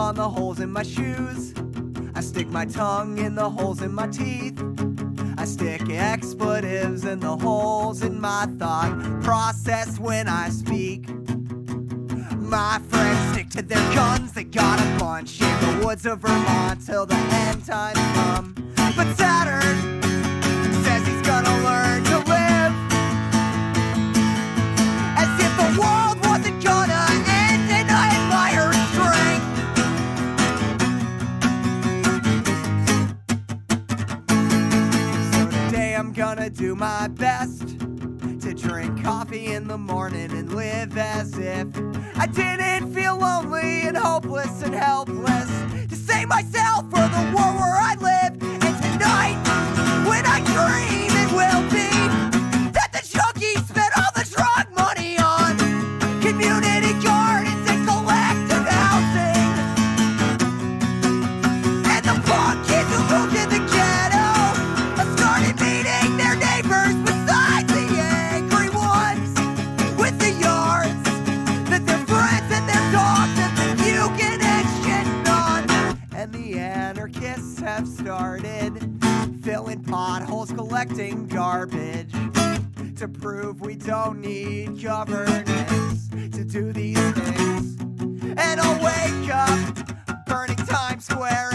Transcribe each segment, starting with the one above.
on the holes in my shoes. I stick my tongue in the holes in my teeth. I stick expletives in the holes in my thought process when I speak. My friends stick to their guns, they got a bunch in the woods of Vermont till the end times come. But Saturn says he's gonna learn to live as if the world wasn't gonna. gonna do my best to drink coffee in the morning and live as if I didn't feel lonely and hopeless and helpless. To save myself for the world where I live, and tonight, when I dream, it will be that the junkies spent all the drugs. collecting garbage to prove we don't need governance to do these things. And I'll wake up burning Times Square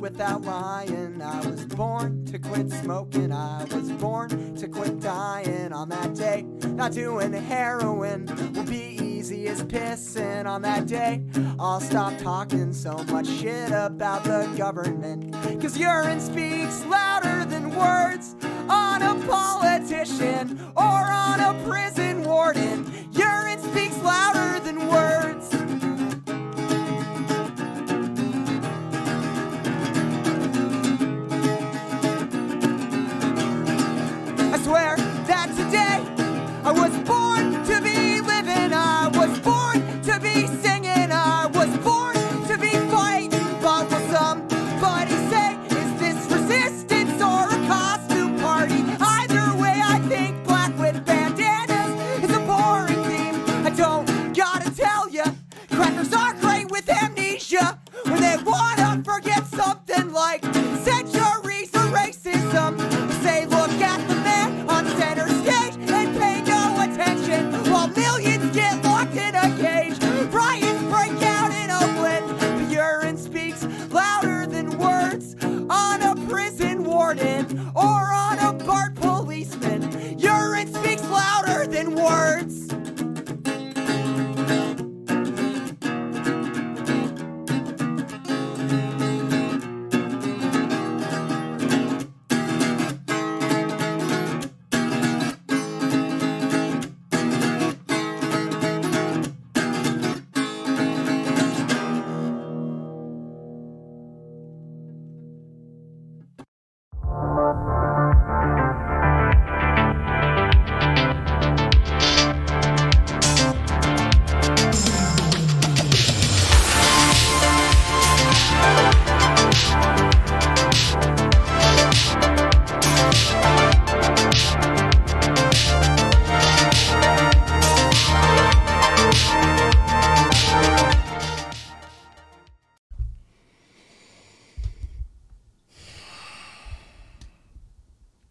without lying. I was born to quit smoking. I was born to quit dying on that day. Not doing heroin will be easy as pissing on that day. I'll stop talking so much shit about the government. Cause urine speaks louder than words on a politician or on a prison warden. Urine speaks louder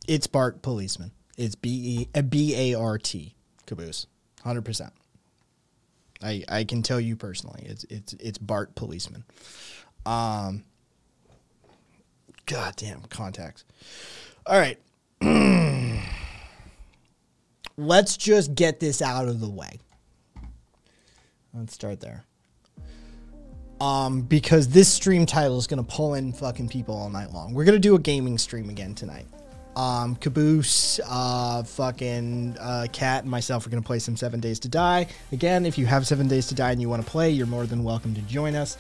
It's Bart Policeman. It's B E B A R T Caboose. Hundred percent. I I can tell you personally. It's it's it's Bart Policeman. Um. God damn contacts. All right. Let's just get this out of the way. Let's start there. Um, because this stream title is gonna pull in fucking people all night long. We're gonna do a gaming stream again tonight. Um, Caboose, uh, fucking uh, Cat, and myself are gonna play some Seven Days to Die. Again, if you have Seven Days to Die and you want to play, you're more than welcome to join us.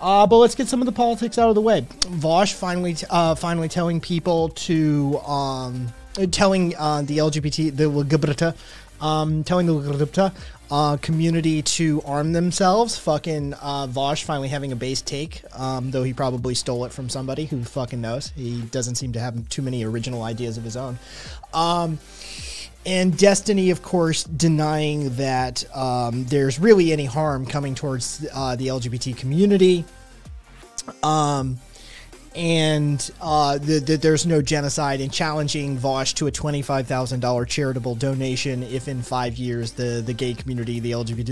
Uh, but let's get some of the politics out of the way. Vaush finally, uh, finally telling people to, um, telling uh, the LGBT, the LGBT, um, telling the LGBT uh, community to arm themselves. Fucking uh, Vaush finally having a base take, um, though he probably stole it from somebody who fucking knows. He doesn't seem to have too many original ideas of his own. Um, and Destiny, of course, denying that um, there's really any harm coming towards uh, the LGBT community. Um, and uh, that the, there's no genocide, and challenging Vaush to a $25,000 charitable donation if in five years the, the gay community, the LGBT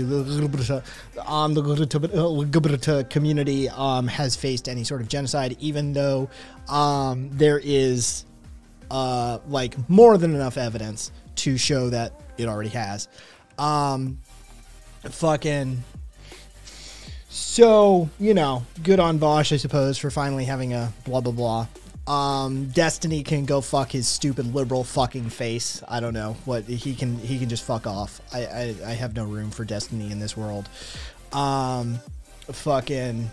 um, community um, has faced any sort of genocide, even though um, there is uh, like more than enough evidence to show that it already has. Um, fucking. So, you know, good on Vaush, I suppose, for finally having a blah blah blah. Um, Destiny can go fuck his stupid liberal fucking face. I don't know what he can. He can just fuck off. I I, I have no room for Destiny in this world. Um, fucking.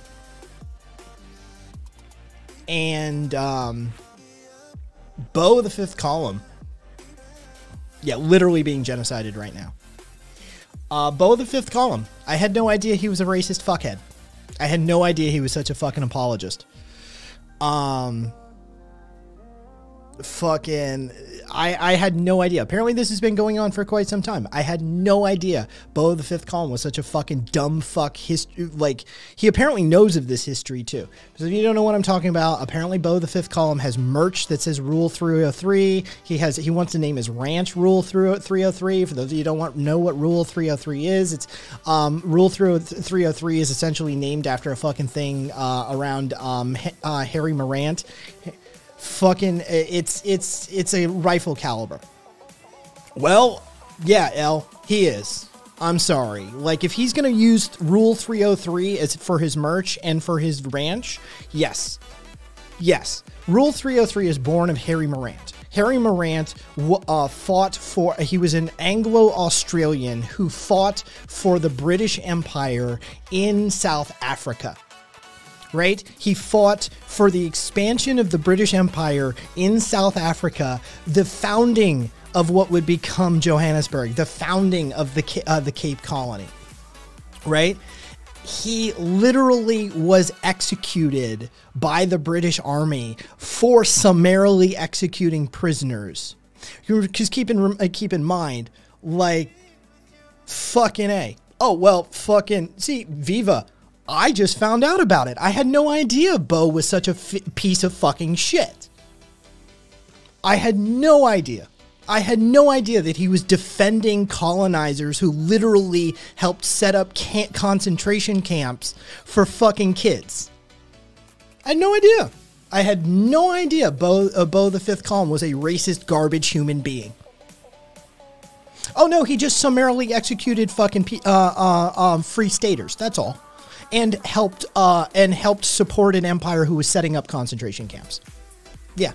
And um, Beau the Fifth Column. Yeah, literally being genocided right now. Uh, Beau the Fifth Column. I had no idea he was a racist fuckhead. I had no idea he was such a fucking apologist. Um, fucking. I, I had no idea. Apparently, this has been going on for quite some time. I had no idea Beau the Fifth Column was such a fucking dumb fuck history. Like, he apparently knows of this history too. So, if you don't know what I'm talking about, apparently Beau the Fifth Column has merch that says Rule 303. He has he wants to name his ranch Rule 303. For those of you don't want know what Rule 303 is, it's um, Rule 303 is essentially named after a fucking thing uh, around um, uh, Harry Morant fucking it's it's it's a rifle caliber. Well, yeah, L, he is. I'm sorry. Like if he's going to use Rule 303 as for his merch and for his ranch, yes. Yes. Rule 303 is born of Harry Morant. Harry Morant uh, fought for, he was an Anglo Australian who fought for the British Empire in South Africa right? He fought for the expansion of the British Empire in South Africa, the founding of what would become Johannesburg, the founding of the uh, the Cape Colony, right? He literally was executed by the British Army for summarily executing prisoners. Because keep in uh, keep in mind, like, fucking a. Oh well, fucking see, Viva I just found out about it. I had no idea Beau was such a piece of fucking shit. I had no idea. I had no idea that he was defending colonizers who literally helped set up camp- concentration camps for fucking kids. I had no idea. I had no idea Beau, uh, Beau the Fifth Column was a racist, garbage human being. Oh no, he just summarily executed fucking uh, uh, um, free staters. That's all and helped uh, and helped support an empire who was setting up concentration camps. Yeah.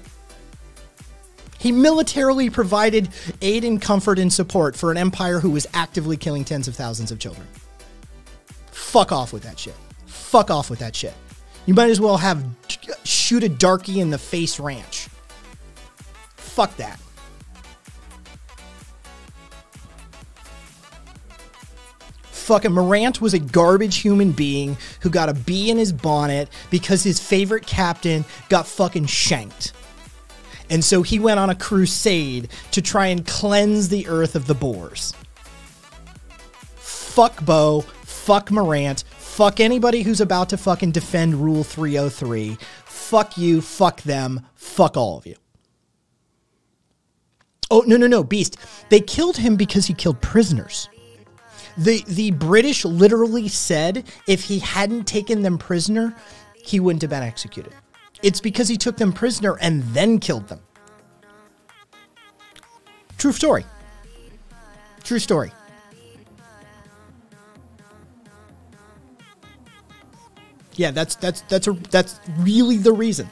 He militarily provided aid and comfort and support for an empire who was actively killing tens of thousands of children. Fuck off with that shit. Fuck off with that shit. You might as well have shoot a darky in the face ranch. Fuck that. Fucking Morant was a garbage human being who got a bee in his bonnet because his favorite captain got fucking shanked. And so he went on a crusade to try and cleanse the earth of the Boers. Fuck Beau, fuck Morant, fuck anybody who's about to fucking defend Rule 303. Fuck you, fuck them, fuck all of you. Oh, no, no, no, Beast. They killed him because he killed prisoners. The the British literally said if he hadn't taken them prisoner, he wouldn't have been executed. It's because he took them prisoner and then killed them. True story. True story. Yeah, that's that's that's a that's really the reason.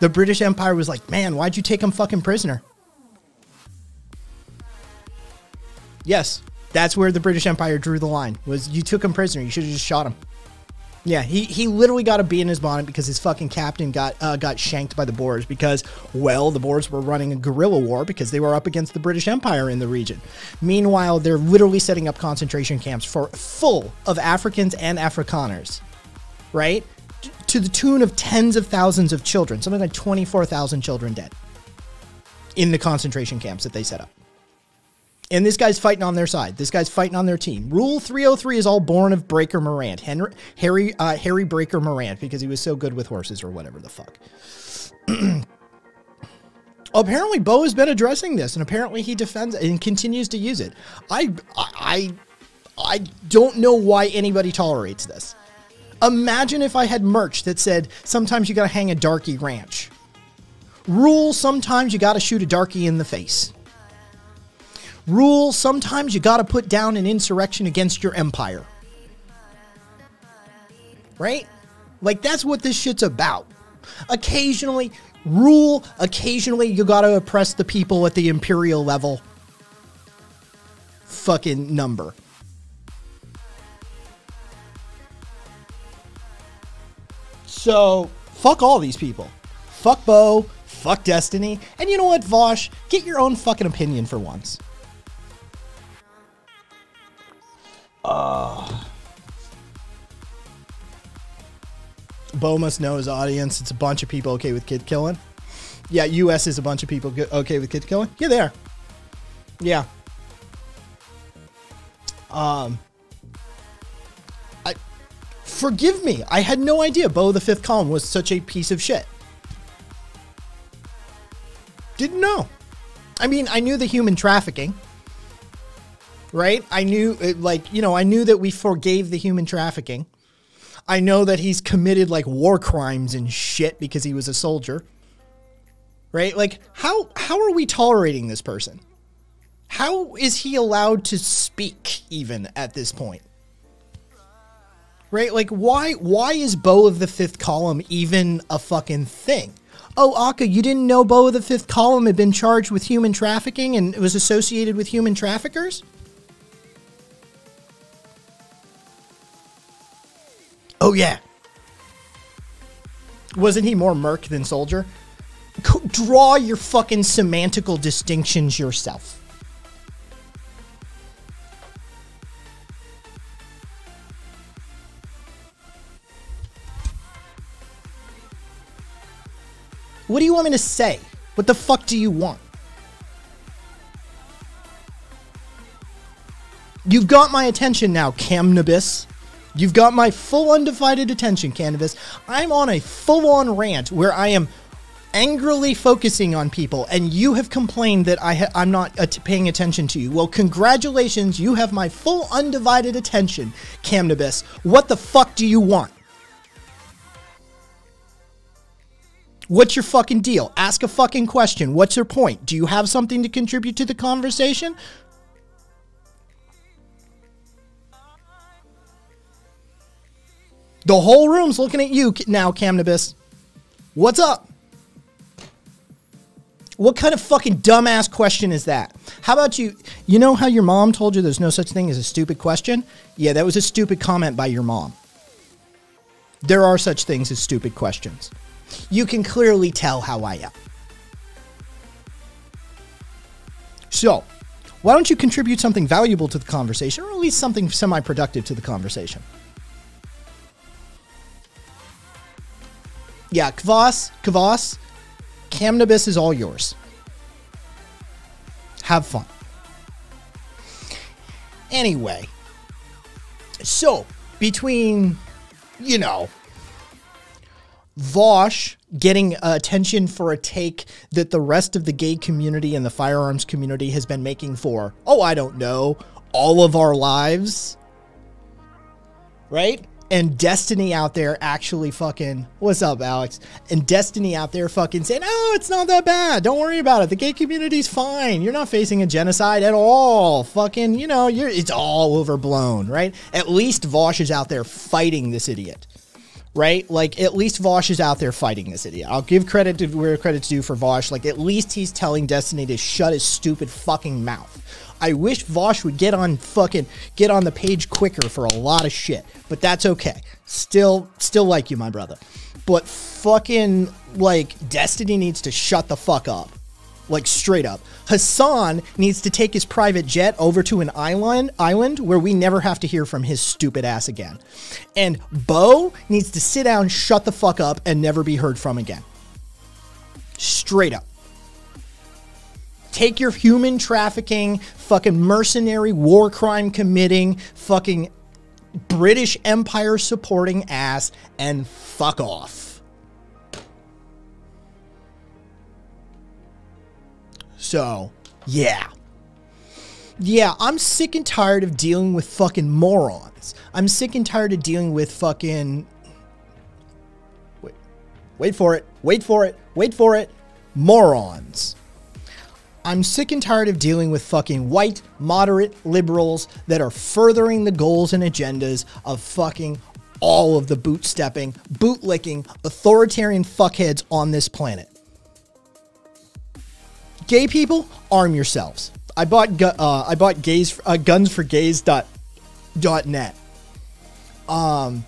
The British Empire was like, "Man, why'd you take him fucking prisoner?" Yes, that's where the British Empire drew the line. Was you took him prisoner? You should have just shot him. Yeah, he, he literally got a bee in his bonnet because his fucking captain got uh, got shanked by the Boers because well the Boers were running a guerrilla war because they were up against the British Empire in the region. Meanwhile, they're literally setting up concentration camps for full of Africans and Afrikaners, right? To the tune of tens of thousands of children, something like twenty four thousand children dead in the concentration camps that they set up. And this guy's fighting on their side. This guy's fighting on their team. Rule 303 is all born of Breaker Morant. Henry, Harry, uh, Harry Breaker Morant, because he was so good with horses or whatever the fuck. apparently, Beau has been addressing this, and apparently he defends and continues to use it. I, I, I don't know why anybody tolerates this. Imagine if I had merch that said, sometimes you gotta hang a darky ranch. Rule, sometimes you gotta shoot a darky in the face. Rule, sometimes you got to put down an insurrection against your empire. Right? Like, that's what this shit's about. Occasionally, rule, occasionally, you got to oppress the people at the imperial level. Fucking number. So, fuck all these people. Fuck Beau, fuck Destiny, and you know what, Vaush? Get your own fucking opinion for once. Uh, Beau must know his audience. It's a bunch of people okay with kid killing. Yeah, U.S. is a bunch of people okay with kid killing. Yeah, they are. Yeah. Um. I forgive me. I had no idea Beau the Fifth Column was such a piece of shit. Didn't know. I mean, I knew the human trafficking. Right? I knew, it, like, you know, I knew that we forgave the human trafficking. I know that he's committed like war crimes and shit because he was a soldier. Right? Like how how are we tolerating this person? How is he allowed to speak even at this point? Right? Like why why is Beau of the Fifth Column even a fucking thing? Oh, Aka, you didn't know Beau of the Fifth Column had been charged with human trafficking and it was associated with human traffickers? Oh yeah. Wasn't he more merc than soldier? Draw your fucking semantical distinctions yourself. What do you want me to say? What the fuck do you want? You've got my attention now, Camnibus. You've got my full undivided attention, Cannabis. I'm on a full on rant where I am angrily focusing on people, and you have complained that I I'm not uh, paying attention to you. Well, congratulations, you have my full undivided attention, Cannabis. What the fuck do you want? What's your fucking deal? Ask a fucking question. What's your point? Do you have something to contribute to the conversation? The whole room's looking at you now, Camnibus. What's up? What kind of fucking dumbass question is that? How about you? You know how your mom told you there's no such thing as a stupid question? Yeah, that was a stupid comment by your mom. There are such things as stupid questions. You can clearly tell how I am. So, why don't you contribute something valuable to the conversation, or at least something semi productive to the conversation? Yeah, Kvass, Kvass, Camnibus is all yours. Have fun. Anyway, so between, you know, Vaush getting attention for a take that the rest of the gay community and the firearms community has been making for, oh, I don't know, all of our lives, right? And Destiny out there actually fucking what's up, Alex? And Destiny out there fucking saying, "Oh, it's not that bad. Don't worry about it. The gay community's fine. You're not facing a genocide at all. Fucking, you know, you're it's all overblown, right? At least Vaush is out there fighting this idiot." Right? Like at least Vaush is out there fighting this idiot. I'll give credit to where credit's due for Vaush. Like at least he's telling Destiny to shut his stupid fucking mouth. I wish Vaush would get on fucking get on the page quicker for a lot of shit, but that's okay. Still, still like you, my brother. But fucking like Destiny needs to shut the fuck up, like straight up. Hassan needs to take his private jet over to an island island where we never have to hear from his stupid ass again. And Beau needs to sit down, shut the fuck up, and never be heard from again. Straight up take your human trafficking, fucking mercenary war crime committing, fucking British Empire supporting ass and fuck off. So, yeah. Yeah, I'm sick and tired of dealing with fucking morons. I'm sick and tired of dealing with fucking. Wait, wait for it. Wait for it. Wait for it. Morons. I'm sick and tired of dealing with fucking white, moderate liberals that are furthering the goals and agendas of fucking all of the bootstepping, bootlicking, authoritarian fuckheads on this planet. Gay people, arm yourselves. I bought uh, I bought gays uh, guns for gays dot dot net. Um,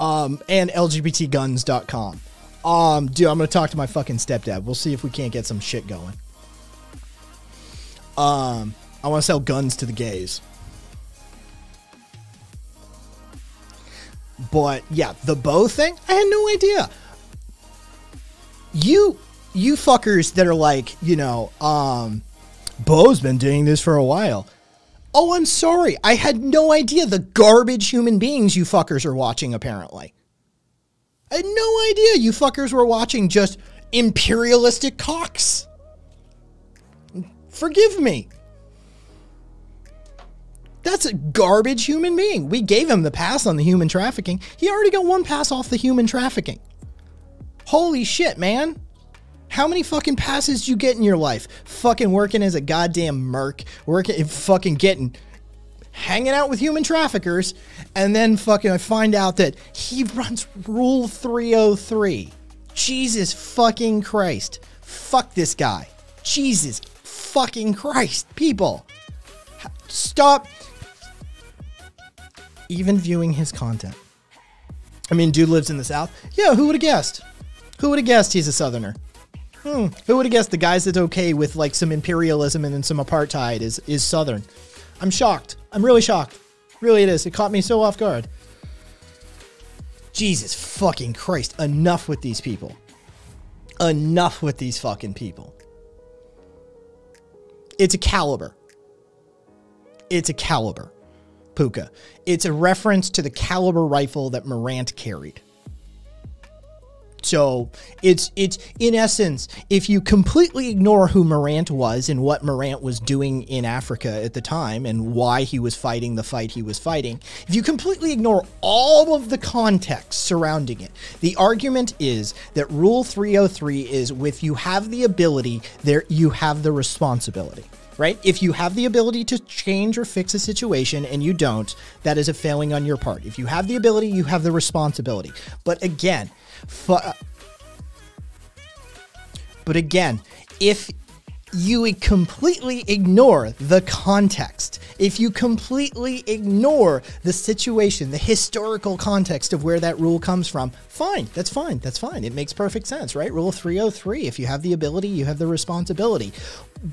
um, and lgbtguns.com. Um, dude, I'm gonna talk to my fucking stepdad. We'll see if we can't get some shit going. Um, I want to sell guns to the gays. But yeah, the Beau thing, I had no idea. you you fuckers that are like, you know, um Beau's been doing this for a while. Oh, I'm sorry. I had no idea the garbage human beings you fuckers are watching apparently. I had no idea you fuckers were watching just imperialistic cocks. Forgive me. That's a garbage human being. We gave him the pass on the human trafficking. He already got one pass off the human trafficking. Holy shit, man. How many fucking passes did you get in your life? Fucking working as a goddamn merc, working, fucking getting, hanging out with human traffickers, and then fucking I find out that he runs Rule 303. Jesus fucking Christ. Fuck this guy. Jesus fucking Christ. People, stop even viewing his content. I mean, dude lives in the South. Yeah, who would have guessed? Who would have guessed he's a Southerner? Hmm, who would have guessed the guys that's okay with like some imperialism and then some apartheid is is Southern? I'm shocked. I'm really shocked. Really, it is. It caught me so off guard. Jesus fucking Christ! Enough with these people. Enough with these fucking people. It's a caliber. It's a caliber. Puka. It's a reference to the caliber rifle that Morant carried. So it's it's in essence, if you completely ignore who Morant was and what Morant was doing in Africa at the time and why he was fighting the fight he was fighting, if you completely ignore all of the context surrounding it, the argument is that Rule 303 is if you have the ability, there you have the responsibility right? If you have the ability to change or fix a situation and you don't, that is a failing on your part. If you have the ability, you have the responsibility. But again, Uh, but again, if you completely ignore the context, if you completely ignore the situation, the historical context of where that rule comes from, fine, that's fine, that's fine. It makes perfect sense, right? Rule 303 if you have the ability, you have the responsibility.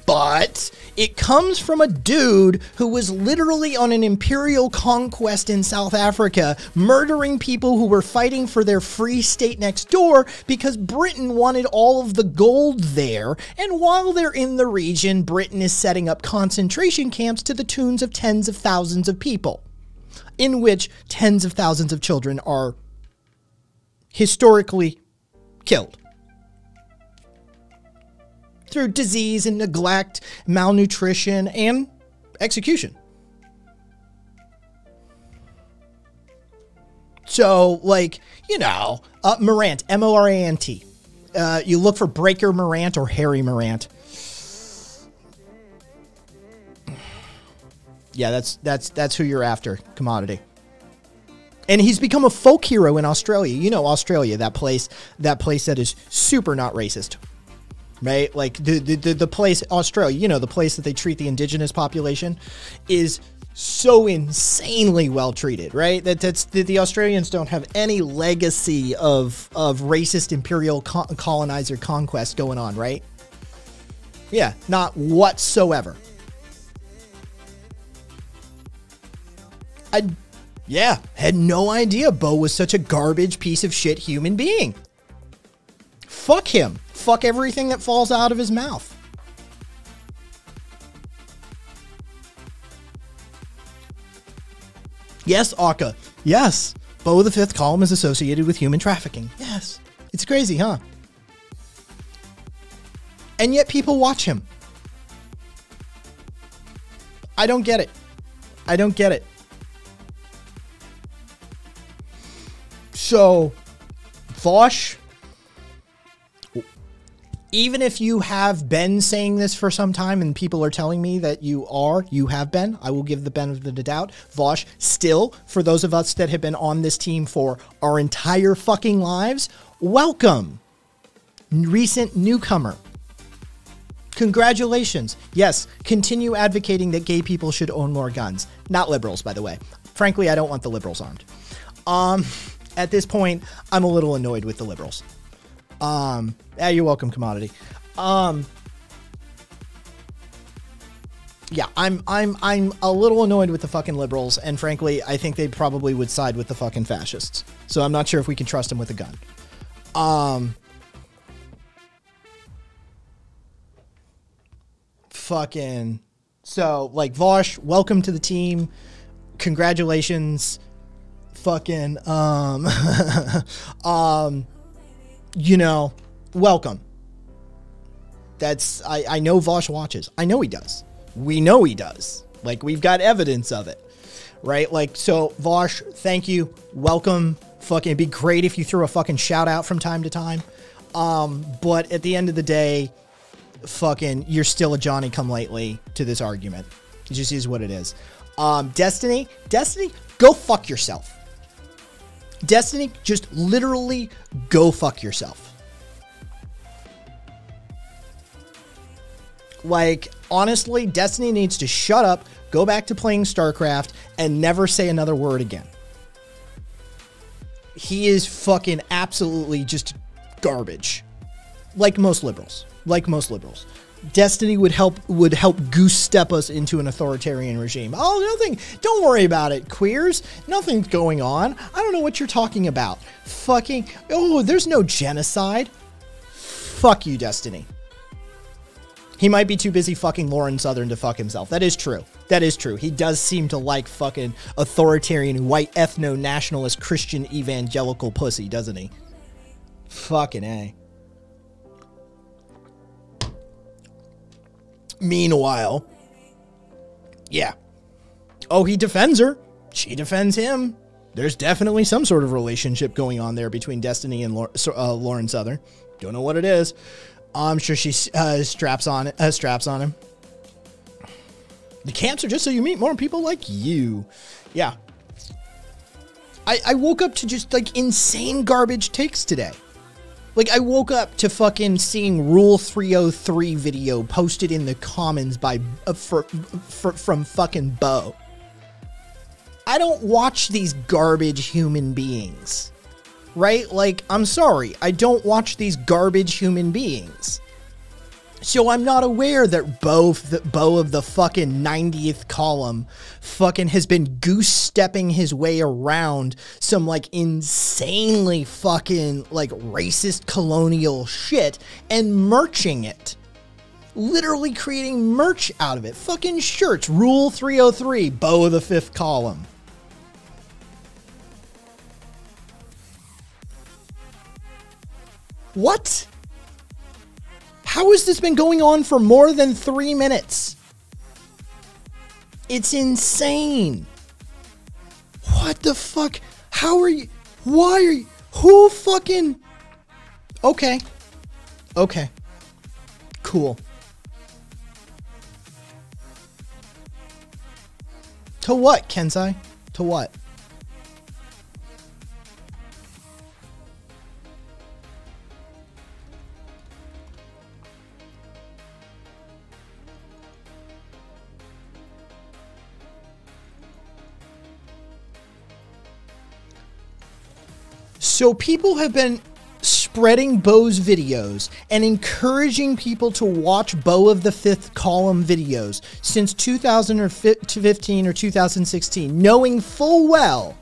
But it comes from a dude who was literally on an imperial conquest in South Africa, murdering people who were fighting for their free state next door because Britain wanted all of the gold there. And while they're in the region, Britain is setting up concentration camps to the tunes of tens of thousands of people, in which tens of thousands of children are historically killed through disease and neglect, malnutrition, and execution. So, like, you know, uh, Morant, M O R A N T. Uh, you look for Breaker Morant or Harry Morant. Yeah, that's that's that's who you're after, commodity. And he's become a folk hero in Australia. You know Australia, that place, that place that is super not racist right? Like the, the the place Australia, you know, the place that they treat the indigenous population is so insanely well treated, right? That that's the, the Australians don't have any legacy of of racist imperial co- colonizer conquest going on, right? Yeah, not whatsoever. I yeah, had no idea Beau was such a garbage piece of shit human being. Fuck him fuck everything that falls out of his mouth. Yes, Akka. Yes. Beau the fifth column is associated with human trafficking. Yes. It's crazy, huh? And yet people watch him. I don't get it. I don't get it. So, Vaush even if you have been saying this for some time and people are telling me that you are, you have been, I will give the benefit of the doubt. Vaush, still, for those of us that have been on this team for our entire fucking lives, welcome. Recent newcomer. Congratulations. Yes, continue advocating that gay people should own more guns. Not liberals, by the way. Frankly, I don't want the liberals armed. Um, at this point, I'm a little annoyed with the liberals. Um, yeah, you're welcome, commodity. Um, yeah, I'm I'm I'm a little annoyed with the fucking liberals, and frankly, I think they probably would side with the fucking fascists. So I'm not sure if we can trust them with a gun. Um, fucking so like Vaush, welcome to the team. Congratulations. Fucking um um you know, welcome. That's I I know Vaush watches. I know he does. We know he does. Like we've got evidence of it. Right? Like so Vaush, thank you. Welcome. Fucking it'd be great if you threw a fucking shout out from time to time. Um but at the end of the day, fucking you're still a Johnny come lately to this argument. It just is what it is. Um, Destiny, Destiny, go fuck yourself. Destiny, just literally go fuck yourself. Like, honestly, Destiny needs to shut up, go back to playing StarCraft, and never say another word again. He is fucking absolutely just garbage. Like most liberals. Like most liberals. Destiny would help would help goose step us into an authoritarian regime. Oh, nothing. Don't worry about it, queers. Nothing's going on. I don't know what you're talking about. Fucking. Oh, there's no genocide. Fuck you, Destiny. He might be too busy fucking Lauren Southern to fuck himself. That is true. That is true. He does seem to like fucking authoritarian, white, ethno nationalist, Christian evangelical pussy, doesn't he? Fucking A. Meanwhile, yeah. Oh, he defends her. She defends him. There's definitely some sort of relationship going on there between Destiny and uh, Lauren Southern. Don't know what it is. I'm sure she uh, straps on uh, straps on him. The camps are just so you meet more people like you. Yeah. I, I woke up to just like insane garbage takes today. Like I woke up to fucking seeing Rule 303 video posted in the comments by uh, for, for, from fucking Beau. I don't watch these garbage human beings. Right? Like I'm sorry, I don't watch these garbage human beings. So I'm not aware that Beau, the Beau of the fucking 90th column, fucking has been goose stepping his way around some like insanely fucking like racist colonial shit and merching it. Literally creating merch out of it. Fucking shirts. Rule 303, Beau of the fifth column. What? How has this been going on for more than three minutes? It's insane. What the fuck? How are you? Why are you? Who fucking. Okay. Okay. Cool. To what, Kensai? To what? So people have been spreading Beau's videos and encouraging people to watch Beau of the Fifth Column videos since 2015 or 2016, knowing full well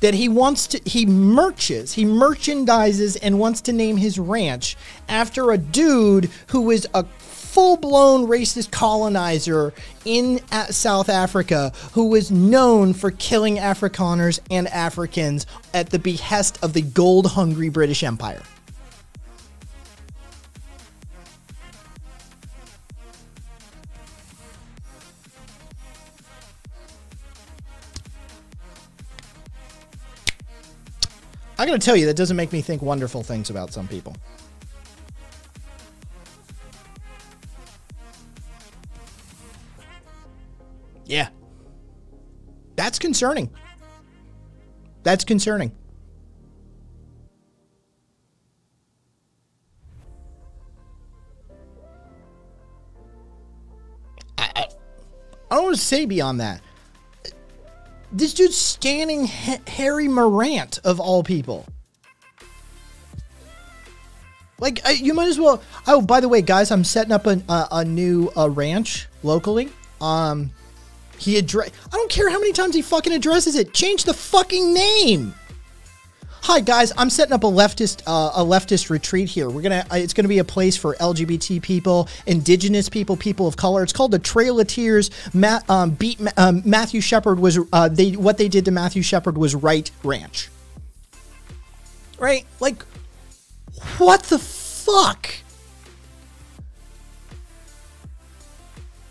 that he wants to he merches he merchandises and wants to name his ranch after a dude who is a full-blown racist colonizer in uh, South Africa who was known for killing Afrikaners and Africans at the behest of the gold-hungry British Empire. I gotta tell you, that doesn't make me think wonderful things about some people. Yeah. That's concerning. That's concerning. I, don't want to say beyond that. This dude's standing H- Harry Morant of all people. Like I, you might as well. Oh, by the way, guys, I'm setting up a a, a new uh, ranch locally. Um, he address. I don't care how many times he fucking addresses it. Change the fucking name. "Hi guys, I'm setting up a leftist uh, a leftist retreat here. We're gonna uh, it's gonna be a place for LGBT people, Indigenous people, people of color. It's called the Trail of Tears. Ma- um, beat Ma- um, Matthew Shepard was uh, they what they did to Matthew Shepard was right ranch. Right, like what the fuck."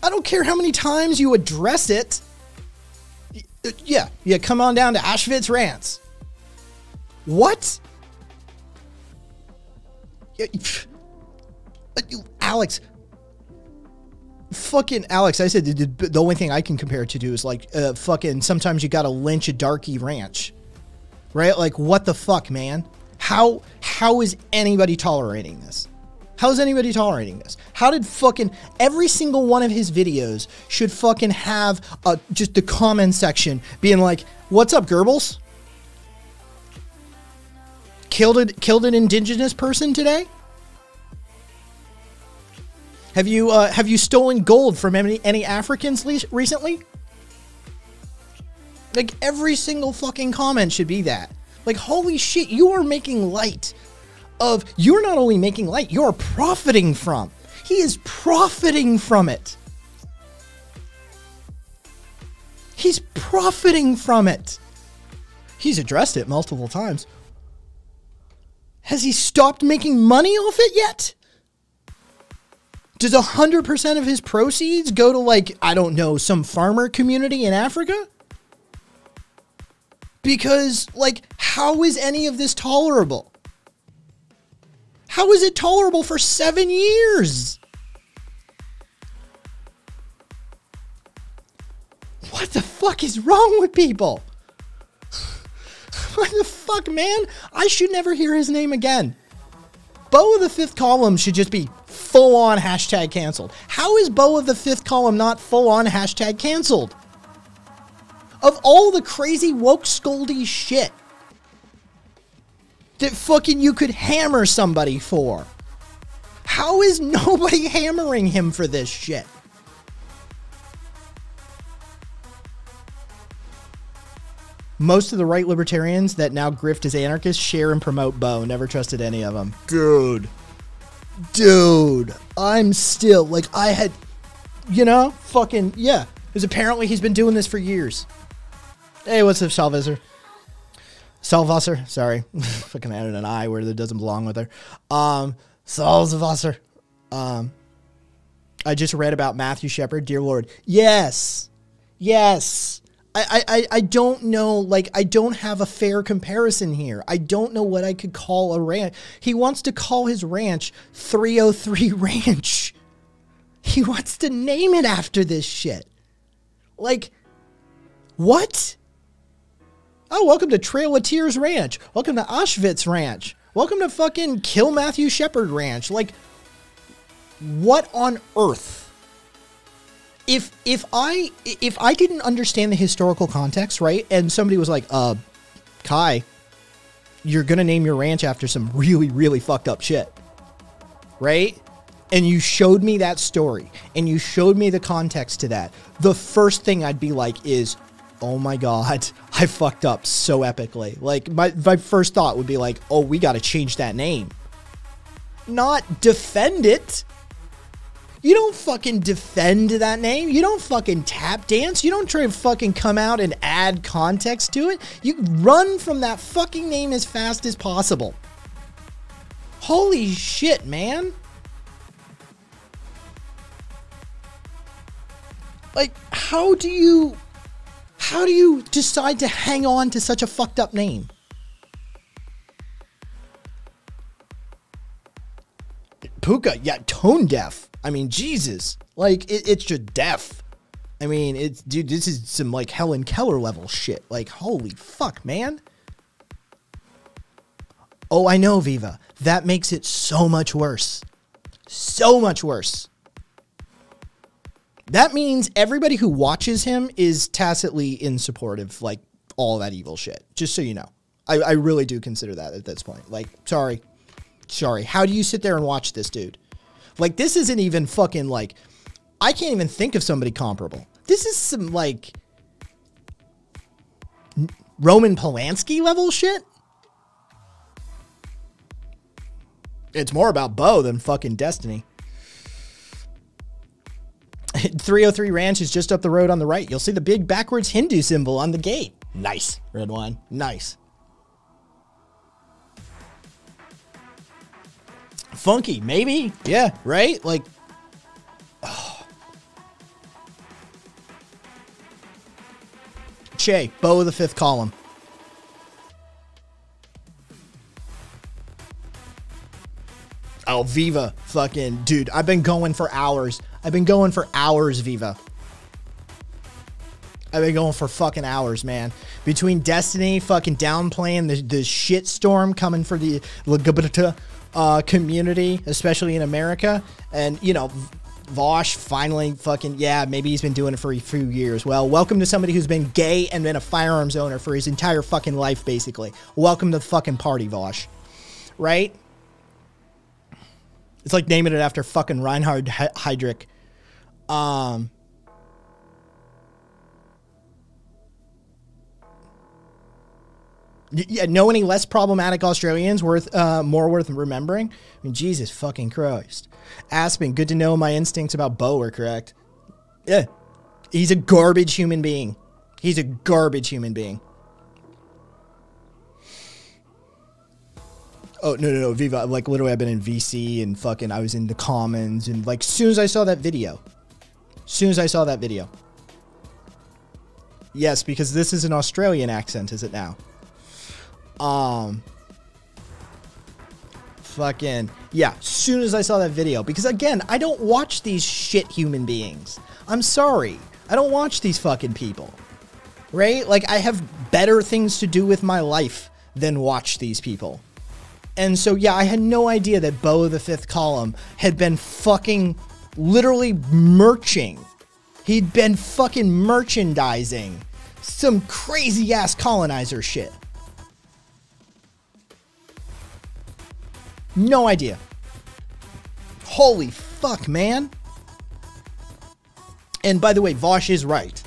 I don't care how many times you address it. Yeah, yeah, come on down to Auschwitz Rants. What? Alex. Fucking Alex, I said the, the the only thing I can compare it to do is like uh, fucking sometimes you gotta lynch a darky ranch. Right? Like what the fuck, man? How how is anybody tolerating this? How is anybody tolerating this? How did fucking every single one of his videos should fucking have uh, just the comment section being like, "What's up, Goebbels? Killed it, killed an indigenous person today? Have you uh, have you stolen gold from any any Africans recently? Like every single fucking comment should be that. Like holy shit, you are making light of you're not only making light, you're profiting from. He is profiting from it. He's profiting from it. He's addressed it multiple times. Has he stopped making money off it yet? Does 100% of his proceeds go to, like, I don't know, some farmer community in Africa? Because, like, how is any of this tolerable? How is it tolerable for seven years? What the fuck is wrong with people? What the fuck, man? I should never hear his name again. Beau of the fifth column should just be full on hashtag canceled. How is Beau of the fifth column not full on hashtag canceled? Of all the crazy woke scoldy shit that fucking you could hammer somebody for, how is nobody hammering him for this shit? Most of the right libertarians that now grift as anarchists share and promote Beau. Never trusted any of them. Dude. Dude. I'm still, like, I had, you know, fucking, yeah. Because apparently he's been doing this for years. Hey, what's up, Salvisor? Salvasser, sorry. fucking added an I where it doesn't belong with her. Um, Salvasser. Um, I just read about Matthew Shepard, dear Lord. Yes. Yes. I, I, I don't know, like, I don't have a fair comparison here. I don't know what I could call a ranch. He wants to call his ranch 303 Ranch. He wants to name it after this shit. Like, what? Oh, welcome to Trail of Tears Ranch. Welcome to Auschwitz Ranch. Welcome to fucking Kill Matthew Shepard Ranch. Like, what on earth? if if I if I didn't understand the historical context, right, and somebody was like, "Uh, Kai, you're gonna name your ranch after some really really fucked up shit," right? And you showed me that story, and you showed me the context to that. The first thing I'd be like is, "Oh my god, I fucked up so epically." Like my my first thought would be like, "Oh, we got to change that name." Not defend it. You don't fucking defend that name. You don't fucking tap dance. You don't try to fucking come out and add context to it. You run from that fucking name as fast as possible. Holy shit, man. Like, how do you. How do you decide to hang on to such a fucked up name? Puka, yeah, tone deaf. I mean, Jesus, like it, it's just deaf. I mean, it's dude, this is some like Helen Keller level shit. Like, holy fuck, man. Oh, I know, Viva. That makes it so much worse. So much worse. That means everybody who watches him is tacitly in support of like all that evil shit. Just so you know. I, I really do consider that at this point. Like, sorry. Sorry. How do you sit there and watch this dude? Like, this isn't even fucking like, I can't even think of somebody comparable. This is some like Roman Polanski level shit. It's more about Beau than fucking Destiny. 303 Ranch is just up the road on the right. You'll see the big backwards Hindu symbol on the gate. Nice, red wine. Nice. Funky, maybe. Yeah, right? Like, Che, Beau of the fifth column. Oh, Viva. Fucking, dude, I've been going for hours. I've been going for hours, Viva. I've been going for fucking hours, man. Between Destiny fucking downplaying the, the shit storm coming for the LGBT uh, community, especially in America, and, you know, Vaush finally fucking, yeah, maybe he's been doing it for a few years. Well, welcome to somebody who's been gay and been a firearms owner for his entire fucking life, basically. Welcome to the fucking party, Vaush. Right? It's like naming it after fucking Reinhard Heydrich. Um, yeah, know any less problematic Australians worth uh, more worth remembering? I mean, Jesus fucking Christ. Aspen, good to know my instincts about Beau are correct. Yeah, he's a garbage human being. He's a garbage human being. Oh no no no Viva! Like literally, I've been in VC and fucking I was in the Commons and like soon as I saw that video, soon as I saw that video. Yes, because this is an Australian accent, is it now? Um, fucking yeah. Soon as I saw that video, because again, I don't watch these shit human beings. I'm sorry, I don't watch these fucking people. Right? Like I have better things to do with my life than watch these people. And so, yeah, I had no idea that Beau of the Fifth Column had been fucking literally merching. He'd been fucking merchandising some crazy ass colonizer shit. No idea. Holy fuck, man. And by the way, Vaush is right.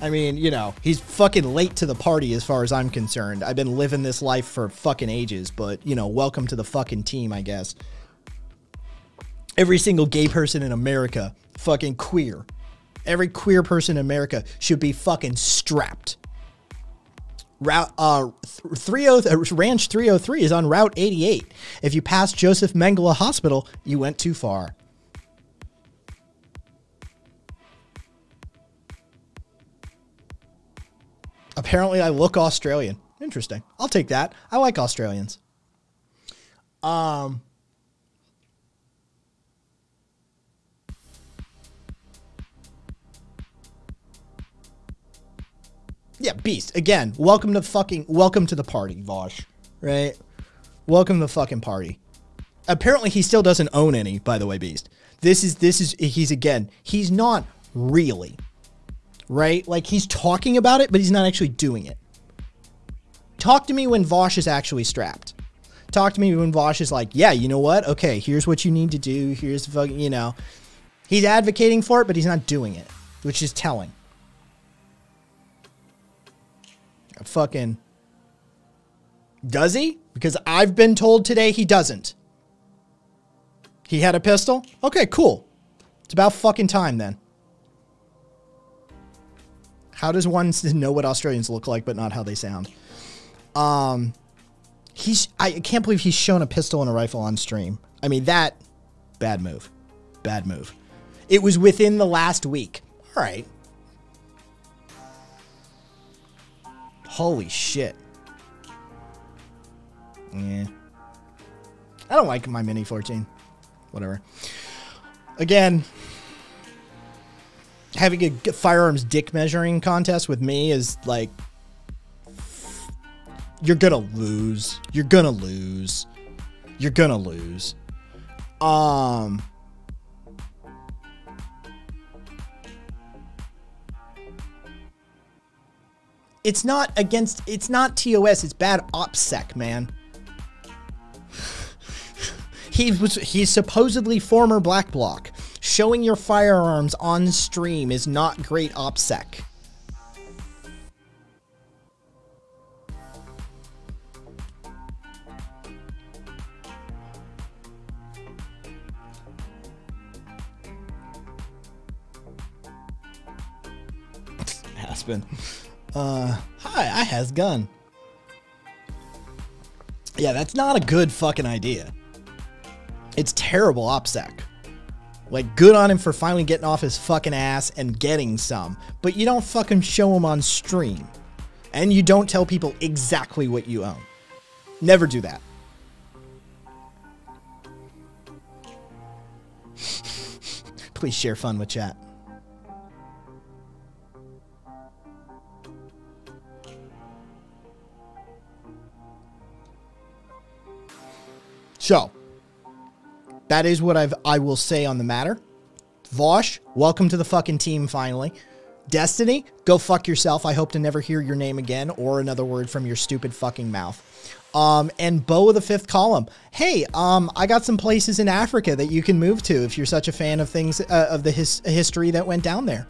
I mean, you know, he's fucking late to the party as far as I'm concerned. I've been living this life for fucking ages, but, you know, welcome to the fucking team, I guess. Every single gay person in America, fucking queer. Every queer person in America should be fucking strapped. Route uh 30 uh, Ranch 303 is on Route 88. If you pass Joseph Mengele Hospital, you went too far. Apparently, I look Australian. Interesting. I'll take that. I like Australians. Um, yeah, Beast. Again, welcome to fucking welcome to the party, Vaush. Right? Welcome to the fucking party. Apparently, he still doesn't own any. By the way, Beast. This is this is he's again. He's not really right? Like he's talking about it, but he's not actually doing it. Talk to me when Vaush is actually strapped. Talk to me when Vaush is like, yeah, you know what? Okay, here's what you need to do. Here's the fucking, you know. He's advocating for it, but he's not doing it, which is telling. Fucking. Does he? Because I've been told today he doesn't. He had a pistol? Okay, cool. It's about fucking time then. How does one know what Australians look like but not how they sound? Um, he's I can't believe he's shown a pistol and a rifle on stream. I mean that bad move, bad move. It was within the last week. All right. Holy shit. Yeah. I don't like my Mini 14. Whatever. Again, having a firearms dick measuring contest with me is like you're gonna lose. You're gonna lose. You're gonna lose. Um It's not against it's not TOS, it's bad OPSEC, man. he was he's supposedly former black bloc showing your firearms on stream is not great OPSEC. Aspen. Uh, hi, I has gun. Yeah, that's not a good fucking idea. It's terrible OPSEC. Like, good on him for finally getting off his fucking ass and getting some, but you don't fucking show him on stream. And you don't tell people exactly what you own. Never do that. Please share fun with chat. So, that is what I've I will say on the matter. Vaush, welcome to the fucking team finally. Destiny, go fuck yourself. I hope to never hear your name again or another word from your stupid fucking mouth. Um, and Beau of the fifth column. Hey, um, I got some places in Africa that you can move to if you're such a fan of things uh, of the his- history that went down there.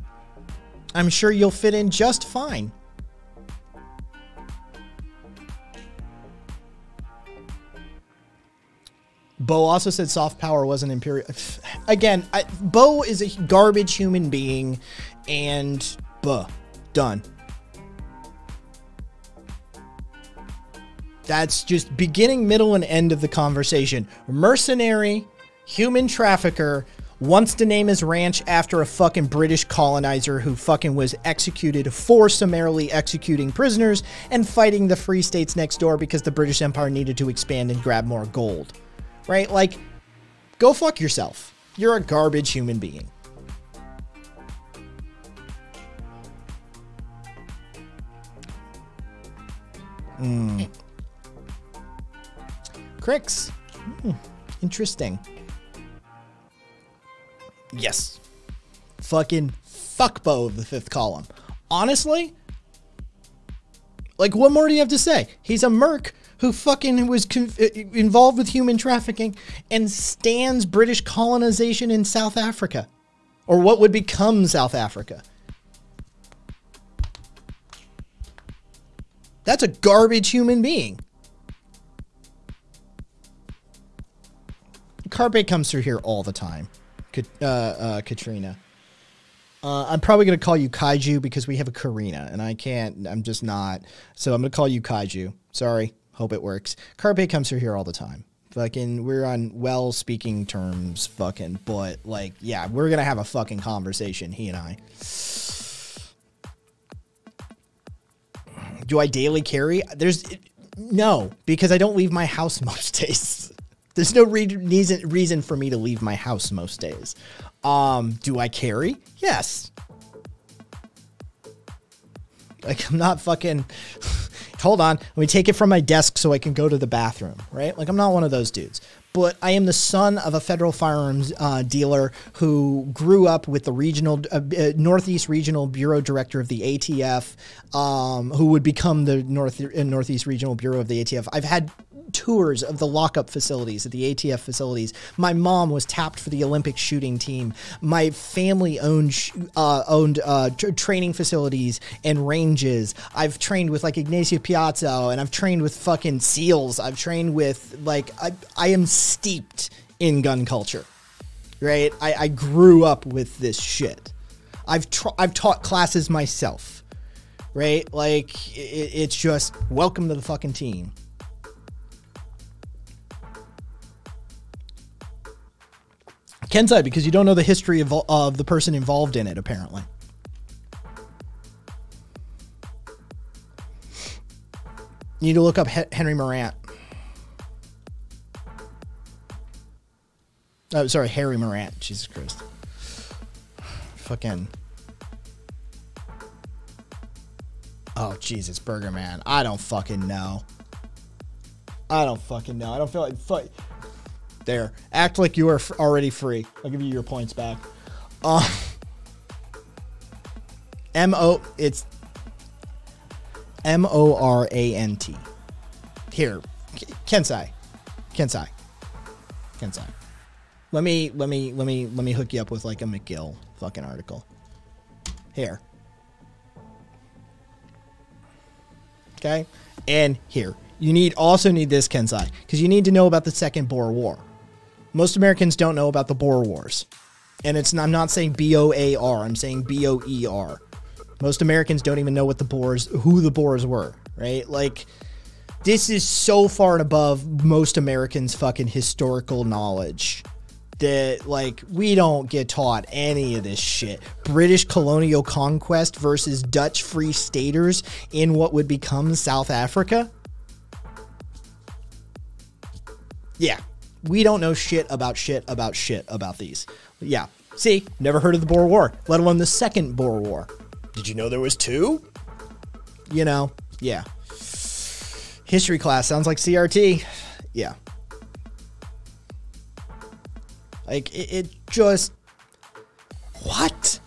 I'm sure you'll fit in just fine. Beau also said soft power wasn't imperial. Again, I, Beau is a garbage human being, and buh, done. That's just beginning, middle, and end of the conversation. Mercenary, human trafficker, wants to name his ranch after a fucking British colonizer who fucking was executed for summarily executing prisoners and fighting the free states next door because the British Empire needed to expand and grab more gold right? Like, go fuck yourself. You're a garbage human being. Mm. Cricks. Hmm, interesting. Yes. Fucking fuckbo of the fifth column. Honestly, like, what more do you have to say? He's a merc who fucking was uh, involved with human trafficking and stands British colonization in South Africa, or what would become South Africa. That's a garbage human being. Carpe comes through here all the time, uh, uh, Katrina. Uh, I'm probably going to call you Kaiju because we have a Karina, and I can't, I'm just not. So I'm going to call you Kaiju. Sorry. Hope it works. Carpe comes through here all the time. Fucking, we're on well speaking terms, fucking, but like, yeah, we're gonna have a fucking conversation, he and I. Do I daily carry? There's no, because I don't leave my house most days. There's no re- reason reason for me to leave my house most days. Um, do I carry? Yes. Like I'm not fucking hold on, let me take it from my desk so I can go to the bathroom, right? Like I'm not one of those dudes. But I am the son of a federal firearms uh, dealer who grew up with the regional uh, uh Northeast Regional Bureau Director of the ATF, um, who would become the North uh, Northeast Regional Bureau of the ATF. I've had tours of the lockup facilities at the ATF facilities. My mom was tapped for the Olympic shooting team. My family owned uh, owned uh, training facilities and ranges. I've trained with like Ignatius Piazza, and I've trained with fucking SEALs. I've trained with like I, I am steeped in gun culture, right? I, I grew up with this shit. I've I've taught classes myself, right? Like it, it's just welcome to the fucking team. Kensai, because you don't know the history of, of the person involved in it, apparently. You need to look up Henry Morant. Oh, sorry, Harry Morant. Jesus Christ. Fucking. Oh, Jesus, Burger Man. I don't fucking know. I don't fucking know. I don't feel like. Fu- there. Act like you are f- already free. I'll give you your points back. Uh, M O. It's M O R A N T. Here, Kensai, Kensai, Kensai. Let me let me let me let me hook you up with like a McGill fucking article. Here. Okay, and here you need also need this Kensai because you need to know about the Second Boer War. Most Americans don't know about the Boer Wars. And it's I'm not saying B O A R, I'm saying B O E R. Most Americans don't even know what the Boers, who the Boers were, right? Like, this is so far and above most Americans' fucking historical knowledge that like we don't get taught any of this shit. British colonial conquest versus Dutch free staters in what would become South Africa. Yeah, we don't know shit about shit about shit about these. Yeah, see, never heard of the Boer War, let alone the second Boer War. Did you know there was two? You know, yeah. History class sounds like CRT. Yeah. Like it, it just what?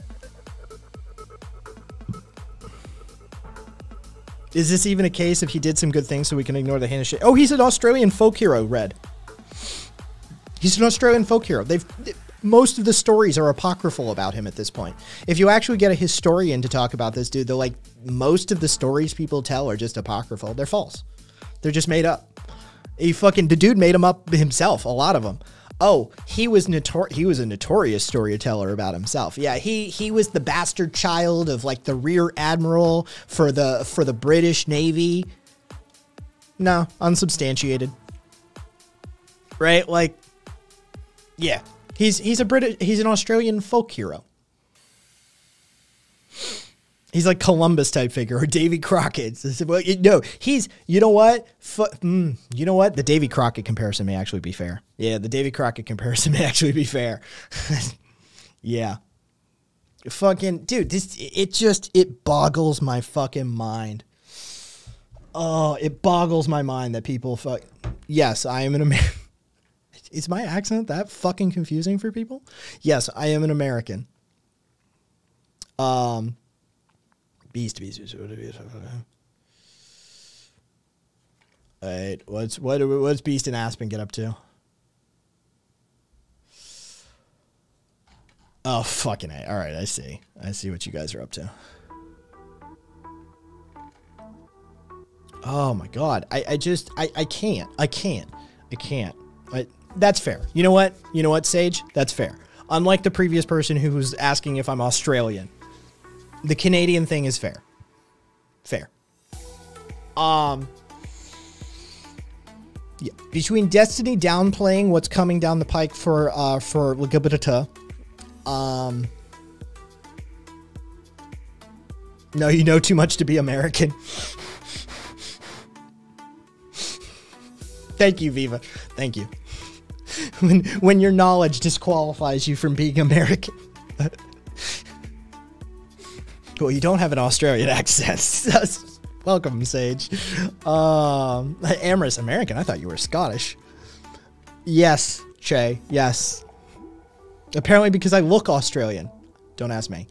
Is this even a case if he did some good things so we can ignore the heinous shit? Oh, he's an Australian folk hero, Red. He's an Australian folk hero. They've most of the stories are apocryphal about him at this point. If you actually get a historian to talk about this dude, they're like most of the stories people tell are just apocryphal. They're false. They're just made up. He fucking the dude made them up himself, a lot of them. Oh, he was notor- he was a notorious storyteller about himself. Yeah, he he was the bastard child of like the rear admiral for the for the British Navy. No, unsubstantiated. Right? Like yeah. He's he's a British he's an Australian folk hero. He's like Columbus type figure or Davy Crockett. Well, you, no, he's you know what? F- mm, you know what? The Davy Crockett comparison may actually be fair. Yeah, the Davy Crockett comparison may actually be fair. yeah. Fucking dude, this it just it boggles my fucking mind. Oh, it boggles my mind that people fuck. Yes, I am an American. Is my accent that fucking confusing for people? Yes, I am an American. Um, beast, beast, beast. beast. All right, what's what? What's Beast and Aspen get up to? Oh fucking a! All right, I see. I see what you guys are up to. Oh my god, I, I just I, I can't I can't I can't. I, that's fair. You know what? You know what, Sage? That's fair. Unlike the previous person who was asking if I'm Australian, the Canadian thing is fair. Fair. Um. Yeah. Between Destiny downplaying what's coming down the pike for uh for Ligabita, um. No, you know too much to be American. Thank you, Viva. Thank you. When when your knowledge disqualifies you from being American. well, you don't have an Australian accent. Welcome, Sage. Um, Amorous American. I thought you were Scottish. Yes, Che. Yes. Apparently, because I look Australian. Don't ask me.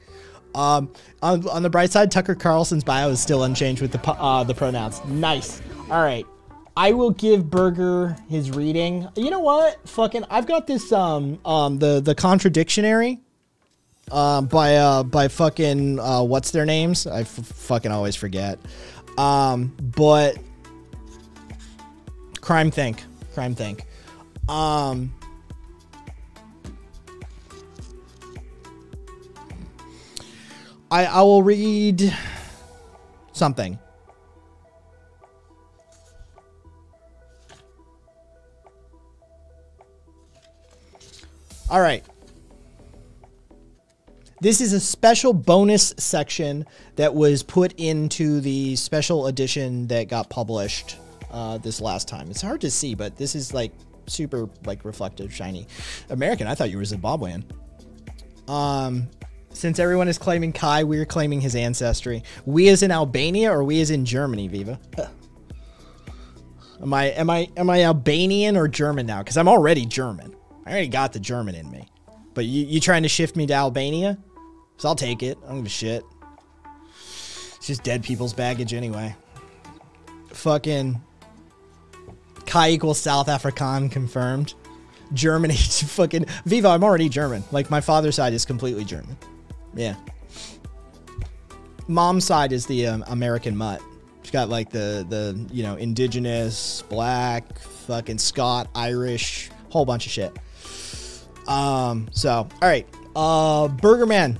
Um, on, on the bright side, Tucker Carlson's bio is still unchanged with the uh, the pronouns. Nice. All right. I will give Burger his reading. You know what? Fucking, I've got this um um the the contradictionary. Um, by uh by fucking uh what's their names? I fucking always forget. Um, but CrimethInc, crime think. Um. I I will read something. All right. This is a special bonus section that was put into the special edition that got published uh, this last time. It's hard to see, but this is like super like reflective, shiny. American. I thought you were Zimbabwean. Um, since everyone is claiming Kai, we're claiming his ancestry. We as in Albania or we as in Germany, Viva? Am I am I am I Albanian or German now? Because I'm already German. I already got the German in me. But you, you trying to shift me to Albania? So I'll take it. I don't give a shit. It's just dead people's baggage anyway. Fucking Kai equals South African confirmed. Germany to fucking Viva, I'm already German. Like my father's side is completely German. Yeah. Mom's side is the um, American mutt. She's got like the the you know indigenous, black, fucking Scot, Irish, whole bunch of shit. Um, so all right, uh, Burger Man.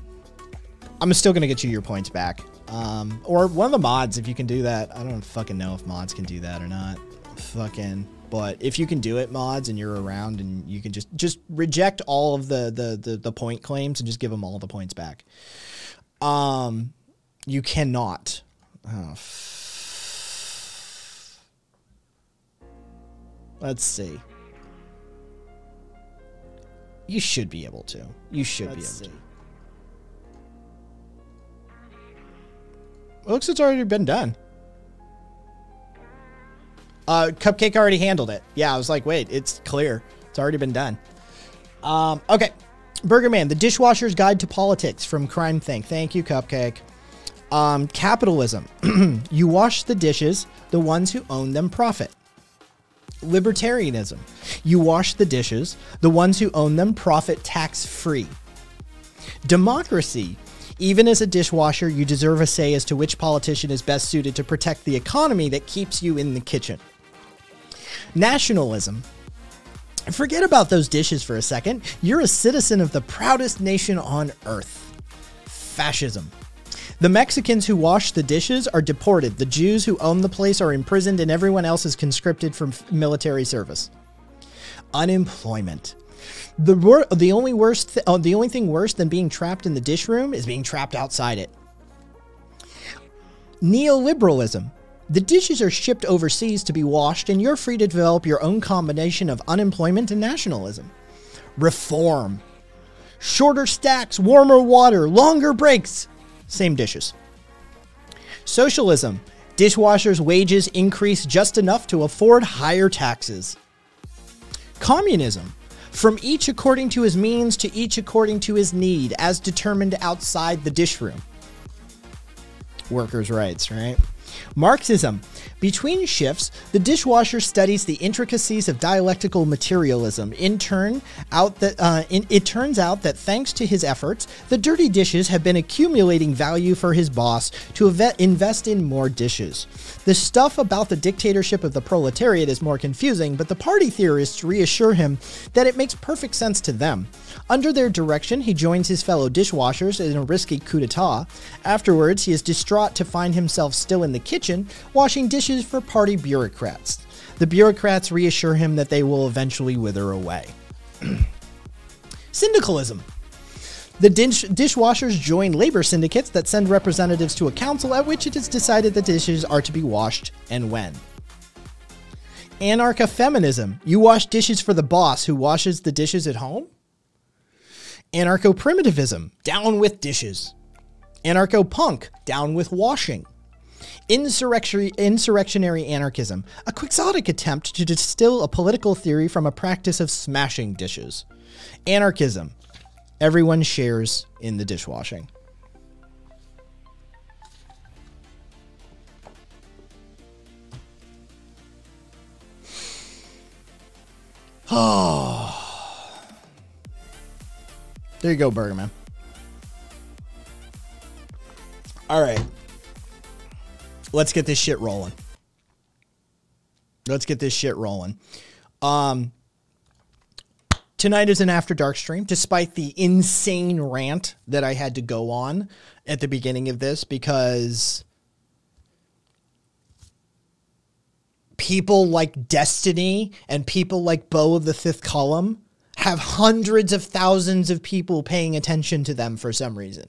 I'm still gonna get you your points back. Um, or one of the mods if you can do that. I don't fucking know if mods can do that or not. Fucking. But if you can do it, mods, and you're around, and you can just just reject all of the the the, the point claims and just give them all the points back. Um, you cannot. Oh, Let's see. You should be able to. You should be able to. It looks it's already been done. Uh, Cupcake already handled it. Yeah, I was like, wait, it's clear. It's already been done. Um, okay. Burger Man, The Dishwasher's Guide to Politics from CrimethInc. Thank you, Cupcake. Um, capitalism. you wash the dishes, the ones who own them profit. Libertarianism. You wash the dishes, the ones who own them profit tax free. Democracy. Even as a dishwasher, you deserve a say as to which politician is best suited to protect the economy that keeps you in the kitchen. Nationalism. Forget about those dishes for a second. You're a citizen of the proudest nation on earth. Fascism. The Mexicans who wash the dishes are deported. The Jews who own the place are imprisoned, and everyone else is conscripted from military service. Unemployment. The wor- the only worst th- oh, the only thing worse than being trapped in the dish room is being trapped outside it. Neoliberalism. The dishes are shipped overseas to be washed, and you're free to develop your own combination of unemployment and nationalism. Reform. Shorter stacks, warmer water, longer breaks. Same dishes. Socialism. Dishwashers' wages increase just enough to afford higher taxes. Communism. From each according to his means to each according to his need, as determined outside the dish room. Workers' rights, right? Marxism. Between shifts, the dishwasher studies the intricacies of dialectical materialism. In turn, out that uh, in, it turns out that thanks to his efforts, the dirty dishes have been accumulating value for his boss to invest in more dishes. The stuff about the dictatorship of the proletariat is more confusing, but the party theorists reassure him that it makes perfect sense to them. Under their direction, he joins his fellow dishwashers in a risky coup d'etat. Afterwards, he is distraught to find himself still in the kitchen, washing dishes for party bureaucrats. The bureaucrats reassure him that they will eventually wither away. Syndicalism. The dish- dishwashers join labor syndicates that send representatives to a council at which it is decided the dishes are to be washed and when. Anarcha feminism. You wash dishes for the boss who washes the dishes at home? Anarcho primitivism. Down with dishes. Anarcho punk. Down with washing. Insurrectionary, insurrectionary anarchism, a quixotic attempt to distill a political theory from a practice of smashing dishes. Anarchism, everyone shares in the dishwashing. There you go, Burger Man. All right. Let's get this shit rolling. Let's get this shit rolling. Um tonight is an after dark stream despite the insane rant that I had to go on at the beginning of this because people like Destiny and people like Beau of the Fifth Column have hundreds of thousands of people paying attention to them for some reason.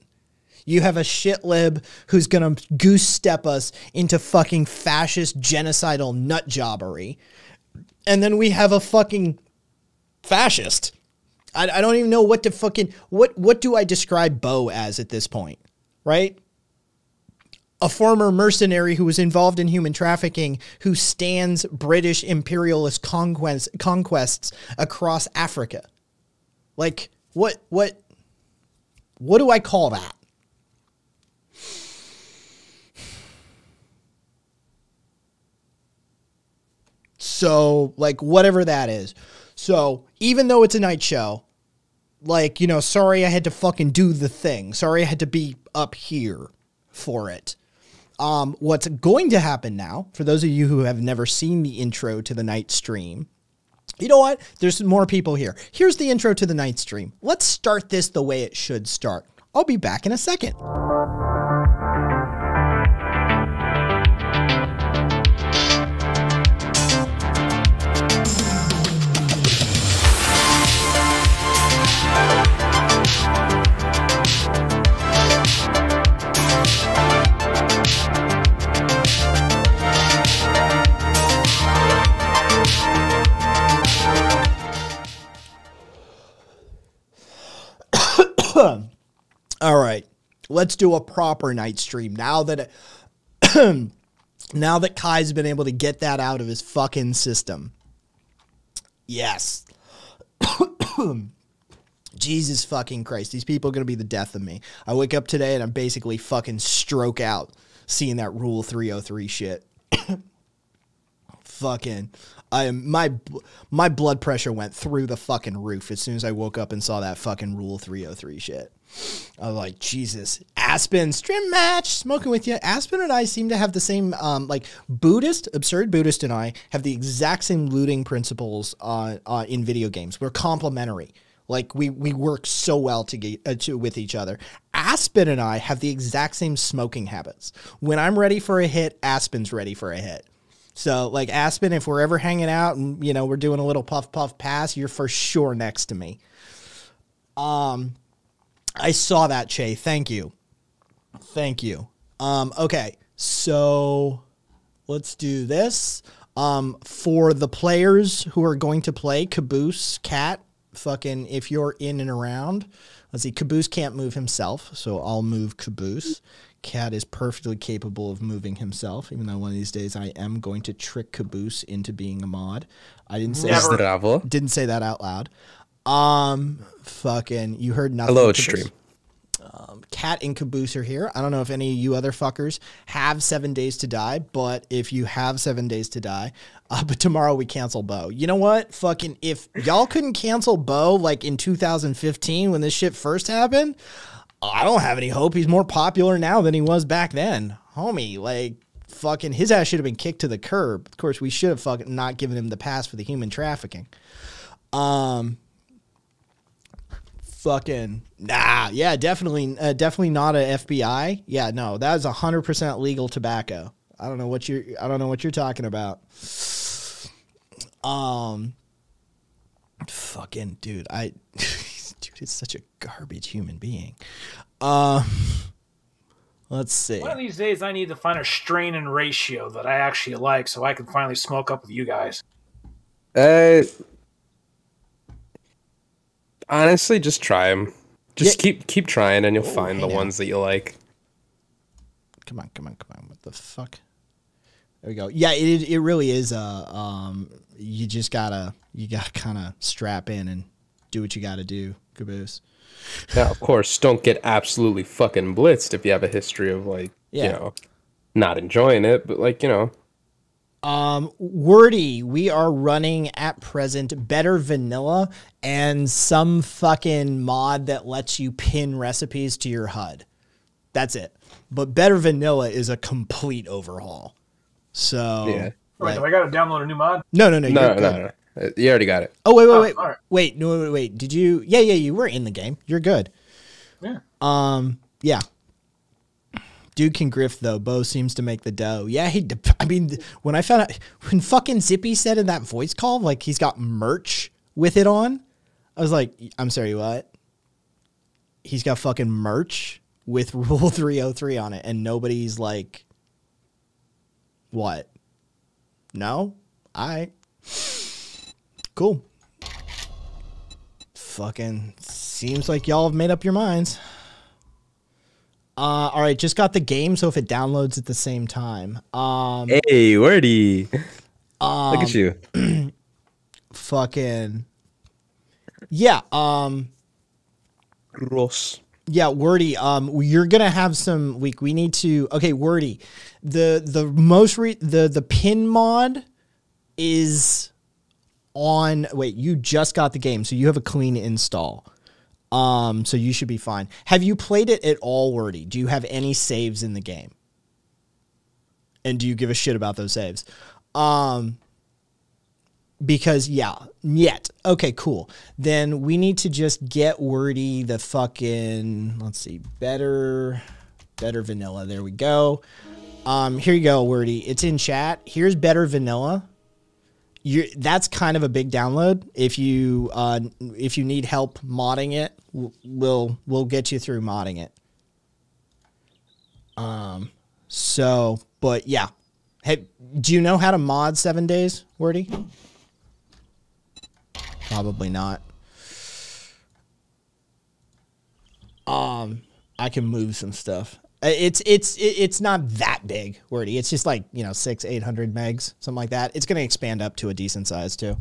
You have a shit lib who's gonna goose step us into fucking fascist genocidal nut jobbery. And then we have a fucking fascist. I, I don't even know what to fucking what what do I describe Beau as at this point, right? A former mercenary who was involved in human trafficking, who stands British imperialist conquests conquests across Africa. Like what what what do I call that? So, like, whatever that is. So, even though it's a night show, like, you know, sorry I had to fucking do the thing. Sorry I had to be up here for it. Um, what's going to happen now, for those of you who have never seen the intro to the night stream, you know what? There's more people here. Here's the intro to the night stream. Let's start this the way it should start. I'll be back in a second. All right, let's do a proper night stream now that now that Kai's been able to get that out of his fucking system. Yes. Jesus fucking Christ, these people are gonna be the death of me. I wake up today and I'm basically fucking stroke out seeing that Rule 303 shit. fucking I am my my blood pressure went through the fucking roof as soon as I woke up and saw that fucking Rule 303 shit. I was like, Jesus, Aspen stream match, smoking with you. Aspen and I seem to have the same, um, like Buddhist, absurd Buddhist, and I have the exact same looting principles uh, uh, in video games. We're complementary. Like we we work so well to get uh, to, with each other. Aspen and I have the exact same smoking habits. When I'm ready for a hit, Aspen's ready for a hit. So like Aspen, if we're ever hanging out and you know we're doing a little puff puff pass, you're for sure next to me. Um, I saw that, Che. Thank you. Thank you. Um, okay, so let's do this. Um, for the players who are going to play Caboose, Cat, fucking, if you're in and around, let's see, Caboose can't move himself, so I'll move Caboose. Cat is perfectly capable of moving himself, even though one of these days I am going to trick Caboose into being a mod. I didn't say Never. that, didn't say that out loud. Um, fucking, you heard nothing. Hello, Caboose. stream. Cat and Caboose are here. I don't know if any of you other fuckers have seven days to die, but if you have seven days to die, uh, but tomorrow we cancel Beau. You know what? Fucking, if y'all couldn't cancel Beau like in 2015 when this shit first happened, I don't have any hope. He's more popular now than he was back then. Homie, like, fucking, his ass should have been kicked to the curb. Of course, we should have fucking not given him the pass for the human trafficking. Um, fucking nah yeah definitely uh, definitely not a fbi yeah no that is 100% legal tobacco i don't know what you're i don't know what you're talking about um fucking dude i dude is such a garbage human being um let's see One of these days, I need to find a strain and ratio that I actually like, so I can finally smoke up with you guys. Uh, honestly, just try them. Just Yeah. keep keep trying, and you'll Oh, find the now. ones that you like. come on come on come on what the fuck there we go yeah it, it really is uh um you just gotta you gotta kind of strap in and do what you gotta do caboose Now, of course, don't get absolutely fucking blitzed if you have a history of like, Yeah. you know, not enjoying it, but like, you know, Um, wordy, we are running at present better vanilla and some fucking mod that lets you pin recipes to your HUD. That's it. But better vanilla is a complete overhaul. So Yeah. Wait, like- do I gotta download a new mod? no, no, no, no, you're no, good. no, you already got it. Oh wait, wait, Oh, wait, all right. wait, no, wait, wait, wait. Did you? Yeah, yeah, you were in the game. You're good. Yeah. Um, yeah. Dude can grift though. Beau seems to make the dough. Yeah, he. I mean, when I found out when fucking Zippy said in that voice call, like he's got merch with it on, I was like, I'm sorry, what? He's got fucking merch with Rule 303 on it, and nobody's like, what? No, all right, cool. Fucking seems like y'all have made up your minds. Uh, all right, just got the game, so if it downloads at the same time, um, Hey, wordy. Look at you. fucking, yeah, um, Ross. yeah, wordy. Um, you're gonna have some week. We need to. Okay, wordy. The the most re- the the pin mod is on. Wait, you just got the game, so you have a clean install. Um, so you should be fine. Have you played it at all, wordy? Do you have any saves in the game? And do you give a shit about those saves? Um, because yeah, yet. Okay, cool. Then we need to just get wordy the fucking let's see, better better vanilla. There we go. Um, here you go, wordy. It's in chat. Here's better vanilla. You that's kind of a big download. If you uh, if you need help modding it, we'll we'll get you through modding it. Um, so, but yeah, hey, do you know how to mod seven days, wordy? Probably not. Um, I can move some stuff. Uh, It's it's it's not that big, wordy. It's just like you know six eight hundred megs, something like that. It's gonna expand up to a decent size too.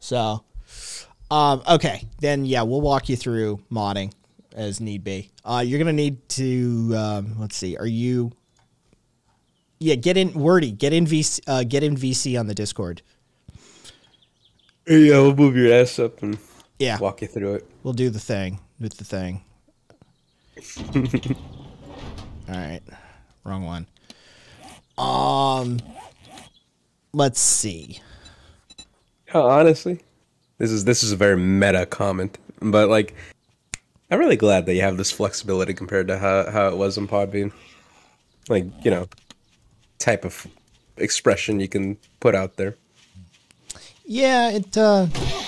So, um, okay, then yeah, we'll walk you through modding as need be. Uh, you're gonna need to um, let's see. Are you? Yeah, get in wordy. Get in VC. Uh, get in VC on the Discord. Yeah, we'll move your ass up and Yeah, walk you through it. we'll do the thing with the thing. All right, wrong one. Um, let's see. Oh, honestly, this is this is a very meta comment, but like, I'm really glad that you have this flexibility compared to how how it was in Podbean. Like, you know, type of expression you can put out there. Yeah, it uh,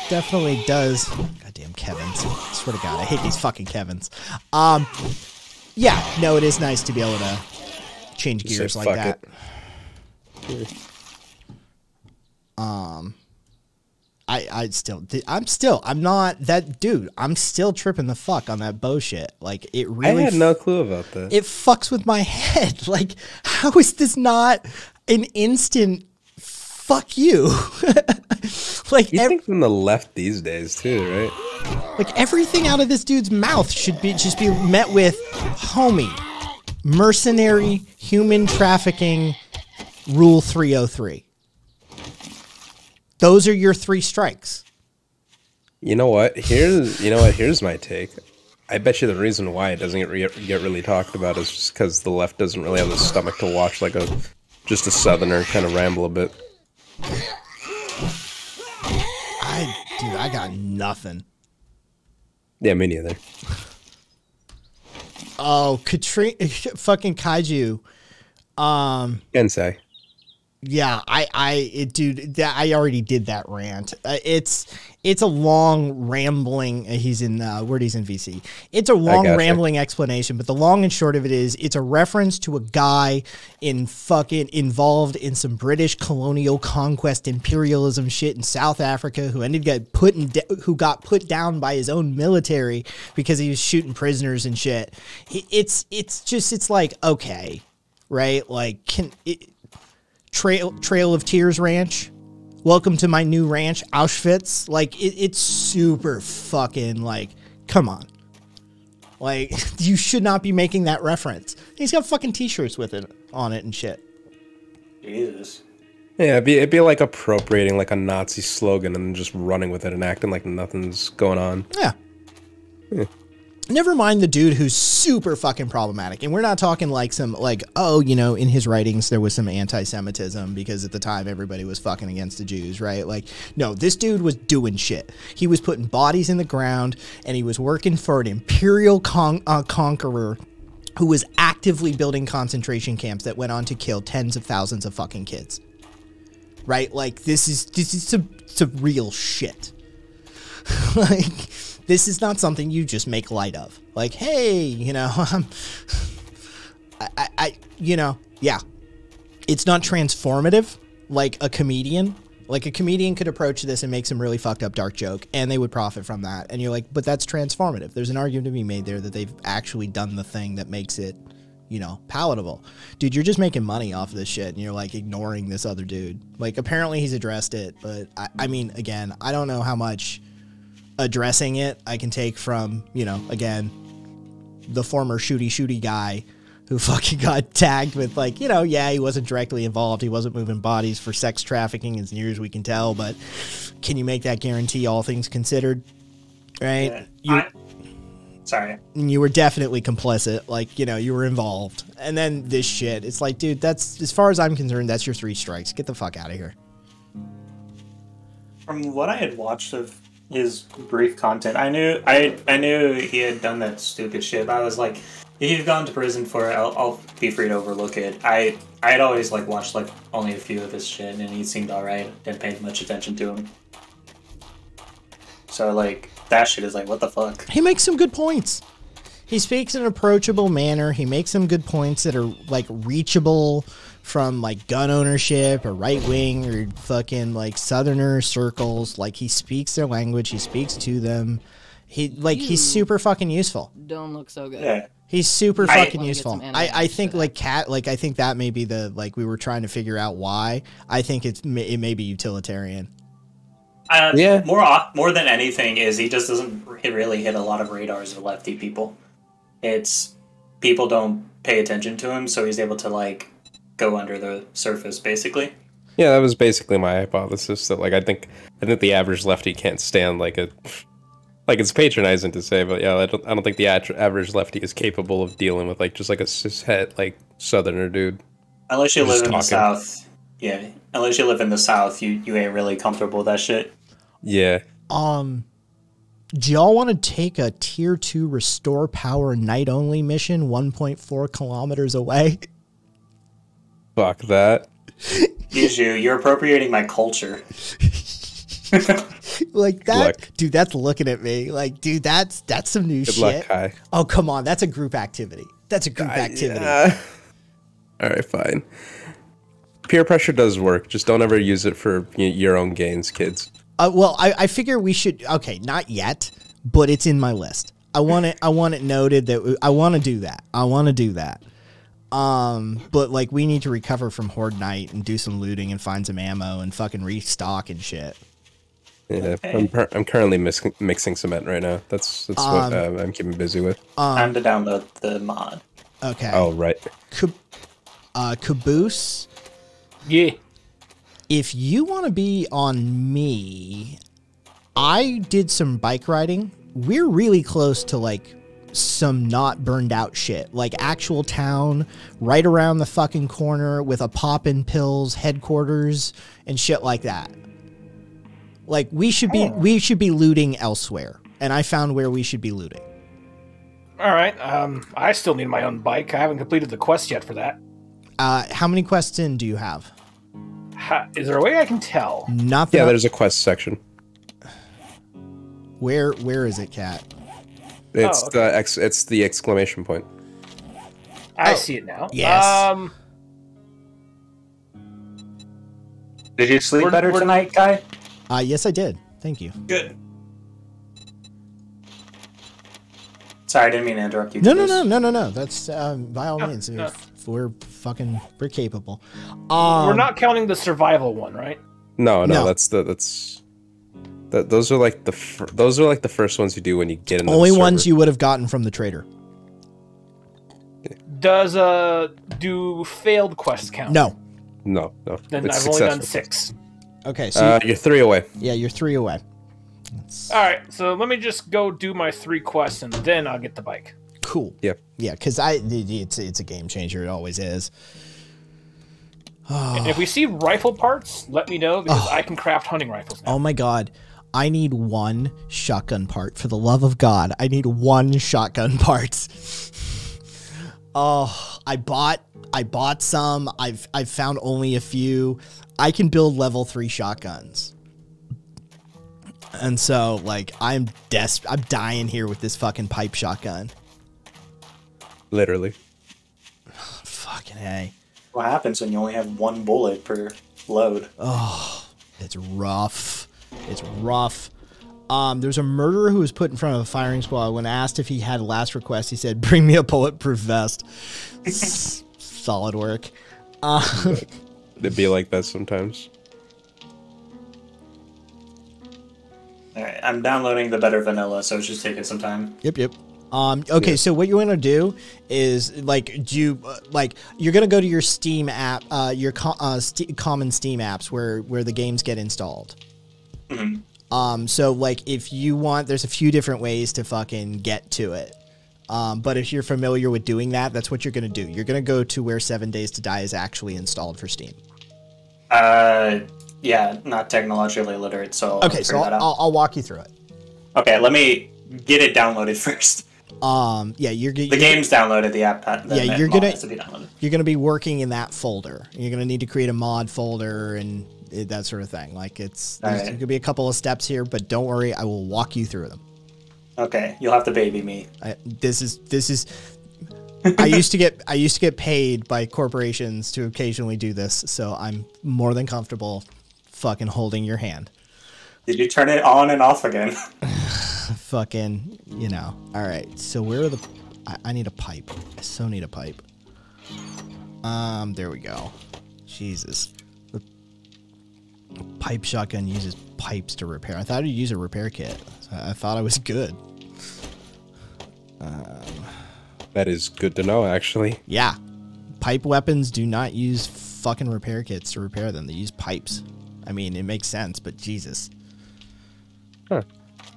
definitely does. Goddamn Kevin's. I swear to God, I hate these fucking Kevins. Um, yeah, no, it is nice to be able to change Just gears like that. it." I, I still, I'm still, I'm not that dude. I'm still tripping the fuck on that bullshit. Like it really. I had no clue about that. it fucks with my head. Like, how is this not an instant fuck you? like, you ev- think from the left these days too, right? like everything out of this dude's mouth should be just be met with homie, mercenary, human trafficking, rule 303. Those are your three strikes. You know what? Here's you know what? Here's my take. I bet you the reason why it doesn't get, re- get really talked about is just because the left doesn't really have the stomach to watch like a just a southerner kind of ramble a bit. Dude, I got nothing. Yeah, me neither. Oh, Katrina, fucking kaiju. Um, Kensai. Yeah, I, I, it, dude, that I already did that rant. Uh, it's, it's a long rambling. Uh, he's in uh, word. He's in VC. It's a long gotcha. rambling explanation, but the long and short of it is, it's a reference to a guy in fucking involved in some British colonial conquest imperialism shit in South Africa, who ended get put in, de- who got put down by his own military because he was shooting prisoners and shit. It's, it's just, it's like okay, right? Like, can it Trail Trail of Tears Ranch. Welcome to my new ranch, Auschwitz. Like it, it's super fucking like, come on. Like you should not be making that reference. He's got fucking t-shirts with it on it and shit. Jesus. Yeah, it'd be, it'd be like appropriating like a Nazi slogan and just running with it and acting like nothing's going on. Yeah. Never mind the dude who's super fucking problematic. And we're not talking like some, like, oh, you know, in his writings there was some anti Semitism because at the time everybody was fucking against the Jews, right? Like, no, this dude was doing shit. He was putting bodies in the ground and he was working for an imperial con- uh, conqueror who was actively building concentration camps that went on to kill tens of thousands of fucking kids. Right? Like, this is, this is some, some real shit like this is not something you just make light of. Like hey you know um, I, I, I you know yeah. It's not transformative like a comedian. Like a comedian could approach this and make some really fucked up dark joke and they would profit from that. And you're like but that's transformative. There's an argument to be made there that they've actually done the thing that makes it you know palatable. Dude you're just making money off of this shit and you're like ignoring this other dude. Like apparently he's addressed it but i, I mean again i don't know how much addressing it I can take from, you know, again, the former shooty shooty guy who fucking got tagged with like, you know, yeah, he wasn't directly involved. He wasn't moving bodies for sex trafficking as near as we can tell, but can you make that guarantee all things considered? Right? You I, Sorry. and you were definitely complicit. Like, you know, you were involved. And then this shit. It's like, dude, that's as far as I'm concerned, that's your three strikes. Get the fuck out of here. From what I had watched of his brief content, I knew I I knew he had done that stupid shit. But I was like, if you've gone to prison for it, I'll, I'll be free to overlook it. I I had always like watched like only a few of his shit, and he seemed alright. Didn't pay much attention to him. So like that shit is like, what the fuck? He makes some good points. He speaks in an approachable manner. He makes some good points that are like reachable from like gun ownership or right wing or fucking like southerner circles. Like he speaks their language. He speaks to them. He like he's super fucking useful. Don't look so good. Yeah. He's super I- fucking Wanna useful. I, I think like cat like I think that may be the like we were trying to figure out why. I think it's it may be utilitarian. Uh, Yeah. More o- more than anything is he just doesn't really hit a lot of radars of lefty people. It's people don't pay attention to him, so he's able to like go under the surface, basically. Yeah, that was basically my hypothesis. That like I think I think the average lefty can't stand like a like it's patronizing to say, but yeah, I don't I don't think the at- average lefty is capable of dealing with like just like a cishet like southerner dude. Unless you live in the south, yeah. Unless you live in the south, you you ain't really comfortable with that shit. Yeah, Um, do y'all want to take a tier two restore power night only mission 1.4 kilometers away? fuck that. Yuju, you're appropriating my culture. like that, luck. dude. That's looking at me. Like, dude, that's that's some new Good shit. luck, Kai. Oh, come on, that's a group activity. That's a group activity. Uh, all right, fine. Peer pressure does work. Just don't ever use it for your own gains, kids. Uh, well, I, I figure we should. Okay, not yet, but it's in my list. I want it. I want it noted that we, I want to do that. I want to do that. Um, but like we need to recover from Horde Night and do some looting and find some ammo and fucking restock and shit. Yeah, I'm, per- I'm currently mix- mixing cement right now. That's that's what Um, uh, I'm keeping busy with. Time to download the mod. Okay. Oh right. Cab- uh, Caboose, Yeah. if you want to be on me, I did some bike riding. We're really close to like some not burned out shit. Like actual town right around the fucking corner with a poppin' pills headquarters and shit like that. Like we should be we should be looting elsewhere. And I found where we should be looting. All right. Um, I still need my own bike. I haven't completed the quest yet for that. Uh, how many quests in do you have? Ha, is there a way I can tell? Not that Yeah, there's a quest section. where where is it, cat? It's okay. the ex- it's the exclamation point. I Oh, see it now. yes. Um, Did you sleep better tonight, Kai? Uh, yes, I did. Thank you. Good. Sorry, I didn't mean to interrupt you. No, no, no, no, no, no. That's um, by all means. no. If we're fucking, we're capable. Um, we're not counting the survival one, right? No, no, No. that's the that's that. Those are like the fir- those are like the first ones you do when you get in. The world. Only ones you would have gotten from the trader. Does uh do failed quests count? No. No, no. Then it's I've only done six. Okay, so Uh, you're three away. yeah, you're three away. All right. So let me just go do my three quests and then I'll get the bike. Cool. Yeah. Yeah, because I it's it's a game changer. It always is. And if we see rifle parts, let me know because I can craft hunting rifles now. Oh my god. I need one shotgun part. For the love of God, I need one shotgun part. oh, I bought I bought some. I've I've found only a few. I can build level three shotguns. And so like I'm des I'm dying here with this fucking pipe shotgun. Literally. Fucking hey. What happens when you only have one bullet per load? Oh, it's rough. It's rough. Um, there's a murderer who was put in front of a firing squad. When asked if he had a last request, he said, "Bring me a bulletproof vest." Solid work. It'd be like that sometimes. All right, I'm downloading the better vanilla, so it's just taking some time. Yep, yep. Um, okay, so what you want to do is like, do you uh, like you're gonna go to your Steam app, uh, your co- uh, st- common Steam apps where where the games get installed. Mhm. Um, so like if you want, there's a few different ways to fucking get to it. Um, but if you're familiar with doing that, that's what you're gonna do. You're gonna go to where Seven Days to Die is actually installed for Steam. Uh, yeah, not technologically literate, so I'll Okay, so that I'll, out. I'll, I'll walk you through it. Okay, let me get it downloaded first. Um, yeah, you're The you're- game's downloaded. The app. The Yeah, you're gonna- to be you're going to be working in that folder. You're going to need to create a mod folder and it, that sort of thing. Like it's there's, Alright. there could be a couple of steps here, but don't worry, I will walk you through them. Okay, you'll have to baby me. I, this is this is. I used to get I used to get paid by corporations to occasionally do this, so I'm more than comfortable fucking holding your hand. Did you turn it on and off again? Fucking, you know. All right. So where are the? I, I need a pipe. I so need a pipe. Um, there we go. Jesus. Pipe shotgun uses pipes to repair. I thought it'd use a repair kit. I, I thought I was good. That is good to know, actually. Yeah. Pipe weapons do not use fucking repair kits to repair them. They use pipes. I mean, it makes sense, but Jesus.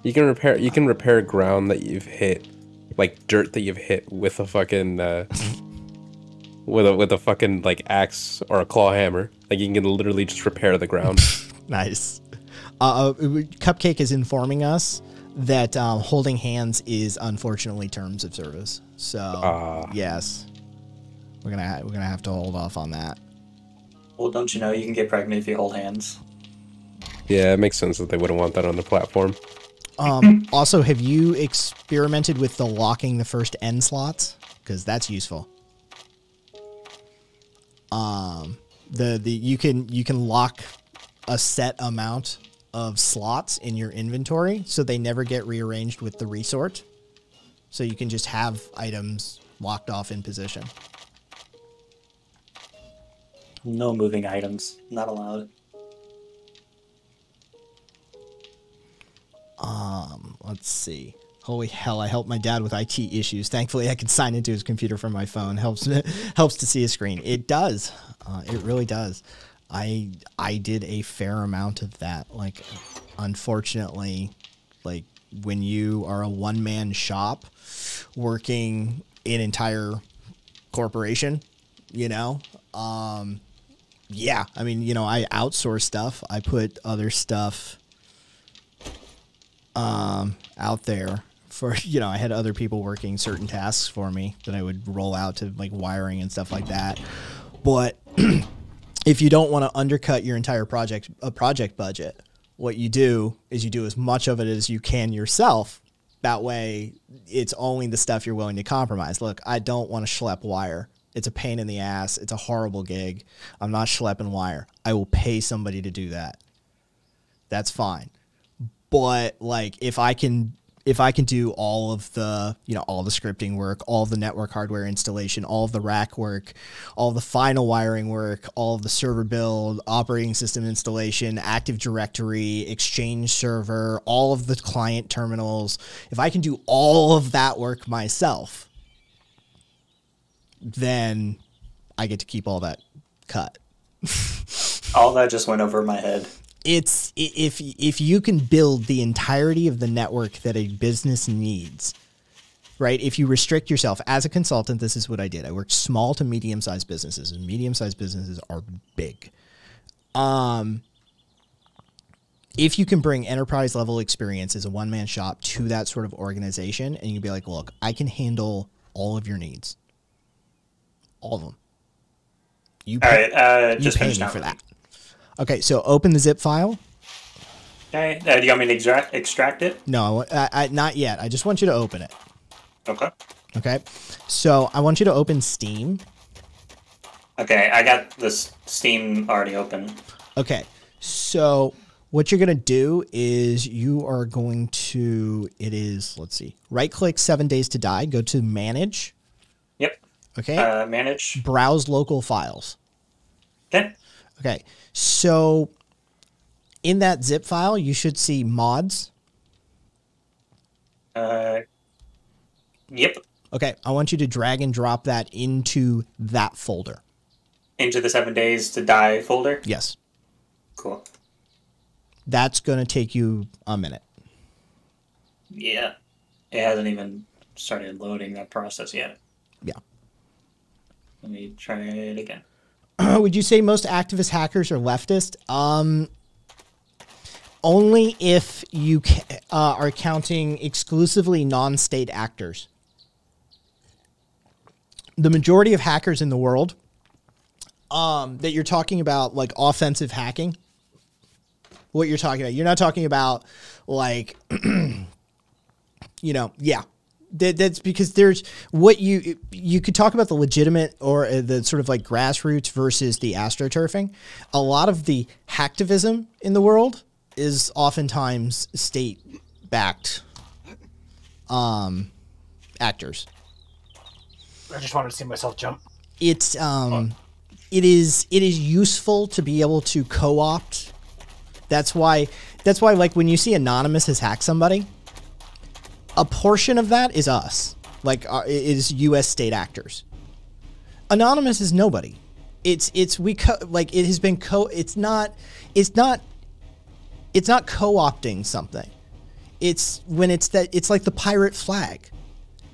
You can repair. You can repair ground that you've hit, like dirt that you've hit with a fucking, uh, with a with a fucking like axe or a claw hammer. Like you can literally just repair the ground. Nice. Uh, uh, Cupcake is informing us that um, holding hands is unfortunately terms of service. So Ah. yes, we're gonna ha- we're gonna have to hold off on that. well, don't you know you can get pregnant if you hold hands? yeah, it makes sense that they wouldn't want that on the platform. Um, also, have you experimented with the locking the first end slots? Because that's useful. Um, the the you can you can lock a set amount of slots in your inventory so they never get rearranged with the resort. So you can just have items locked off in position. No moving items, not allowed. Um, let's see. Holy hell! I helped my dad with IT issues. Thankfully, I can sign into his computer from my phone. helps helps to see a screen. It does. Uh, it really does. I I did a fair amount of that. Like, unfortunately, like when you are a one man shop working an entire corporation, you know, um, yeah. I mean, you know, I outsource stuff. I put other stuff um, out there for you know I had other people working certain tasks for me that I would roll out to like wiring and stuff like that. But if you don't want to undercut your entire project a project budget, what you do is you do as much of it as you can yourself. That way, it's only the stuff you're willing to compromise. Look, I don't want to schlep wire. It's a pain in the ass. It's a horrible gig. I'm not schlepping wire. I will pay somebody to do that. That's fine but like if I can if I can do all of the you know all the scripting work, all the network hardware installation, all of the rack work, all the final wiring work, all the server build, operating system installation, Active Directory, Exchange server, all of the client terminals, if I can do all of that work myself, then I get to keep all that cut. All that just went over my head. It's if if you can build the entirety of the network that a business needs right? If you restrict yourself as a consultant this is what i did. I worked small to medium sized businesses and medium sized businesses are big. Um if you can bring enterprise level experience as a one man shop to that sort of organization and you'd be like look i can handle all of your needs. All of them you pay, All right, uh, you just pay me for that okay so open the zip file Okay, uh, do you want me to extract extract it? No, I, I, not yet. I just want you to open it. Okay. Okay. So I want you to open Steam. Okay, I got this Steam already open. Okay. So what you're going to do is you are going to, it is, let's see, right click seven days to die, go to manage. Yep. Okay. Uh, manage. Browse local files. Okay. Okay. So in that zip file, you should see mods. Uh, yep. Okay. I want you to drag and drop that into that folder. Into the seven days to die folder. Yes. Cool. That's going to take you a minute. Yeah. It hasn't even started loading that process yet. Yeah. Let me try it again. Would you say most activist hackers are leftist? Um, only if you uh, are counting exclusively non-state actors. The majority of hackers in the world um, that you're talking about, like offensive hacking, what you're talking about, you're not talking about like you know, yeah. That, that's because there's what you you could talk about the legitimate or uh, the sort of like grassroots versus the astroturfing. A lot of the hacktivism in the world is oftentimes state backed um actors. I just wanted to see myself jump. It's um it is it is useful to be able to co-opt. That's why that's why like when you see anonymous has hacked somebody, a portion of that is us. Like uh, is U.S. state actors. Anonymous is nobody. It's it's we like it has been co. It's not. It's not. It's not co-opting something. It's when it's that. It's like the pirate flag.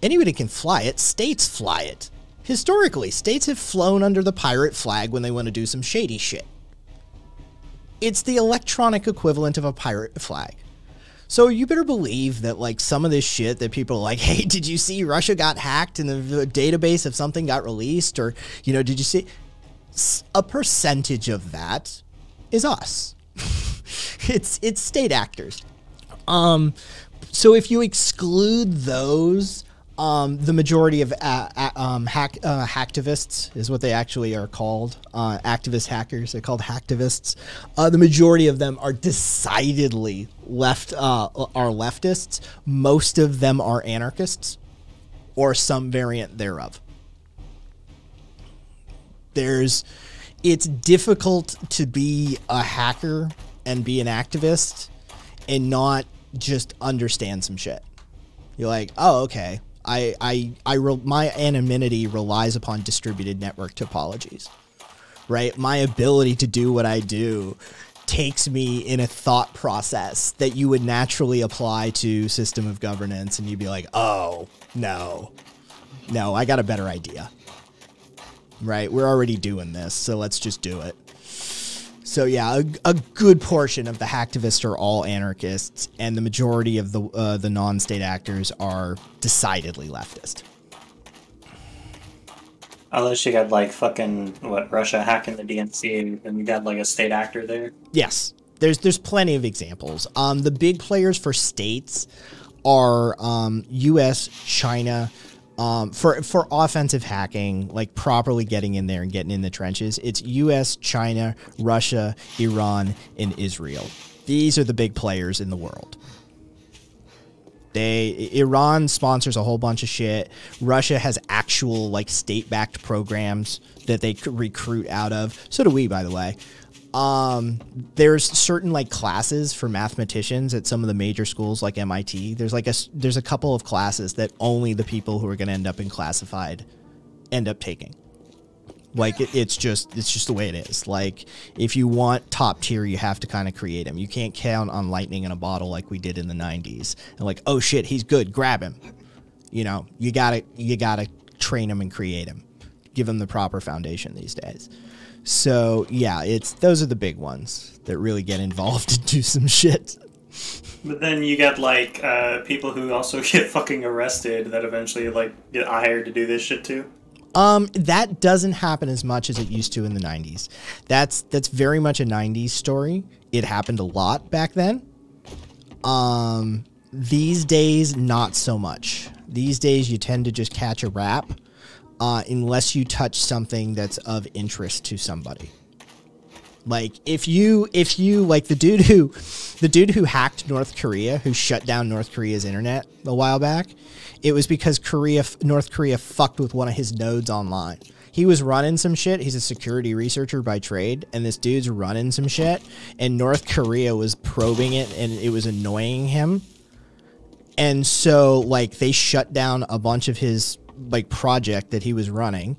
Anybody can fly it. States fly it. Historically, states have flown under the pirate flag when they want to do some shady shit. It's the electronic equivalent of a pirate flag. So you better believe that like some of this shit that people are like, hey, did you see Russia got hacked and the database of something got released, or you know, did you see? A percentage of that is us. it's it's state actors. Um, so if you exclude those, um, the majority of uh, uh, um, hack uh, hacktivists is what they actually are called. Uh, activist hackers. They're called hacktivists. Uh, the majority of them are decidedly left. Uh, are leftists. Most of them are anarchists, or some variant thereof. There's, it's difficult to be a hacker and be an activist, and not just understand some shit. You're like, oh, okay. I, I, I, re- my anonymity relies upon distributed network topologies, right? My ability to do what I do takes me in a thought process that you would naturally apply to system of governance, and you'd be like, oh, no, no, I got a better idea, right? We're already doing this, so let's just do it. So yeah, a, a good portion of the hacktivists are all anarchists, and the majority of the uh, the non-state actors are decidedly leftist. Unless you got like fucking what Russia hacking the DNC, and you got like a state actor there. Yes, there's there's plenty of examples. Um, the big players for states are um, U.S., China. Um, for for offensive hacking, like properly getting in there and getting in the trenches, it's U.S., China, Russia, Iran, and Israel. These are the big players in the world. They Iran sponsors a whole bunch of shit. Russia has actual like state-backed programs that they recruit out of. So do we, by the way. Um, there's certain like classes for mathematicians at some of the major schools like MIT. There's like a there's a couple of classes that only the people who are going to end up in classified end up taking. Like it, it's just it's just the way it is. Like if you want top tier, you have to kind of create him. You can't count on lightning in a bottle like we did in the '90s. And like, oh shit, he's good, grab him. You know, you gotta you gotta train him and create him, give him the proper foundation these days. So yeah, it's those are the big ones that really get involved and do some shit. But then you get like uh, people who also get fucking arrested that eventually like get hired to do this shit too. Um, that doesn't happen as much as it used to in the '90s. That's that's very much a '90s story. It happened a lot back then. Um, these days, not so much. These days, you tend to just catch a rap, uh, unless you touch something that's of interest to somebody. Like if you if you like the dude who the dude who hacked North Korea, who shut down North Korea's internet a while back, it was because Korea North Korea fucked with one of his nodes online. He was running some shit. He's a security researcher by trade, and this dude's running some shit, and North Korea was probing it, and it was annoying him. And so, like, they shut down a bunch of his like project that he was running,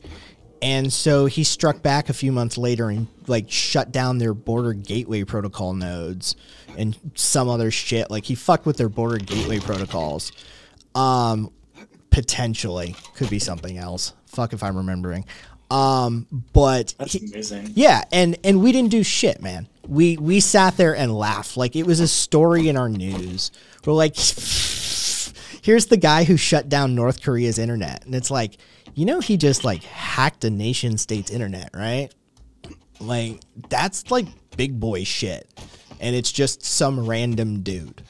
And so he struck back a few months later and like shut down their border gateway protocol nodes and some other shit. Like he fucked with their border gateway protocols. Um, potentially could be something else. Fuck if I'm remembering. Um, but That's he- amazing. yeah, and and we didn't do shit, man. We we sat there and laughed like it was a story in our news. We're like, here's the guy who shut down North Korea's internet, and it's like, you know, he just like hacked a nation state's internet, right? Like that's like big boy shit, and it's just some random dude.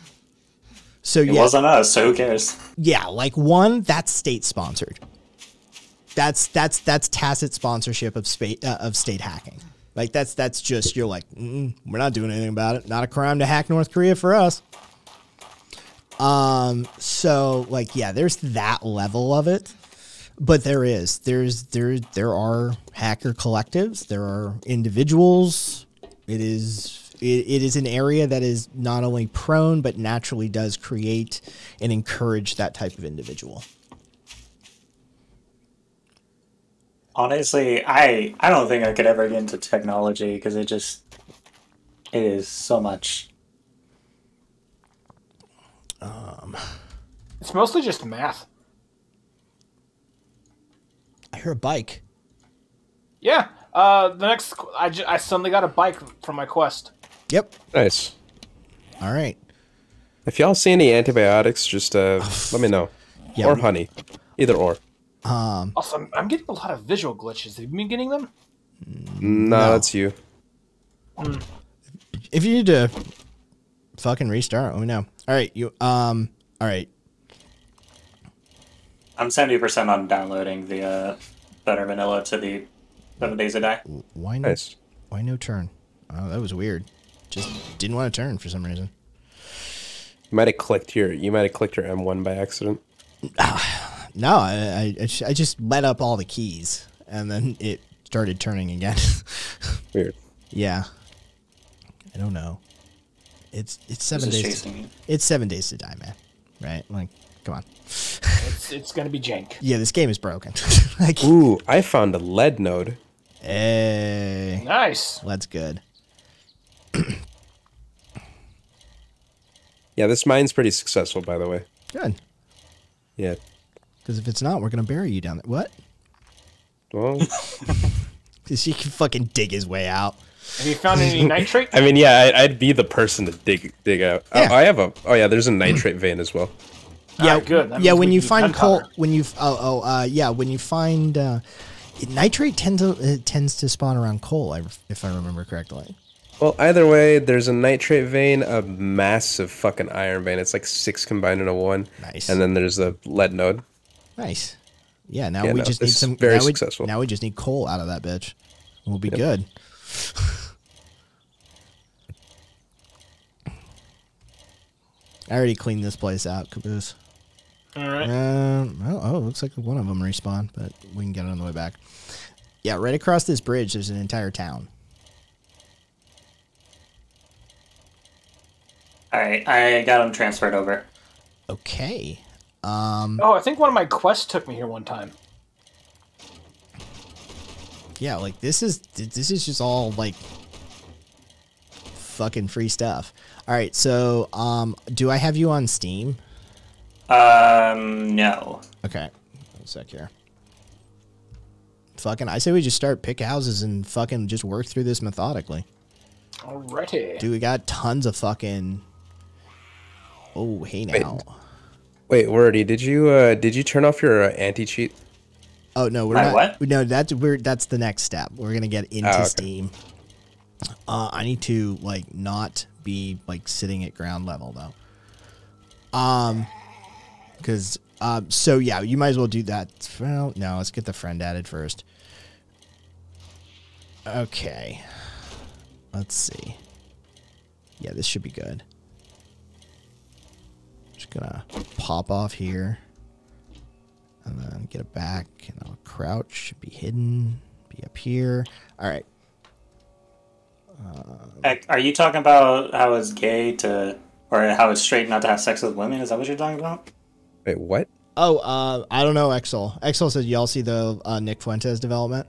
So It yeah, wasn't us, so who cares? yeah, like one that's state sponsored. That's that's that's tacit sponsorship of state uh, of state hacking. Like that's that's just you're like mm, we're not doing anything about it. Not a crime to hack North Korea for us. Um. So like yeah, there's that level of it, but there is there's there there are hacker collectives. There are individuals. It is it, it is an area that is not only prone but naturally does create and encourage that type of individual. Honestly, I I don't think I could ever get into technology because it just it is so much. It's mostly just math. I hear a bike. Yeah. Uh, the next, I, ju- I suddenly got a bike from my quest. Yep. Nice. All right. If y'all see any antibiotics, just uh, let me know. Yeah, or honey, either or. Also, I'm, I'm getting a lot of visual glitches. Have you been getting them? No, that's you. If you need to fucking restart, let me know. All right. You um. All right. I'm seventy percent on downloading the uh, Better Vanilla to the Seven Days a Die. Why no? Nice. Why no turn? Oh, that was weird. Just didn't want to turn for some reason. You might have clicked your you might have clicked your M1 by accident. No, I I, I I just let up all the keys and then it started turning again. Weird. yeah. I don't know. It's it's seven This days. chasing me. It's seven days to die, man. Right? Like, come on. It's, it's gonna be jank. Yeah, this game is broken. like, Ooh, I found a lead node. hey, Nice. that's good. Yeah, this mine's pretty successful, by the way. Good. Yeah. Because if it's not, we're gonna bury you down there. What? Well, Because he can fucking dig his way out. Have you found any nitrate? I mean, yeah, I, I'd be the person to dig dig out. Oh, Yeah. I have a. Oh yeah, there's a nitrate vein as well. Yeah, Ah, good. That yeah. When you find gunpowder. coal, when you oh oh uh, yeah, when you find uh, nitrate tends to it tends to spawn around coal, if I remember correctly. Well, either way, there's a nitrate vein, a massive fucking iron vein. It's like six combined into one. Nice. And then there's a lead node. Nice. Yeah. Now Yeah, we no, just need some. very now we- successful. now we just need coal out of that bitch. We'll be good. I already cleaned this place out, Caboose. All right. Um, well, oh, looks like one of them respawned, but we can get it on the way back. Yeah, right across this bridge, there's an entire town. All right, I got them transferred over. Okay. Um, Oh, I think one of my quests took me here one time. Yeah, like this is this is just all like fucking free stuff. All right, so um, do I have you on Steam? Um, no. Okay, one sec here. Fucking, I say we just start pick houses and fucking just work through this methodically. Alrighty. Dude, we got tons of fucking. Oh, hey now. Wait, Wordy, did you uh did you turn off your uh, anti cheat? Oh no, we're My not. what? No, that's we're that's the next step. We're gonna get into Oh, okay. Steam. Uh, I need to like not be like sitting at ground level though. Um, because um, so yeah, you might as well do that. Well, no, let's get the friend added first. Okay, let's see. Yeah, this should be good. Just gonna pop off here and then get it back and I'll crouch should be hidden be up here all right Heck, Are you talking about how it's gay to, or how it's straight not to have sex with women? Is that what you're talking about? Wait, what? Oh, uh, I don't know. Exel. Exel said y'all see the uh, Nick Fuentes development.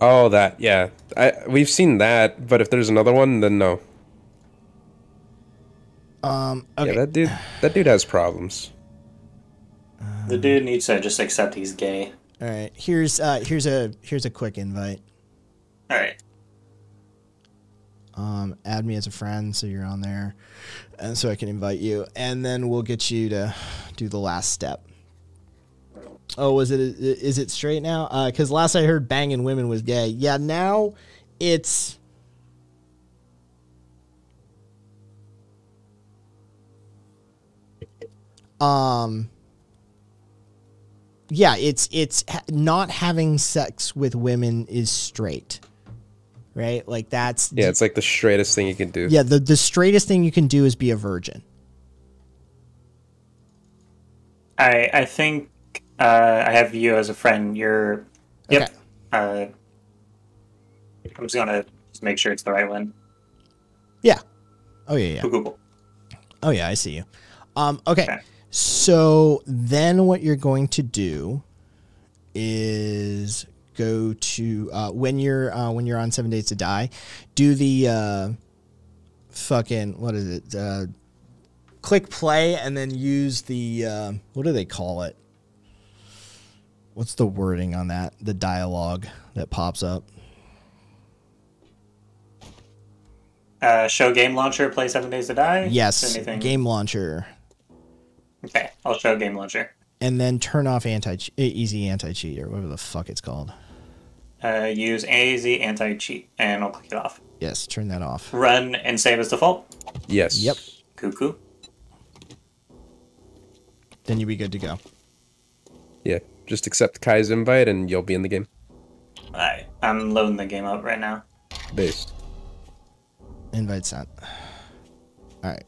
Oh, that yeah. I we've seen that, but if there's another one, then no. Um, okay. Yeah, that dude. That dude has problems. The dude needs to just accept he's gay. All right. Here's uh, here's a here's a quick invite. All right. Um, add me as a friend so you're on there, and so I can invite you, and then we'll get you to do the last step. Oh, was it? Is it straight now? Because last I heard, banging women was gay. Yeah, now it's. Um. Yeah, it's it's not having sex with women is straight, right? Like that's Yeah, it's like the straightest thing you can do. yeah. The the straightest thing you can do is be a virgin. I I think uh, I have you as a friend. You're. Yep. Okay. Uh, I'm just gonna just make sure it's the right one. Yeah. Oh yeah, yeah. Google. Oh yeah, I see you. Um, okay. Okay. So then what you're going to do is go to uh, when you're uh, when you're on Seven Days to Die, do the uh, fucking what is it? Uh, click play and then use the uh, what do they call it? What's the wording on that? The dialogue that pops up. Uh, show game launcher. Play Seven Days to Die. Yes, Anything? game launcher. Okay, I'll show game launcher. and then turn off anti easy anti cheat or whatever the fuck it's called. Uh, use Easy anti cheat, and I'll click it off. Yes, turn that off. Run and save as default. Yes. Yep. Cuckoo. Then you'll be good to go. Yeah. Just accept Kai's invite and you'll be in the game. Alright, I'm loading the game up right now. Based. Invite sent. All right.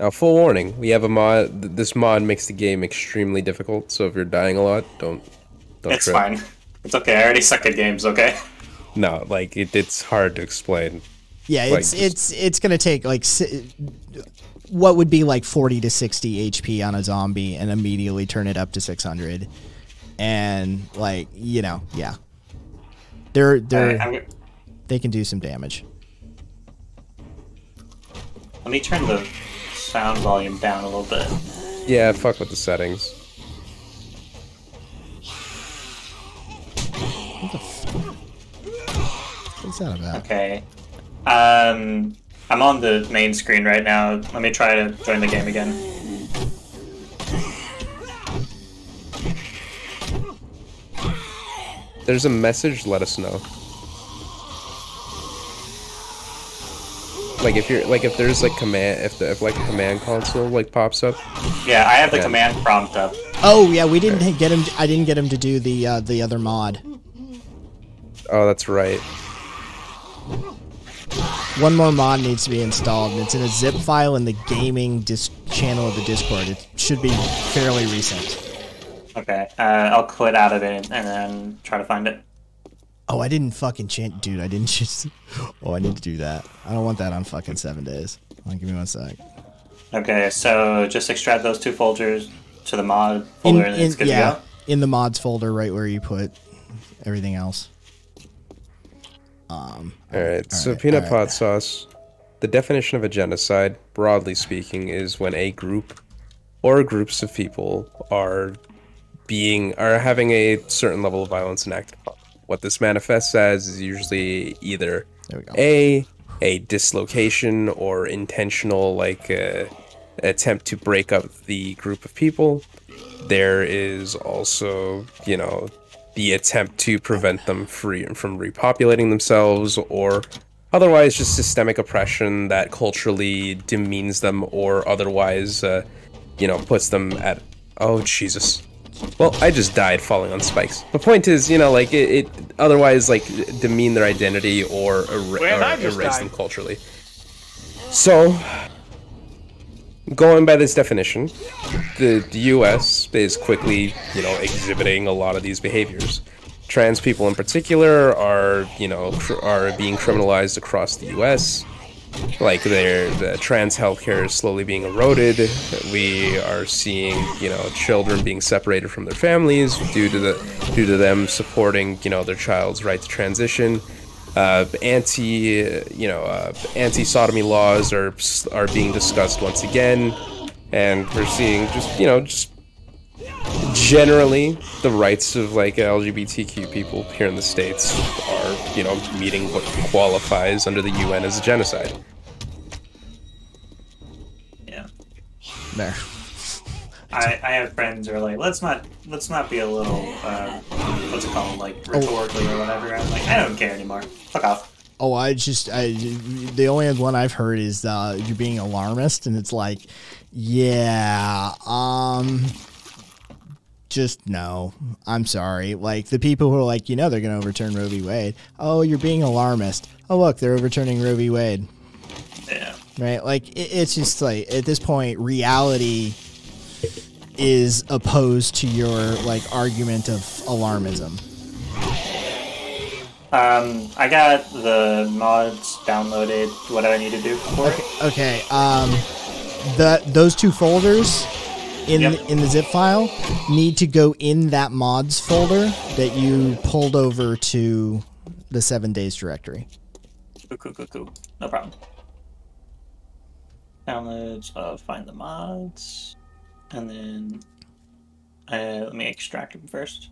Now, full warning: we have a mod. This mod makes the game extremely difficult. So if you're dying a lot, don't don't It's trip. fine. It's okay. I already suck at games. Okay. No, like it, it's hard to explain. Yeah, Like, it's just- it's it's gonna take like what would be like forty to sixty HP on a zombie, and immediately turn it up to six hundred, and like you know, yeah, they're they're Alright, they can do some damage. let me turn the sound volume down a little bit. Yeah, fuck with the settings. What's that about? Okay. Um, I'm on the main screen right now. Let me try to join the game again. There's a message. Let us know. Like if you're like if there's like command if the if like a command console like pops up. Yeah, I have the Yeah. command prompt up. Oh yeah, we didn't get him. I didn't get him to do the uh, the other mod. Oh, that's right. One more mod needs to be installed, and it's in a zip file in the gaming dis- channel of the Discord. It should be fairly recent. Okay, uh, I'll quit out of it and then try to find it. Oh, I didn't fucking chant, dude. I didn't just. Oh, I need to do that. I don't want that on fucking seven days. Hold on, give me one sec. Okay, so just extract those two folders to the mod In, folder and in it's good yeah, to go. in the mods folder, right where you put everything else. Um. All right. so Alright, peanut alright. pot sauce. The definition of a genocide, broadly speaking, is when a group or groups of people are being are having a certain level of violence enacted upon. What this manifests as is usually either There we go. a a dislocation or intentional like uh, attempt to break up the group of people. There is also, you know, the attempt to prevent them free from repopulating themselves or otherwise just systemic oppression that culturally demeans them or otherwise uh, you know puts them at oh jesus well i just died falling on spikes. The point is you know like it, it otherwise like demean their identity or, er- Well, or erase died. them culturally. So going by this definition the, the us is quickly you know exhibiting a lot of these behaviors. Trans people in particular are you know cr- are being criminalized across the us like their the trans healthcare is slowly being eroded. We are seeing you know children being separated from their families due to the due to them supporting you know their child's right to transition. Uh, anti you know uh, anti sodomy laws are are being discussed once again, and we're seeing just you know just generally the rights of like LGBTQ people here in the states are you know meeting what qualifies under the UN as a genocide. Yeah. There. I, I have friends who are like, let's not let's not be a little uh, what's it called, like Oh. rhetorically or whatever. I'm like, I don't care anymore. Fuck off. Oh, I just I the only one I've heard is uh, you're being alarmist, and it's like, yeah, um, just no. I'm sorry. Like the people who are like, you know, they're gonna overturn Roe v. Wade. Oh, you're being alarmist. Oh, look, they're overturning Roe v. Wade. Yeah. Right? Like it, it's just like at this point, reality is opposed to your like argument of alarmism. Um, I got the mods downloaded. What do I need to do for it? Okay. Um, the those two folders in Yep. in the zip file need to go in that mods folder that you pulled over to the seven days directory. Cool, cool, cool, cool. No problem. Downloads. Uh, find the mods, and then uh, let me extract them first.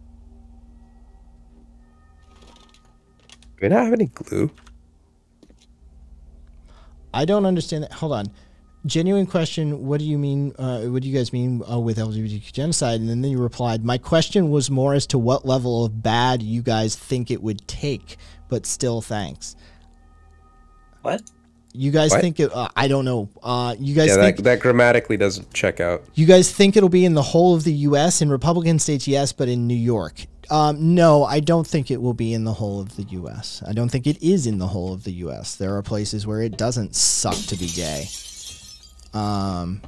Do we not have any glue? I don't understand that. Hold on. Genuine question. What do you mean? Uh, what do you guys mean uh, with LGBTQ genocide? And then you replied, "My question was more as to what level of bad you guys think it would take, but still, thanks." What? You guys What? think it? Uh, I don't know. Uh, you guys Yeah, think that, that grammatically doesn't check out. You guys think it'll be in the whole of the U.S. in Republican states? Yes, but in New York, um, no. I don't think it will be in the whole of the U.S. I don't think it is in the whole of the U.S. There are places where it doesn't suck to be gay. Um,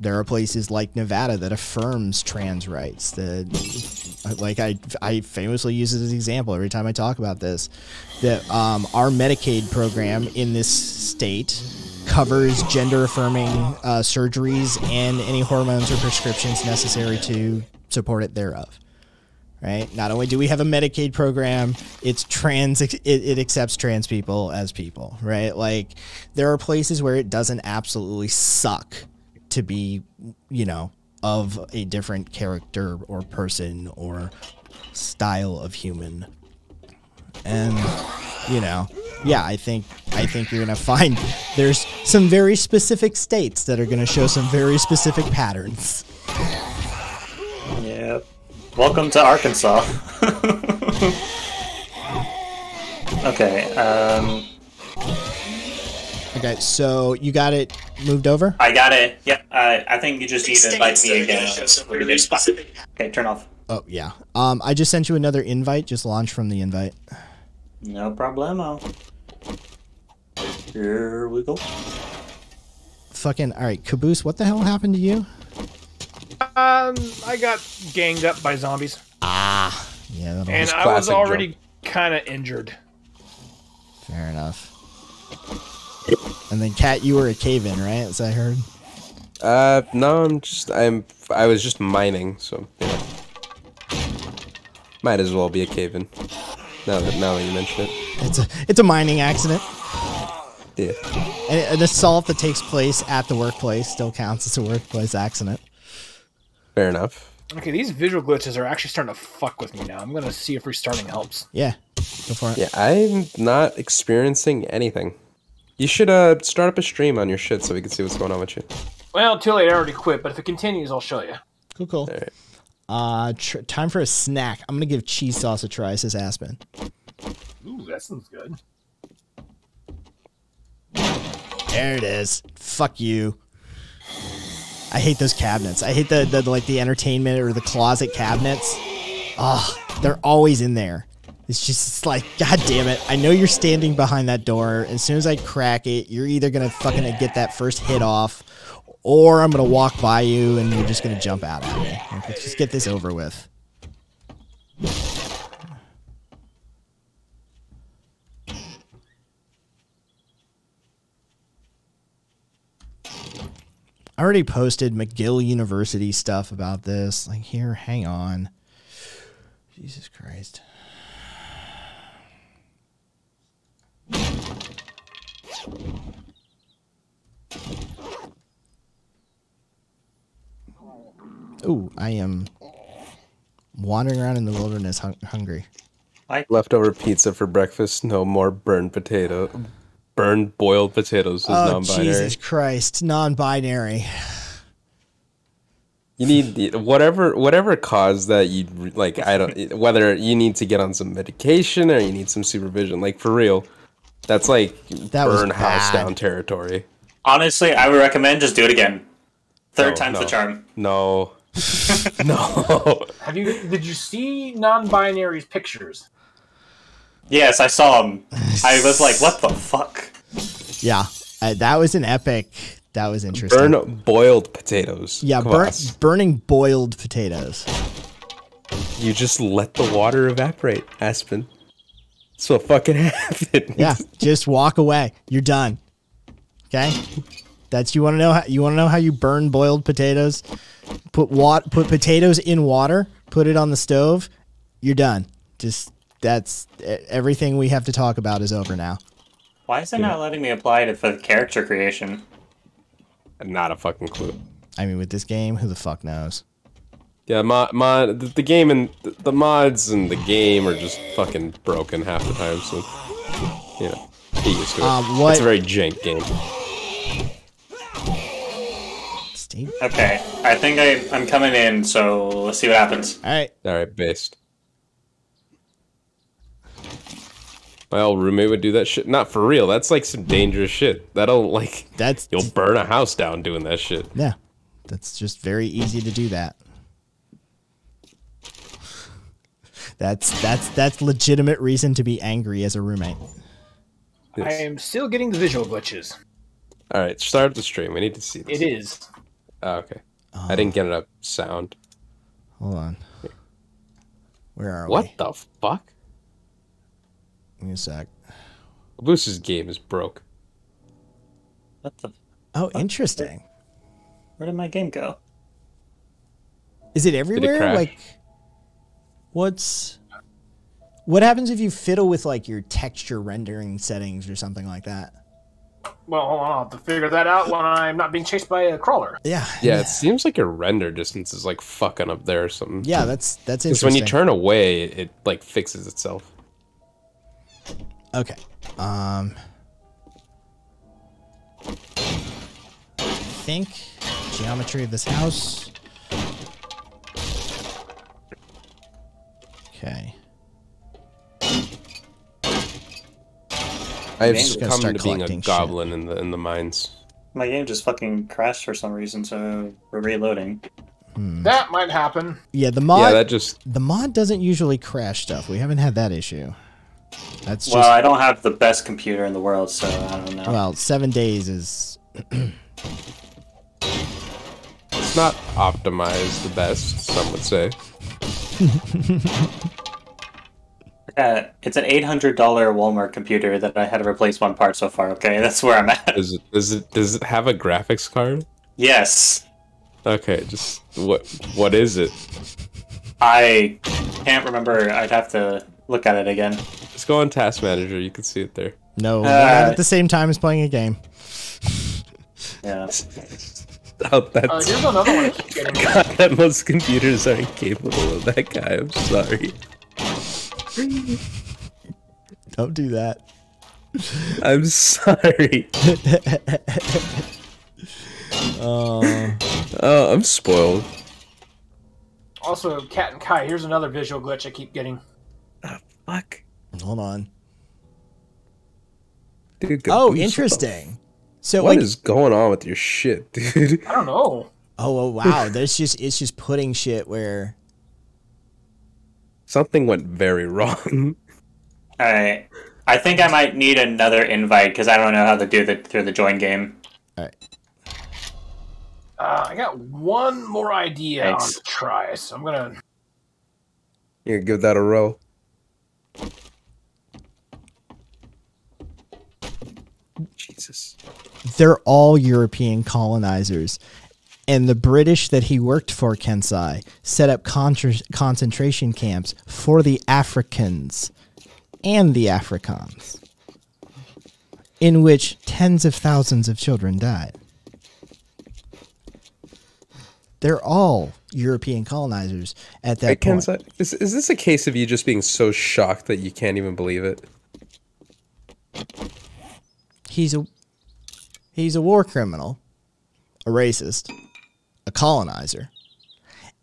there are places like Nevada that affirms trans rights. That, like I, I famously use as an example every time I talk about this. That um, our Medicaid program in this state covers gender affirming uh, surgeries and any hormones or prescriptions necessary to support it thereof. Right. Not only do we have a Medicaid program, it's trans. It, it accepts trans people as people. Right. Like there are places where it doesn't absolutely suck to be, you know, of a different character or person or style of human. And you know, yeah, I think I think you're gonna find there's some very specific states that are gonna show some very specific patterns. Yep. Welcome to Arkansas. okay. Um, Okay, so you got it moved over. I got it. Yeah, Uh, I think you just need to invite me again. Okay, turn off. Oh yeah. Um, I just sent you another invite. Just launch from the invite. No problemo. Here we go. Fucking all right, Caboose. What the hell happened to you? Um, I got ganged up by zombies, Ah, yeah, that'll and I was already kind of injured. fair enough. And then, Cat, you were a cave in, right? As I heard. Uh, no, I'm just I'm I was just mining, so you know. might as well be a cave in. Now that now that you mention it, It's a it's a mining accident. yeah. And an assault that takes place at the workplace still counts as a workplace accident. Fair enough. Okay, these visual glitches are actually starting to fuck with me now. I'm gonna see if restarting helps. Yeah, go for it. Yeah, I'm not experiencing anything. You should uh start up a stream on your shit so we can see what's going on with you. Well, too late. I already quit. But if it continues, I'll show you. Cool, cool. Alright. Uh, tr- time for a snack. I'm gonna give cheese sauce a try. Says Aspen. Ooh, that sounds good. There it is. Fuck you. I hate those cabinets. I hate the, the like the entertainment or the closet cabinets. Ah, they're always in there. It's just it's like, god damn it. I know you're standing behind that door. As soon as I crack it, you're either gonna fucking get that first hit off, or I'm gonna walk by you and you're just gonna jump out at me. Let's just get this over with. I already posted McGill University stuff about this. Like here, hang on. Jesus Christ. Ooh, I am wandering around in the wilderness hung- hungry. Leftover pizza for breakfast. No more burned potato. Burned boiled potatoes is Oh, non-binary. Jesus Christ. Non binary. You need whatever whatever cause that you like. I don't whether you need to get on some medication or you need some supervision. Like for real, that's like That was burn house down territory. Honestly, I would recommend just do it again. Third No, time's no. the charm. No, no. Have you? Did you see non-binary's pictures? Yes, I saw him. I was like, what the fuck? Yeah. Uh, that was an epic. That was interesting. Burn boiled potatoes. yeah, Come burn, on. burning boiled potatoes. You just let the water evaporate, Aspen. That's what fucking happened. Yeah, just walk away. You're done. Okay? That's you want to know how you want to know how you burn boiled potatoes? Put wat, put potatoes in water, put it on the stove. You're done. Just that's everything we have to talk about is over now. Why is it not letting me apply it for character creation? Not a fucking clue. I mean, with this game, who the fuck knows? Yeah, mod, mod the, the game and the, the mods and the game are just fucking broken half the time. So, you know, get used to it. Um, what- It's a very jank game. Steve. Okay, I think I, I'm coming in, so let's see what happens. All right. All right, based. My old roommate would do that shit. Not for real. That's like some dangerous shit. That'll like That's you'll burn a house down doing that shit. yeah. That's just very easy to do that. That's that's that's legitimate reason to be angry as a roommate. I am still getting the visual glitches. All right, start the stream. We need to see this. It is. Oh, okay. I didn't get enough sound. Hold on. Where are What we? What the fuck? Give me a sec. Boost's game is broke. What the? Oh, interesting. Where did my game go? Is it everywhere? crash? Like, what's what happens if you fiddle with like your texture rendering settings or something like that? Well, hold on. I'll have to figure that out when I'm not being chased by a crawler. Yeah, Yeah, it seems like your render distance is like fucking up there or something. yeah. That's that's interesting. Because interesting. when you turn away, it like fixes itself. Okay. Um. I think geometry of this house. Okay. I've just gonna come start to being a collecting shit. goblin in the in the mines. My game just fucking crashed for some reason, so we're reloading. That might happen. Yeah, the mod yeah, that just the mod doesn't usually crash stuff. We haven't had that issue. That's just Well, I don't have the best computer in the world, so I don't know. well, seven days is it's not optimized the best. Some would say. Uh, it's an eight hundred dollar Walmart computer that I had to replace one part so far. Okay, that's where I'm at. Does it does it does it have a graphics card? Yes, Okay, just what what is it? I can't remember. I'd have to look at it again. Just go on Task Manager. You can see it there. no Uh, not at the same time as playing a game. Yeah. Oh, Uh, that's here's another one I keep getting. God, that most computers aren't capable of that guy. I'm sorry. Don't do that. I'm sorry. Uh, Oh, I'm spoiled. Also, Cat and Kai. Here's another visual glitch I keep getting. Fuck, hold on. dude. Oh, interesting. So What like is going on with your shit, dude? I don't know. oh, oh wow, there's just it's just putting shit where Something went very wrong. All right. I think I might need another invite because I don't know how to do the through the join game. all right. Uh, I got one more idea Thanks. on to try, so I'm gonna. Here, give that a roll. Jesus. they're all European colonizers. And the British that he worked for, Kensai, set up concentration camps for the Africans and the Afrikaans, in which tens of thousands of children died. They're all European colonizers at that Hey, point. Is, is this a case of you just being so shocked that you can't even believe it? he's a he's a war criminal, a racist, a colonizer,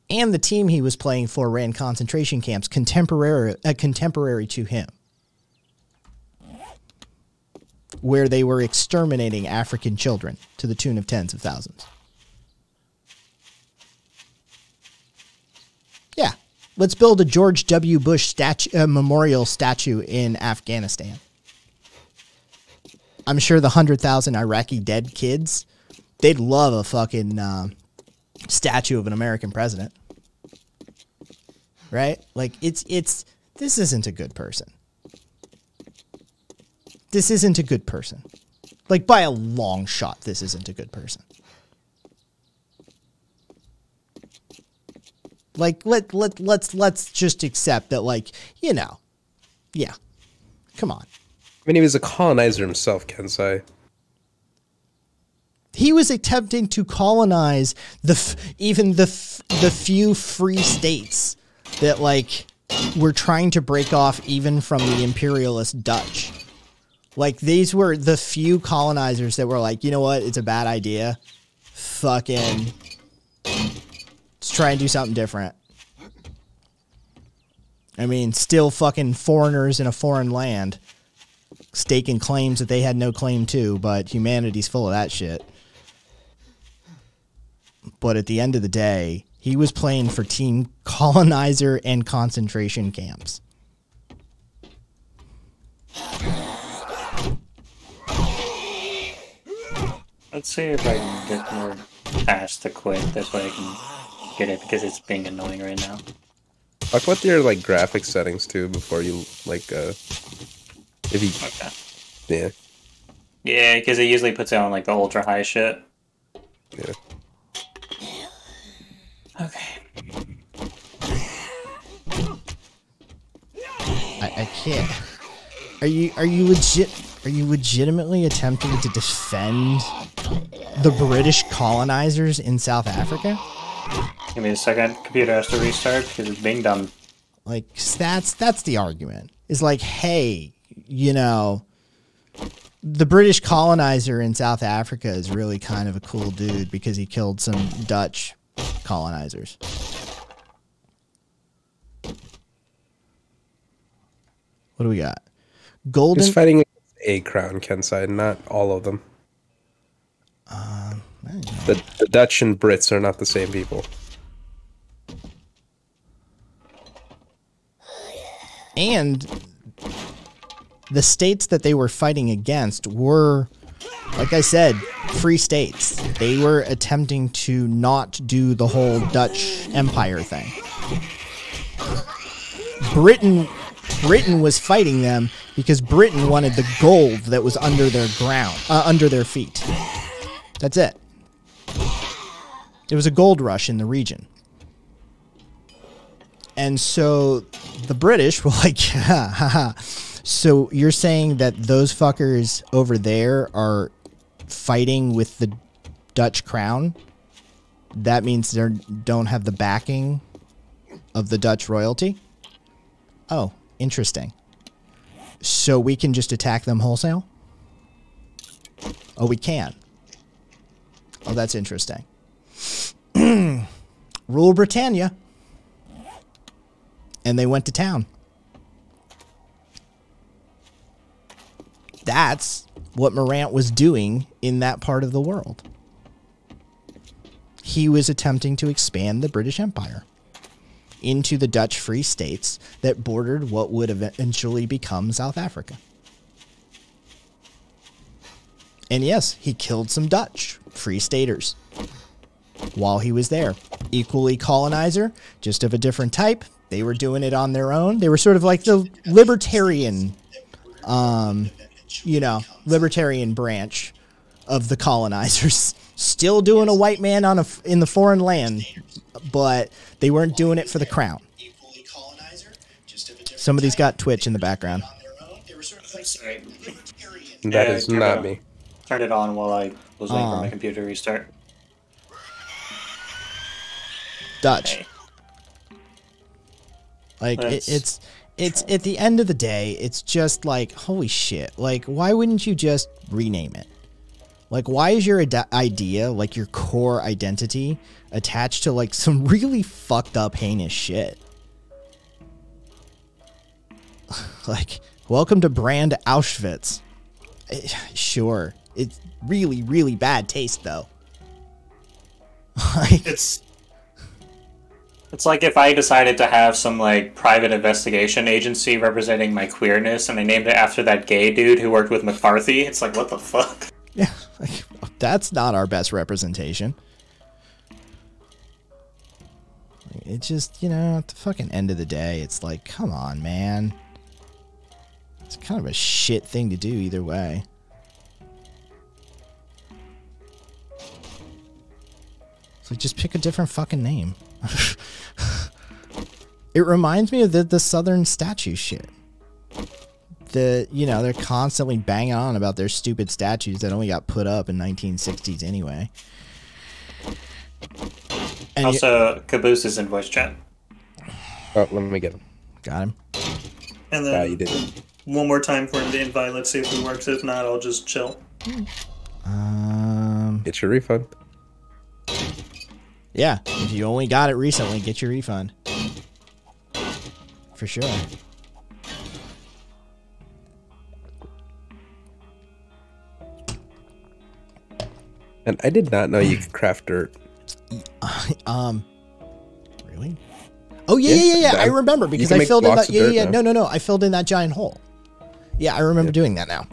and the team he was playing for ran concentration camps contemporary uh, contemporary to him, where they were exterminating African children to the tune of tens of thousands. Yeah, let's build a George W. Bush statue, uh, memorial statue in Afghanistan. I'm sure the hundred thousand Iraqi dead kids, they'd love a fucking uh, statue of an American president, right? Like it's it's this isn't a good person. This isn't a good person. Like by a long shot, this isn't a good person. Like let let let's let's just accept that like, you know. Yeah. Come on. I mean, he was a colonizer himself, Kensai. He was attempting to colonize the f- even the f- the few free states that like were trying to break off even from the imperialist Dutch. Like these were the few colonizers that were like, you know what, it's a bad idea. Fucking let's try and do something different. I mean, still fucking foreigners in a foreign land staking claims that they had no claim to, but humanity's full of that shit. But at the end of the day, he was playing for Team Colonizer and concentration camps. Let's see if I can get more ash to quit. This way I can get it because it's being annoying right now. Talk about your like graphic settings too before you like uh if you Okay. yeah Yeah, because it usually puts it on like the ultra high shit. yeah Okay. I, I can't. Are you are you legit? Are you legitimately attempting to defend the British colonizers in South Africa? Give me a second. Computer has to restart because it's being dumb. Like that's that's the argument. Is like, hey, you know, the British colonizer in South Africa is really kind of a cool dude because he killed some Dutch colonizers. What do we got? Golden. he's fighting a crown Kensai, not all of them. Um, the, the Dutch and Brits are not the same people. and the states that they were fighting against were like i said free states. They were attempting to not do the whole dutch empire thing. Britain britain was fighting them because britain wanted the gold that was under their ground uh, under their feet. That's it it was a gold rush in the region and so the British were like, ha, ha, ha. So you're saying that those fuckers over there are fighting with the Dutch crown? That means they don't have the backing of the Dutch royalty? Oh, interesting. So we can just attack them wholesale? Oh, we can. Oh, that's interesting. Rule Britannia and they went to town. That's what Morant was doing in that part of the world. He was attempting to expand the British Empire into the Dutch Free States that bordered what would eventually become South Africa. And yes, he killed some Dutch Free Staters while he was there. Equally colonizer, just of a different type. They were doing it on their own. They were sort of like the libertarian, um, you know, libertarian branch of the colonizers. Still doing a white man on a in the foreign land, but they weren't doing it for the crown. Somebody's got Twitch in the background. That is not me. Turned it on while I was waiting Ah. for my computer to restart. Dutch. Hey. Like it, it's it's at the end of the day, it's just like holy shit. Like why wouldn't you just rename it? Like why is your ide- idea, like your core identity, attached to like some really fucked up heinous shit? like welcome to brand Auschwitz. Eh, Sure, it's really really bad taste though. like It's it's like if I decided to have some like private investigation agency representing my queerness, and I named it after that gay dude who worked with McCarthy. It's like what the fuck. Yeah, like, that's not our best representation. It just, you know, at the fucking end of the day, it's like, come on, man. It's kind of a shit thing to do either way. It's like, just pick a different fucking name. it reminds me of the, the Southern statue shit the you know they're constantly banging on about their stupid statues that only got put up in 1960s anyway. And Also, Caboose is in voice chat. Oh, let me get him. got him. And then then you did one more time for him to invite. Let's see if it works. If not, I'll just chill. Um, Get your refund. Yeah, if you only got it recently, get your refund for sure. And I did not know you could craft dirt. Um, really? Oh yeah, Yeah, yeah, yeah, yeah. I remember because I filled in that. Yeah, yeah, yeah. No, no, no. I filled in that giant hole. Yeah, I remember doing that now.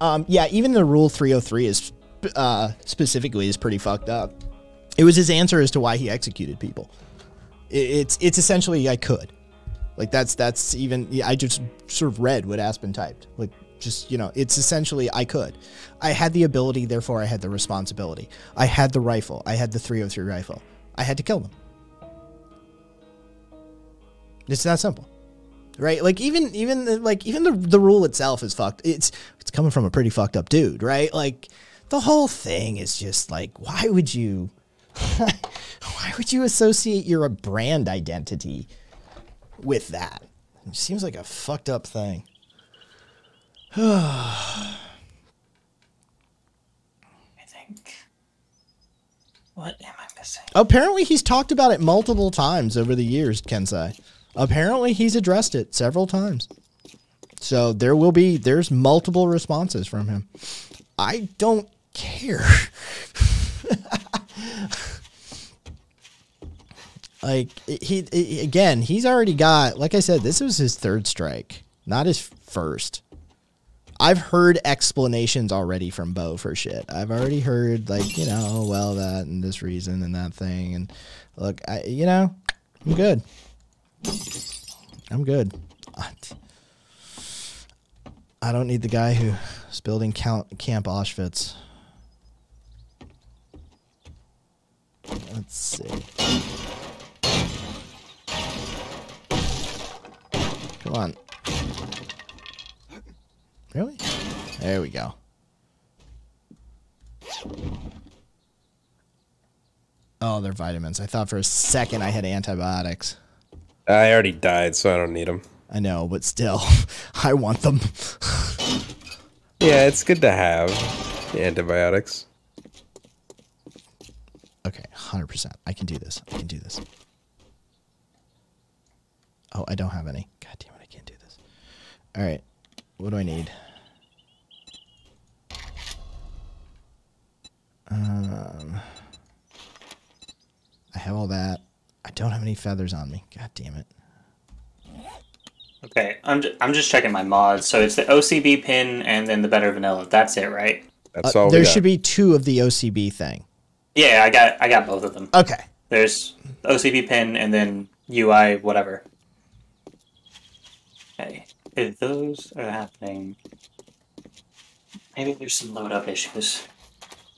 Um, yeah, even the rule 303 is uh, specifically is pretty fucked up. It was his answer as to why he executed people. It's it's essentially I could, like that's that's even I just sort of read what Aspen typed. Like just you know, it's essentially I could. I had the ability, therefore I had the responsibility. I had the rifle. I had the 303 rifle. I had to kill them. It's that simple, right? Like even even the- like even the the rule itself is fucked. It's it's coming from a pretty fucked up dude, right? Like the whole thing is just like, why would you, why would you associate your uh, brand identity with that? It seems like a fucked up thing. I think. What am I missing? Apparently, he's talked about it multiple times over the years, Kensai. Apparently, he's addressed it several times. So there will be there's multiple responses from him. I don't care. like he, he again, he's already got like I said, this was his third strike, not his first. I've heard explanations already from Beau for shit. I've already heard like, you know, oh, well that and this reason and that thing and look, I you know, I'm good. I'm good. I don't need the guy who's building Count, Camp Auschwitz. Let's see. Come on. Really? There we go. Oh, they're vitamins. I thought for a second I had antibiotics. I already died, so I don't need them. I know, but still, I want them. Yeah, it's good to have the antibiotics. Okay, 100%. I can do this. I can do this. Oh, I don't have any. God damn it, I can't do this. All right. What do I need? Um, I have all that. I don't have any feathers on me. God damn it. Okay, I'm just, I'm just checking my mods. So it's the OCB pin and then the better vanilla. That's it, right? That's Uh, all there we got. should be two of the OCB thing. Yeah, I got I got both of them. Okay. There's the OCB pin and then UI whatever. Okay, if those are happening, maybe there's some load up issues.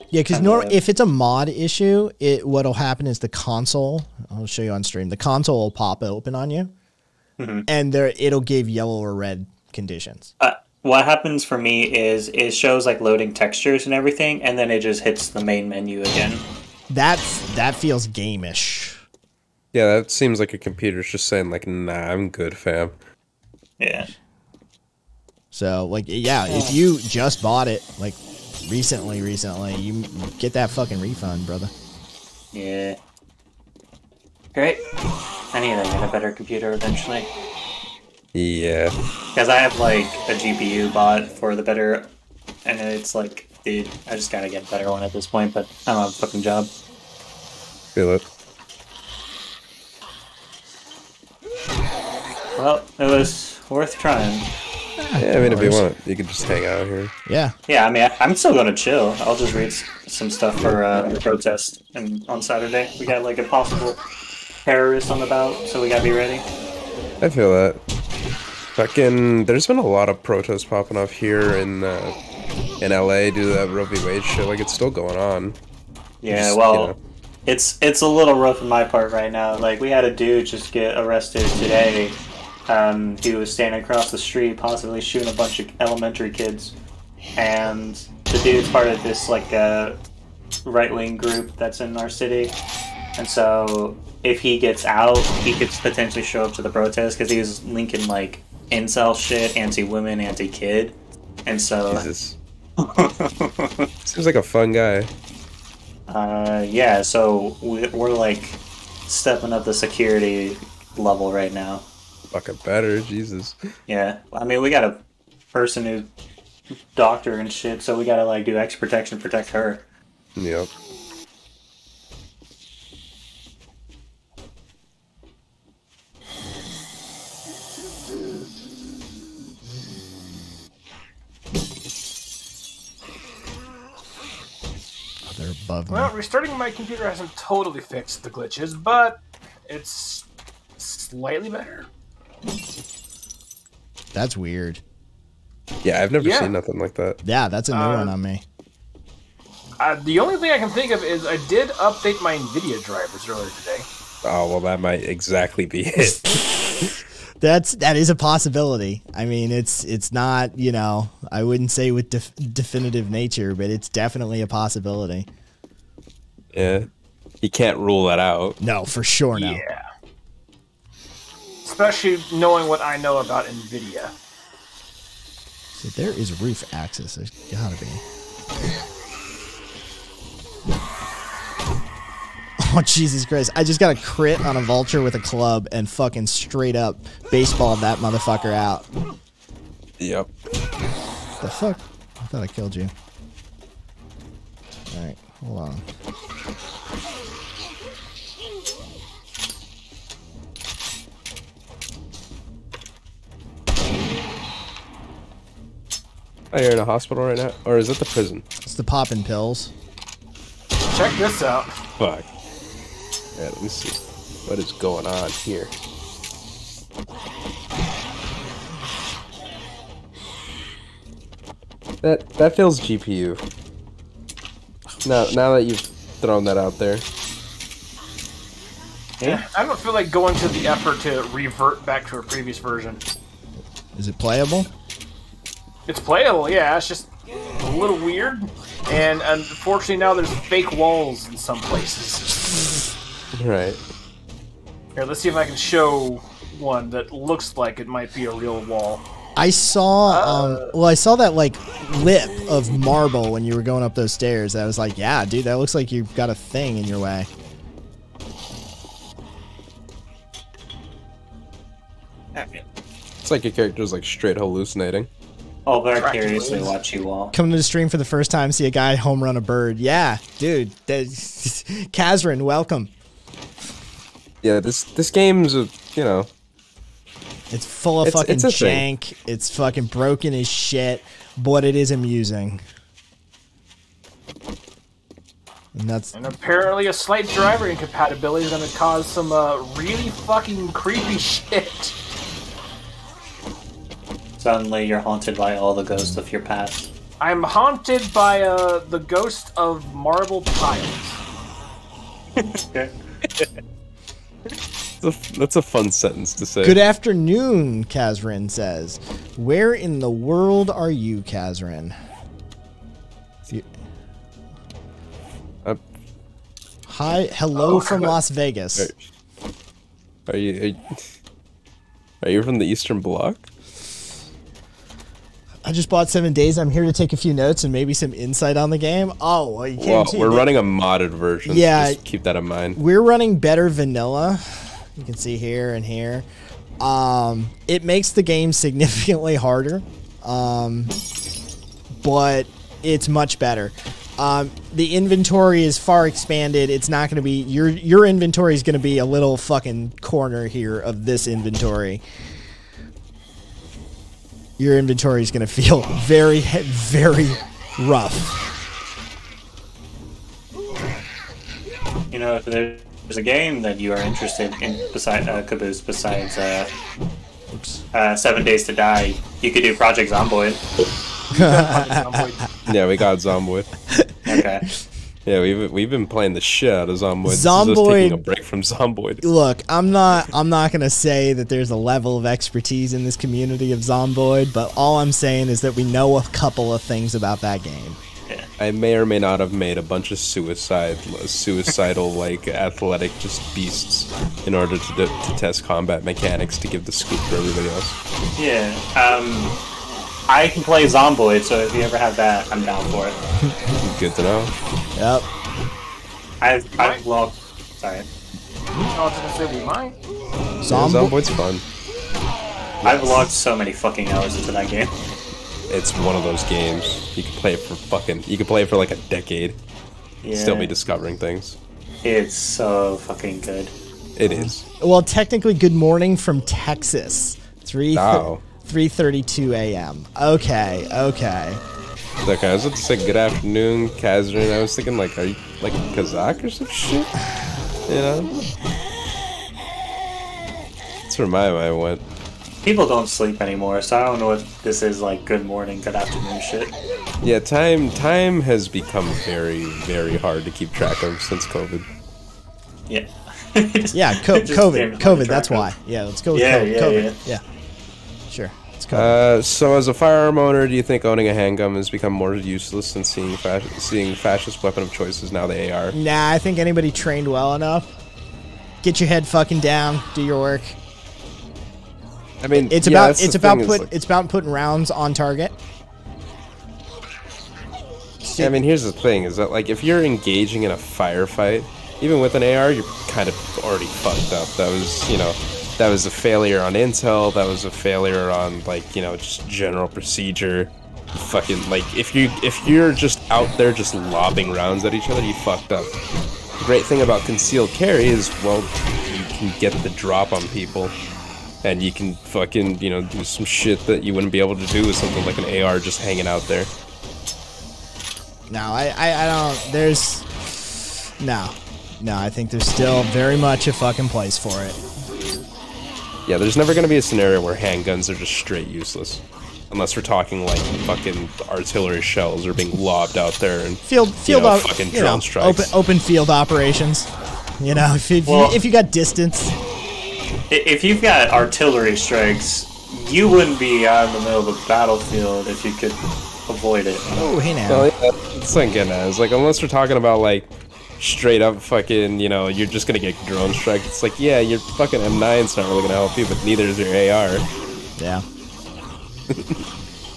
Yeah, because And, norm- uh, if it's a mod issue, it what'll happen is the console. I'll show you on stream. The console will pop open on you, Mm-hmm. and there it'll give yellow or red conditions. Uh, what happens for me is it shows like loading textures and everything, and then it just hits the main menu again. That's that feels gamish. Yeah, that seems like a computer's just saying like, "Nah, I'm good, fam." Yeah. So like yeah, if you just bought it like recently, recently, you get that fucking refund, brother. Yeah. Great. I need to get a better computer eventually. Yeah, Because I have like a GPU bought for the better, and it's like, dude, I just gotta get a better one at this point, but I don't have a fucking job. feel it. Well, it was worth trying. Yeah, I mean, if you want, you could just hang out here. Yeah, Yeah, I mean, I, I'm still gonna chill. I'll just read some stuff for uh, the protest, and on Saturday we got like a possible terrorist on the bout, so we gotta be ready. I feel that. Fucking, there's been a lot of protests popping off here in uh, in LA due to that Roe v. Wade shit. Like, it's still going on. Yeah, Just, you well, know. it's it's a little rough on my part right now. Like we had a dude just get arrested today. Um, he was standing across the street, possibly shooting a bunch of elementary kids, and the dude's part of this like uh, right wing group that's in our city. And so, if he gets out, he could potentially show up to the protest because he was linking like incel shit, anti women, anti kid, and so. Jesus. Seems like a fun guy. Uh, yeah, so we- we're like stepping up the security level right now. Fucking better, Jesus. Yeah, I mean, we got a person who's doctor and shit, so we gotta like do extra protection, protect her. Yep. Oh, they're me. Well, restarting my computer hasn't totally fixed the glitches, but it's slightly better. That's weird. Yeah, I've never Yeah. seen nothing like that. Yeah, that's a new Uh, one on me. Uh, the only thing I can think of is I did update my NVIDIA drivers earlier today. Oh well, that might exactly be it. That's that is a possibility. I mean, it's it's not you know I wouldn't say with def- definitive nature, but it's definitely a possibility. Yeah, you can't rule that out. No, for sure, no. Yeah. Especially knowing what I know about NVIDIA. So there is roof access. There's gotta be. Oh Jesus Christ! I just got a crit on a vulture with a club and fucking straight up baseballed that motherfucker out. Yep. The fuck? I thought I killed you. All right, hold on. Oh, you're in a hospital right now, or is it the prison? It's the popping pills. Check this out. Fuck. Yeah, let me see. What is going on here? That that feels GPU. Now now that you've thrown that out there. Yeah, I don't feel like going to the effort to revert back to a previous version. Is it playable? It's playable, yeah. It's just a little weird, and unfortunately now there's fake walls in some places. Right. Here, let's see if I can show one that looks like it might be a real wall. I saw, um, well, I saw that like lip of marble when you were going up those stairs. I was like, yeah, dude, that looks like you've got a thing in your way. It's like your character's like straight hallucinating. I'll very Tracking curiously watch you all. Coming to the stream for the first time, see a guy home run a bird. Yeah, dude, that- Kazrin, welcome. Yeah, this this game's a you know It's full of It's- fucking it's a thing. jank. It's fucking broken as shit, but it is amusing. And that's And apparently, a slight driver incompatibility is going to cause some uh, really fucking creepy shit. Suddenly, you're haunted by all the ghosts of your past. I'm haunted by uh, the ghost of marble tiles. That's a, that's a fun sentence to say. Good afternoon, Kazrin says. Where in the world are you, Kazrin? You- Uh, Hi, hello from Las Vegas. Are you, are you are you from the Eastern Bloc? I just bought seven days. I'm here to take a few notes and maybe some insight on the game. Oh, well, you can't. Well, we're running a modded version. so Yeah. just keep that in mind. We're running better vanilla. You can see here and here. Um, it makes the game significantly harder, um, but it's much better. Um, the inventory is far expanded. It's not going to be your your inventory is going to be a little fucking corner here of this inventory. Your inventory is going to feel very very rough. You know, if there's a game that you are interested in beside uh, Caboose besides uh, uh, Seven Days to Die, you could do Project Zomboid. Yeah, we got Zomboid. Okay. Yeah, we've we've been playing the shit out of Zomboid. This Zomboid- taking a break from Zomboid. look, I'm not I'm not gonna say that there's a level of expertise in this community of Zomboid, but all I'm saying is that we know a couple of things about that game. I may or may not have made a bunch of suicide, suicidal like athletic just beasts in order to do, to test combat mechanics to give the scoop for everybody else. Yeah. Um, I can play Zomboid, so if you ever have that, I'm down for it. Good to know. Yep. I've, I've well, sorry. I was gonna say we might. Zomboid's fun. I've logged so many fucking hours into that game. It's one of those games you can play it for fucking. You can play it for like a decade, Yeah. still be discovering things. It's so fucking good. It is. Well, technically, good morning from Texas. Three Wow. three thirty two a.m. Okay, okay. Okay, I was about to say good afternoon, Kazrin. I was thinking like, are you like Kazakh or some shit? You know? That's where my mind went. People don't sleep anymore, so I don't know if this is like good morning, good afternoon shit. Yeah, time time has become very very hard to keep track of since COVID. Yeah. Yeah, co- It just came COVID. COVID. That's why. Yeah, let's go with Yeah, COVID. yeah, COVID. Yeah. yeah. Sure. It's COVID. Uh, so as a firearm owner, do you think owning a handgun has become more useless than seeing fa- seeing fascist weapon of choice is now the AR? nah, I think anybody trained well enough. Get your head fucking down. Do your work. I mean, It's yeah, about it's about put like- it's about putting rounds on target. I mean, here's the thing: is that like if you're engaging in a firefight, even with an AR, you're kind of already fucked up. That was, you know, that was a failure on intel. That was a failure on like, you know, just general procedure. Fucking like if you if you're just out there just lobbing rounds at each other, you fucked up. The great thing about concealed carry is, well, you can get the drop on people. And you can fucking, you know, do some shit that you wouldn't be able to do with something like an AR just hanging out there. No, I, I, I don't. There's no, no. I think there's still very much a fucking place for it. Yeah, there's never going to be a scenario where handguns are just straight useless. Unless we're talking like fucking artillery shells are being lobbed out there and Field, field, know, op- fucking you know, strikes. open, open field operations. You know, if, if, Well- you, if you got distance, I- If you've got artillery strikes, you wouldn't be out in the middle of a battlefield if you could avoid it. oh hey now, Well, yeah, it's like getting at. It's like unless we're talking about like straight up fucking, you know, you're just gonna get drone strike. It's like, yeah, your fucking M9's not really gonna help you, but neither is your AR. yeah.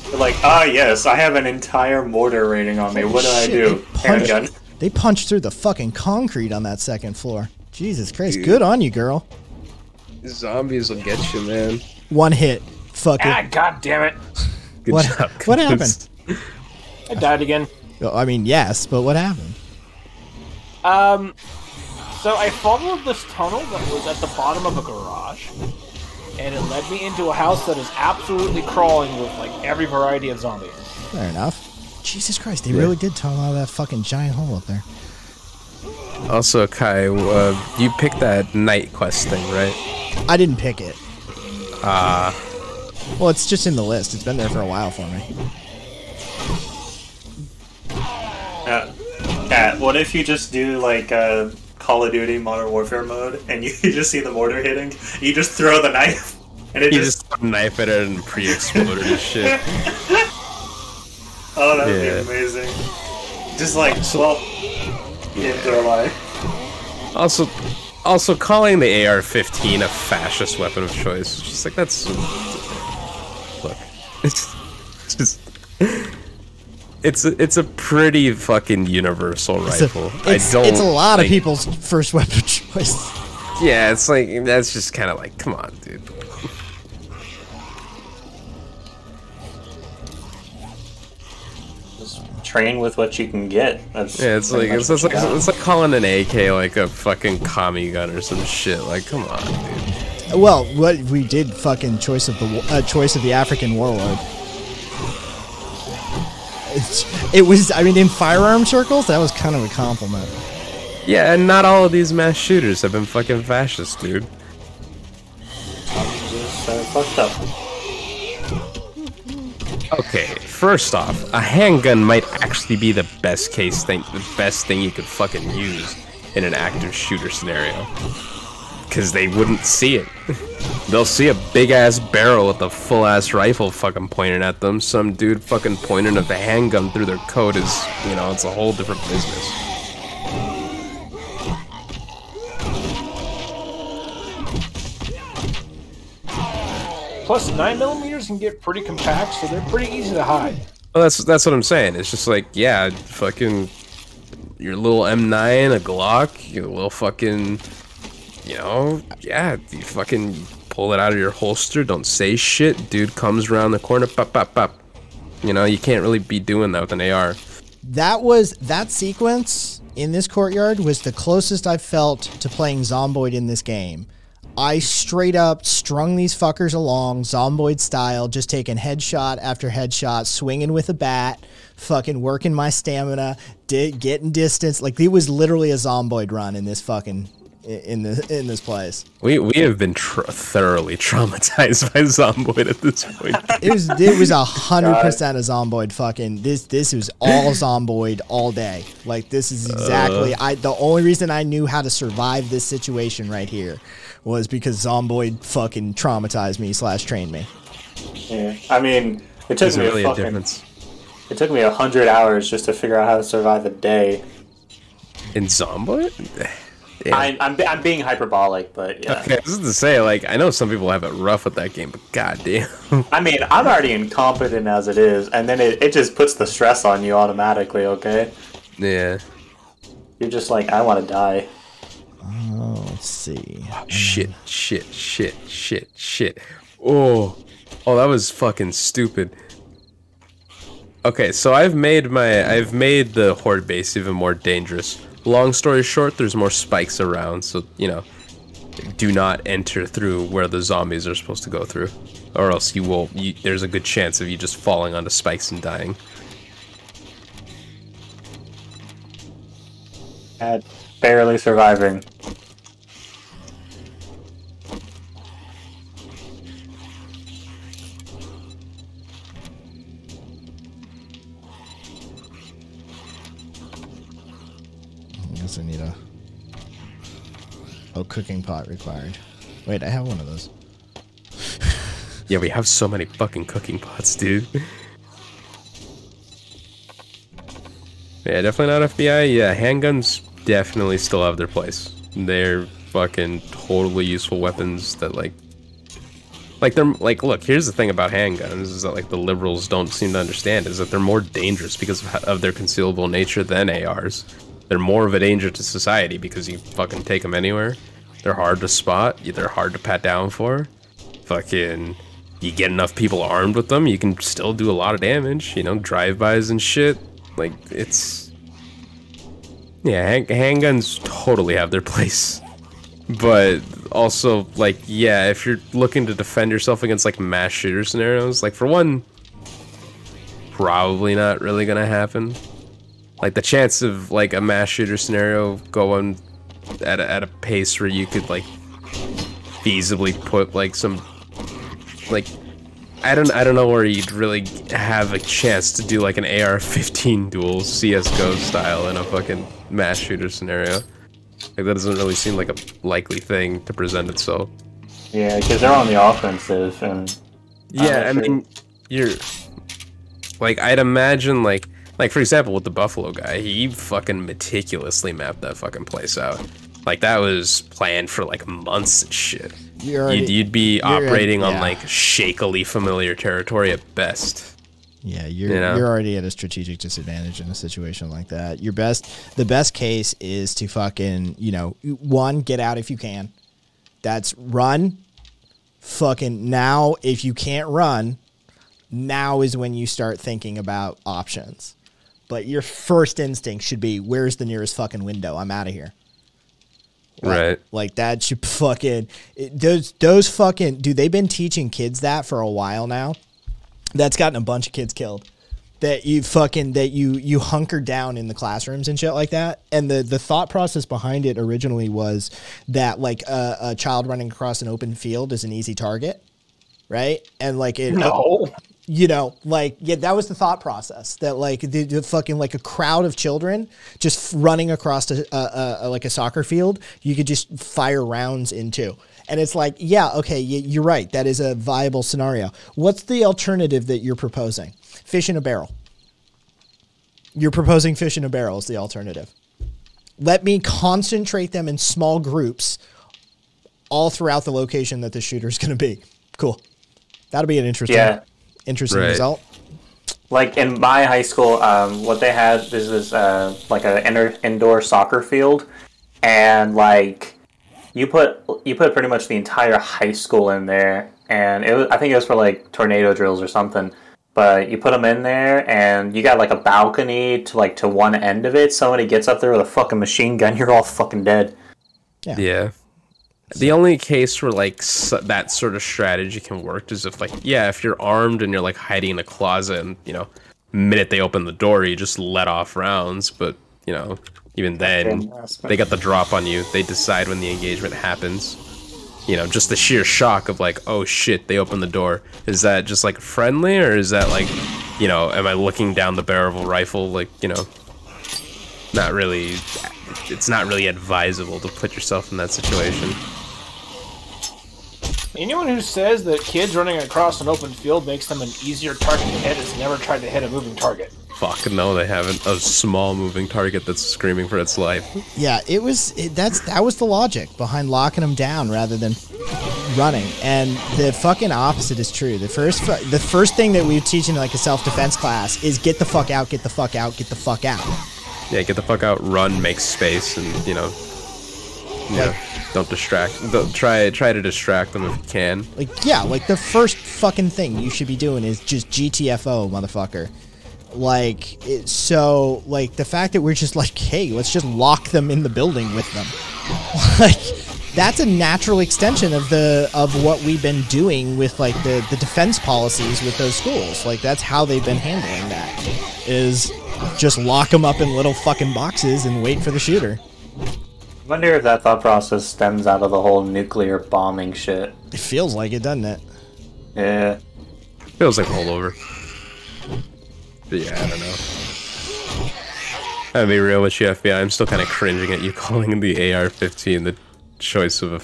You're like, ah, yes, I have an entire mortar rating on me. What do I do? they punched- Handgun. They punched through the fucking concrete on that second floor. Jesus Christ, good on you, girl. Zombies will get you, man. One hit, fucker. Ah, god damn it! Good What- job. what happened? I died again. I mean, yes, but what happened? Um, so I followed this tunnel that was at the bottom of a garage, and it led me into a house that is absolutely crawling with like every variety of zombies. Fair enough. Jesus Christ, they really did tunnel out of that fucking giant hole up there. Also, Kai, uh, you picked that night quest thing, right? I didn't pick it. Ah. well, it's just in the list. It's been there for a while for me. what if you just do like uh, Call of Duty Modern Warfare mode, and you, you just see the mortar hitting, you just throw the knife, and it You just, just knife at it and pre-exploded and shit. oh, that would Yeah. be amazing. Just like well, yeah, they're like. Also, also calling the AR-15 a fascist weapon of choice. It's just like that's look. It's just it's a, it's a pretty fucking universal It's a, rifle. it's, I don't. it's a lot like- of people's first weapon choice. Yeah, it's like that's just kind of like, come on, dude. Train with what you can get. That's Yeah, it's like it's, it's like it's like calling an AK like a fucking commie gun or some shit. Like, come on, dude. Well, what we did fucking choice of the uh, choice of the African warlord. It's, it was, I mean, in firearm circles, that was kind of a compliment. Yeah, and not all of these mass shooters have been fucking fascist, dude. Just, uh, fucked up. Okay, first off, a handgun might actually be the best case thing, the best thing you could fucking use in an active shooter scenario. Cause they wouldn't see it. They'll see a big ass barrel with a full ass rifle fucking pointing at them. Some dude fucking pointing a handgun through their coat is, you know, it's a whole different business. Plus 9mm creatures can get pretty compact, so they're pretty easy to hide. Well, that's that's what I'm saying. It's just like, yeah, fucking your little M9, a Glock, your little fucking, you know, yeah, you fucking pull it out of your holster. Don't say shit. Dude comes around the corner, pop, pop, pop. You know, you can't really be doing that with an AR. That was that sequence in this courtyard was the closest I felt to playing Zomboid in this game. I straight up strung these fuckers along Zomboid style, just taking headshot after headshot, swinging with a bat, fucking working my stamina, di- getting distance. Like it was literally a Zomboid run in this fucking in the in this place. We we have been tr- thoroughly traumatized by Zomboid at this point. It was it was a hundred percent a zomboid fucking this this was all zomboid all day. Like this is exactly I the only reason I knew how to survive this situation right here was because zomboid fucking traumatized me slash trained me. Yeah. I mean, it took There's me really a a fucking. difference It took me a hundred hours just to figure out how to survive a day. in Zomboid. Damn. I, I'm I'm being hyperbolic, but yeah. Okay, this is to say, like, I know some people have it rough with that game, but goddamn. I mean, I'm already incompetent as it is, and then it, it just puts the stress on you automatically. Okay, yeah. you're just like, I want to die. Oh, let's see. Shit, shit, shit, shit, shit. Oh, oh, that was fucking stupid. Okay, so I've made my, I've made the horde base even more dangerous. Long story short, there's more spikes around, so you know, do not enter through where the zombies are supposed to go through, or else you will. You, there's a good chance of you just falling onto spikes and dying. At barely surviving. I guess I need a Oh cooking pot required. Wait, I have one of those. Yeah, we have so many fucking cooking pots, dude. yeah, definitely not FBI. Yeah, handguns definitely still have their place. They're fucking totally useful weapons that like like they're like look, here's the thing about handguns is that like the liberals don't seem to understand is that they're more dangerous because of, of their concealable nature than ARs. They're more of a danger to society because you fucking take them anywhere. They're hard to spot. They're hard to pat down for. Fucking, you get enough people armed with them, you can still do a lot of damage. You know, drive-bys and shit. Like it's, yeah, hand- handguns totally have their place. But also, like, yeah, if you're looking to defend yourself against like mass shooter scenarios, like for one, probably not really gonna happen. Like the chance of like a mass shooter scenario going at a, at a pace where you could like feasibly put like some like I don't I don't know where you'd really have a chance to do like an AR-15 duel CS:GO style in a fucking mass shooter scenario. Like that doesn't really seem like a likely thing to present itself. Yeah, because they're on the offensive, and Yeah, I mean, you're like I'd imagine like like for example with the Buffalo guy, he fucking meticulously mapped that fucking place out. Like that was planned for like months and shit. You're already- You'd, you'd be you're- operating on yeah. like shakily familiar territory at best. Yeah, you're You know? you're already at a strategic disadvantage in a situation like that. Your best the best case is to fucking, you know, one, get out if you can. That's run. Fucking now if you can't run, now is when you start thinking about options. But your first instinct should be where's the nearest fucking window? I'm out of here. Like- Right. Like that should fucking it, those those fucking dude. They've been teaching kids that for a while now. That's gotten a bunch of kids killed. That you fucking that you you hunker down in the classrooms and shit like that. And the the thought process behind it originally was that like a, a child running across an open field is an easy target, right? And like it No. you know, like yeah, that was the thought process. That like the, the fucking like a crowd of children just running across a, a, a like a soccer field, you could just fire rounds into. And it's like, yeah, okay, you're right. That is a viable scenario. What's the alternative that you're proposing? Fish in a barrel. You're proposing fish in a barrel is the alternative. Let me concentrate them in small groups all throughout the location that the shooter's going to be. Cool. That'll be an interesting, Yeah. interesting Right. result. like in my high school, um, what they had is this uh, like an inner indoor soccer field, and like you put you put pretty much the entire high school in there, and it was, I think it was for like tornado drills or something. But you put them in there, and you got like a balcony to like to one end of it. Somebody gets up there with a fucking machine gun, you're all fucking dead. Yeah. The only case where like s- that sort of strategy can work is if like yeah, if you're armed and you're like hiding in a closet and you know, minute they open the door, you just let off rounds. But you know, even then, they got the drop on you. They decide when the engagement happens. You know, just the sheer shock of like, oh shit, they open the door. Is that just like friendly or is that like, you know, am I looking down the barrel of a rifle? Like, you know, not really. It's not really advisable to put yourself in that situation. Anyone who says that kids running across an open field makes them an easier target to hit has never tried to hit a moving target. Fuck no, they haven't. A small moving target that's screaming for its life. Yeah, it was. It, that's that was the logic behind locking them down rather than running. And the fucking opposite is true. The first, the first thing that we teach in like a self defense class is get the fuck out, get the fuck out, get the fuck out. Yeah, get the fuck out, run, make space, and you know, yeah. know, don't distract. Don't, try try to distract them if you can. Like, yeah, like the first fucking thing you should be doing is just GTFO, motherfucker. Like, it, so, like, the fact that we're just like, hey, let's just lock them in the building with them. like, that's a natural extension of the of what we've been doing with like the the defense policies with those schools. Like, that's how they've been handling that. Is just lock them up in little fucking boxes and wait for the shooter. I wonder if that thought process stems out of the whole nuclear bombing shit. It feels like it, doesn't it? Yeah. Feels like a holdover. But yeah, I don't know. I'll be real with you, FBI. I'm still kind of cringing at you calling the AR-15 the choice of a.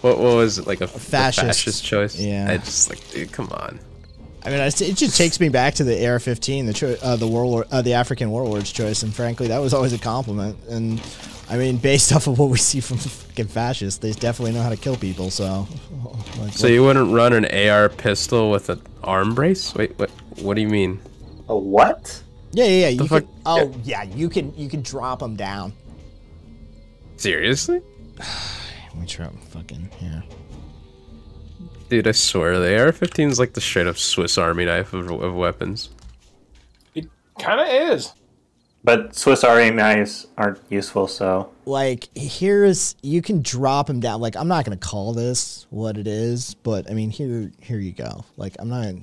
What, what was it like a, a fascist. fascist choice? Yeah. I just like, dude, come on. I mean, it just takes me back to the AR-15, the cho- uh, the warlord, uh, the African warlord's choice, and frankly, that was always a compliment. And I mean, based off of what we see from fucking fascists, they definitely know how to kill people. So, like, So you wouldn't run an AR pistol with an arm brace? Wait, what? What do you mean? A what? yeah, yeah, yeah. You can, oh, yeah, you can, you can drop them down. Seriously? Let me try fucking here. Dude, I swear, the AR-15 is like the straight up Swiss Army knife of, of weapons. It kind of is. But Swiss Army knives aren't useful, so Like, here's you can drop them down. Like, I'm not gonna call this what it is, but I mean, here, here you go. Like, I'm not.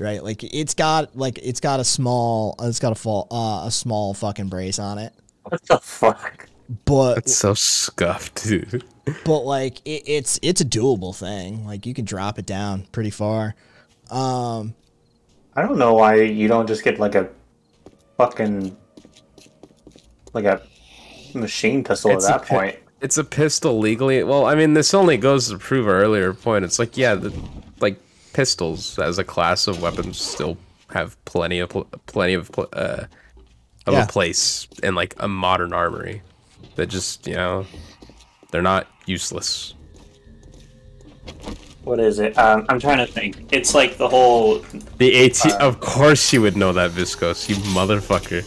Right, like it's got like it's got a small, it's got a fall, uh, a small fucking brace on it. what the fuck? but That's so scuffed, dude. but like it, it's it's a doable thing. Like you can drop it down pretty far. Um, I don't know why you don't just get like a fucking like a machine pistol at that pi- point. It's a pistol legally. Well, I mean, this only goes to prove our earlier point. It's like, yeah, the, like pistols as a class of weapons still have plenty of pl- plenty of pl- uh, of Yeah. a place in like a modern armory. That just you know, they're not useless. What is it? Um, I'm trying to think. It's like the whole The AT, of course you would know that, Viscos, you motherfucker.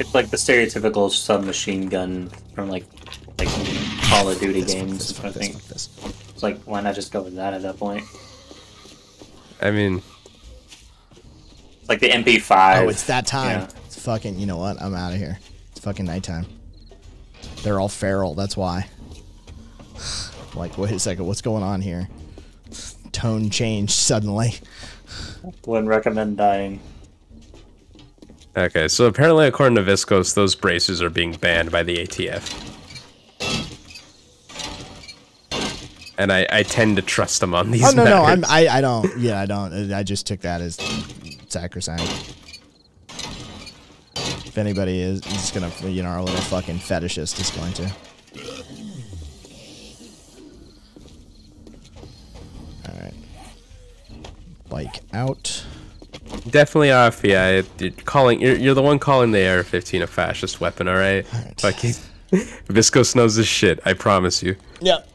it's like the stereotypical submachine gun from like like Call of Duty this, games. this, I this, think this. It's like why not just go with that at that point? I mean, It's like the MP5. Oh, it's that time. Yeah. It's fucking. You know what? I'm out of here. It's fucking nighttime. They're all feral. That's why. Like, wait a second. What's going on here? Tone changed suddenly. Wouldn't recommend dying. okay, so apparently, according to Viscos, those braces are being banned by the ATF. And I, I tend to trust them on these. Oh no, no. I'm. I. I don't. Yeah, I don't. Uh, I just took that as sacrosanct. If anybody is, is gonna, you know, our little fucking fetishist is going to. All right. Bike out. Definitely off, yeah. You're calling. You're, you're the one calling the AR-15 a fascist weapon. All right. Alright. Fucking Viscos knows his shit. I promise you. Yep.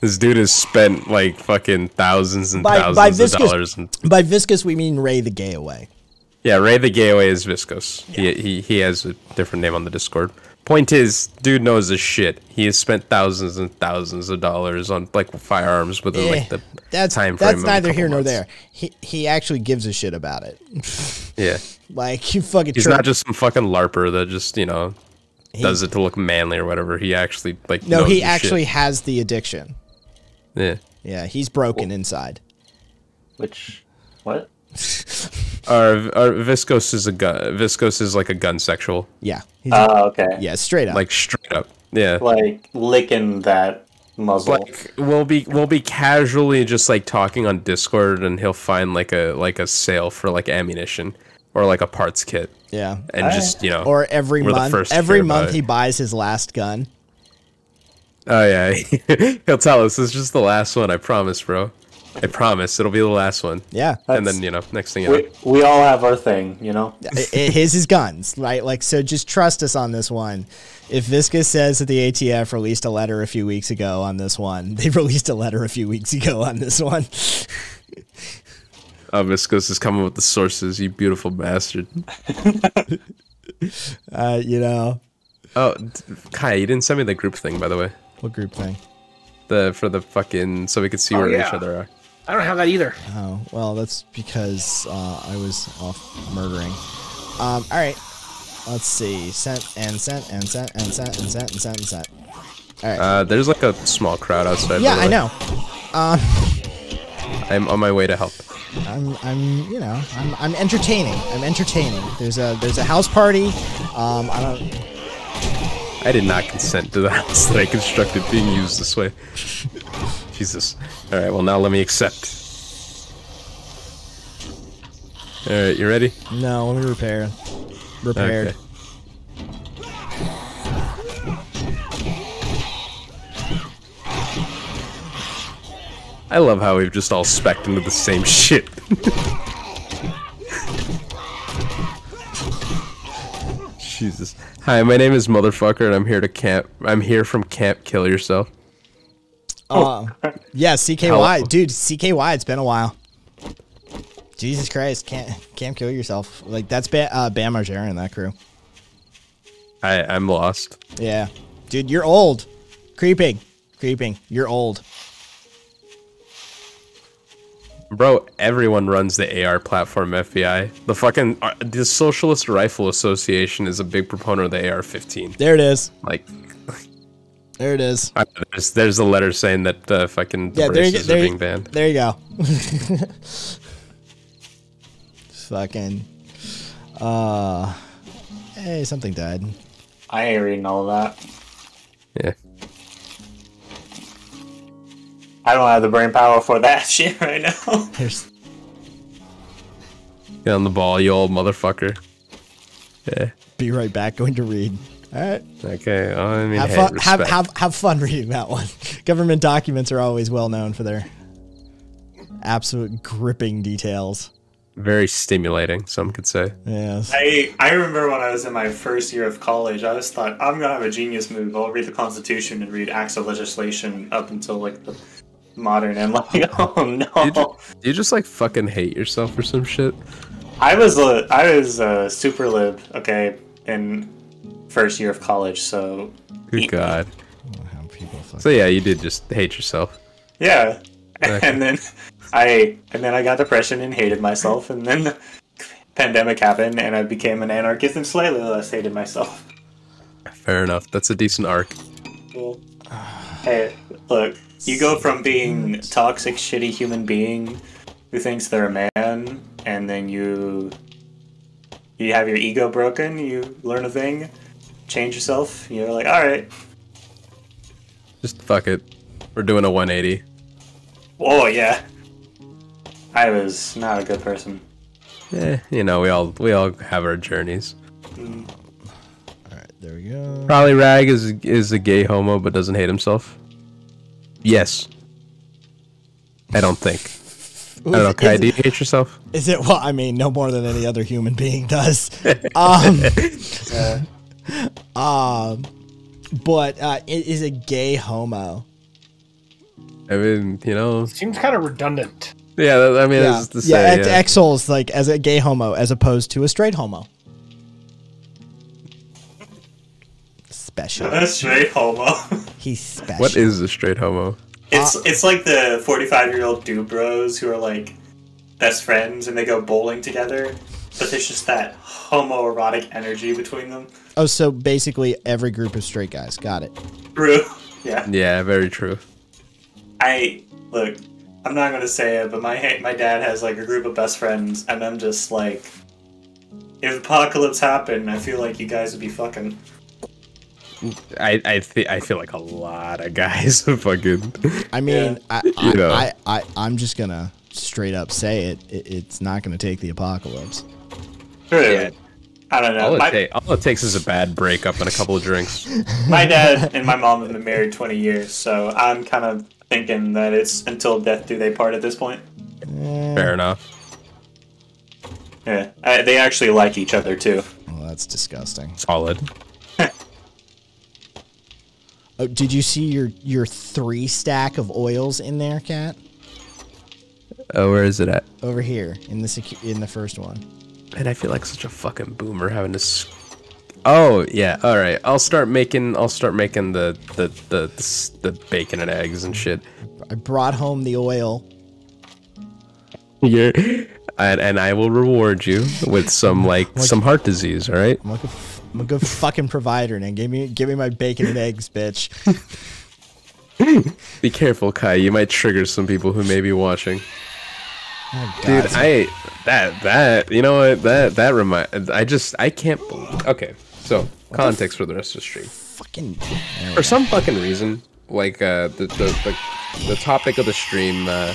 This dude has spent like fucking thousands and By- thousands by of Viscos- dollars. And, By Viscos, we mean Ray the Gay Away. yeah, Ray the Gay Away is Viscos. He, he he has a different name on the Discord. Point is, dude knows his shit. He has spent thousands and thousands of dollars on like firearms within Eh, like the that's time frame. that's of neither here nor months. there. He he actually gives a shit about it. Yeah, Like you fucking. he's not just some fucking larper that just you know he- does it to look manly or whatever. He actually like No, knows he his shit. actually has the addiction. Yeah. Yeah, he's broken inside. Which what? Our, our Viscos is a gun. Viscos is like a gun sexual, Yeah. He's, Oh, okay. yeah, straight up. like straight up. Yeah. Like licking that muzzle. like we'll be we'll be casually just like talking on Discord and he'll find like a like a sale for like ammunition or like a parts kit yeah. and just you know Or every month, every month it. he buys his last gun. Oh yeah he'll tell us it's just the last one I promise bro I promise it'll be the last one Yeah. and then you know next thing you know we, we all have our thing, you know. I- I- his is guns, right? Like, so just trust us on this one. If Viscos says that the ATF released a letter a few weeks ago on this one, they released a letter a few weeks ago on this one. oh Viscos is coming with the sources you beautiful bastard Uh, you know, oh Kai you didn't send me the group thing by the way what group thing? the for the fucking so we could see Oh, where yeah. each other are I don't have that either. Oh, well, that's because uh, I was off murdering. Um, all right. Let's see. Sent and sent and sent and sent and sent and sent and sent. All right. uh there's like a small crowd outside yeah, by I the way. know. I'm on my way to help I'm, I'm, you know, I'm, I'm entertaining. I'm entertaining. There's a, there's a house party. Um, I don't. I did not consent to the house that I constructed being used this way. Jesus. Alright, well now let me accept. Alright, you ready? No, let me repair. Repaired. Okay. I love how we've just all specced into the same shit. Jesus. Hi, my name is Motherfucker and I'm here to camp I'm here from Camp Kill Yourself. Uh, yeah, CKY, Hello. dude, CKY. It's been a while. Jesus Christ, can't can't kill yourself. Like that's ba- uh, Bam Margera and that crew. I, I'm lost. Yeah, dude, you're old. Creeping, creeping. You're old. Bro, everyone runs the AR platform FBI. The fucking uh, the Socialist Rifle Association is a big proponent of the AR-15. There it is. Like, There it is. I- there's there's a letter saying that uh, fucking the Yeah, there you go. There are being banned. there you go. Fucking. Uh. Hey, something died. I ain't reading all of that. Yeah. I don't have the brain power for that shit right now. Here's Get on the ball, you old motherfucker. Yeah. be right back. Going to read. All right. Okay. oh, I mean, Have hey, fun. Have, have have fun reading that one. Government documents are always well known for their absolute gripping details. Very stimulating, some could say. Yes. I I remember when I was in my first year of college, I just thought I'm gonna have a genius move. I'll read the Constitution and read acts of legislation up until like the modern and like oh no. You just, you just like fucking hate yourself or some shit. I was a I was a super lib, okay, in first year of college, so Good God. How people fuck- So yeah, you did just hate yourself. yeah. Okay. And then I and then I got depression and hated myself and then the pandemic happened and I became an anarchist and slightly less hated myself. Fair enough. That's a decent arc. Hey, look, you go from being toxic, shitty human being who thinks they're a man, and then you you have your ego broken. You learn a thing, change yourself. You're like, all right, Just fuck it. We're doing a 180. oh yeah. I was not a good person. Eh, you know, we all we all have our journeys. All right. There we go. Probably Rag is is a gay homo but doesn't hate himself. Yes. I don't think. I don't know. Kai, Is, do you hate yourself? is it? Well, I mean, no more than any other human being does. um. um. But uh, i- is a gay homo? I mean, you know, Seems kind of redundant. yeah. I mean, Yeah, that's to say, yeah. yeah. It's Exol's like as a gay homo as opposed to a straight homo. Special. That's straight homo. He's special. What is a straight homo? It's it's like the 45 year old dude bros who are like best friends and they go bowling together, but there's just that homoerotic energy between them. Oh, so basically every group of straight guys. Got it. True. Yeah. Yeah, very true. I look. I'm not gonna say it, but my my dad has like a group of best friends, and I'm just like, if apocalypse happened, I feel like you guys would be fucking. I I, th- I feel like a lot of guys fucking. I mean, Yeah. I, I, You know. I, I, I'm just gonna straight up say it. it it's not gonna take the apocalypse. True. Yeah. I don't know. All it, My, ta- all it takes is a bad breakup and a couple of drinks. my dad and my mom have been married 20 years, so I'm kind of thinking that it's until death do they part at this point. Eh. Fair enough. Yeah, I, they actually like each other too. Well, that's disgusting. Solid. Oh, did you see your your three stack of oils in there, cat? Oh, where is it at? Over here in the secu- in the first one. And I feel like such a fucking boomer having to. S- oh yeah, all right. I'll start making. I'll start making the the the the, the bacon and eggs and shit. I brought home the oil. You're, and and I will reward you with some like some heart disease. All right. I'm a, f- I'm a good fucking provider, now. Give me give me my bacon and eggs, bitch. Be careful, Kai. You might trigger some people who may be watching. Oh, Dude, I that that you know what that that remind I just I can't believe. Okay, so context for the rest of the stream. fucking. For some fucking reason, like uh, the, the the the topic of the stream uh,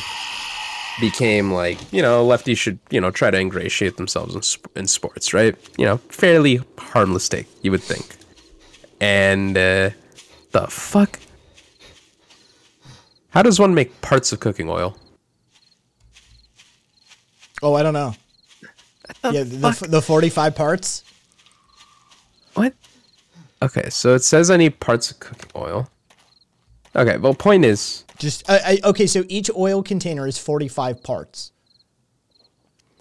became like you know lefties should you know try to ingratiate themselves in sp- in sports, right? You know, fairly harmless take, you would think. And uh, the fuck. How does one make parts of cooking oil? Oh, I don't know. Yeah, the, the 45 parts. What? Okay, so it says i need parts of cooking oil. Okay, well, point is, Just I, I, okay. So each oil container is 45 parts.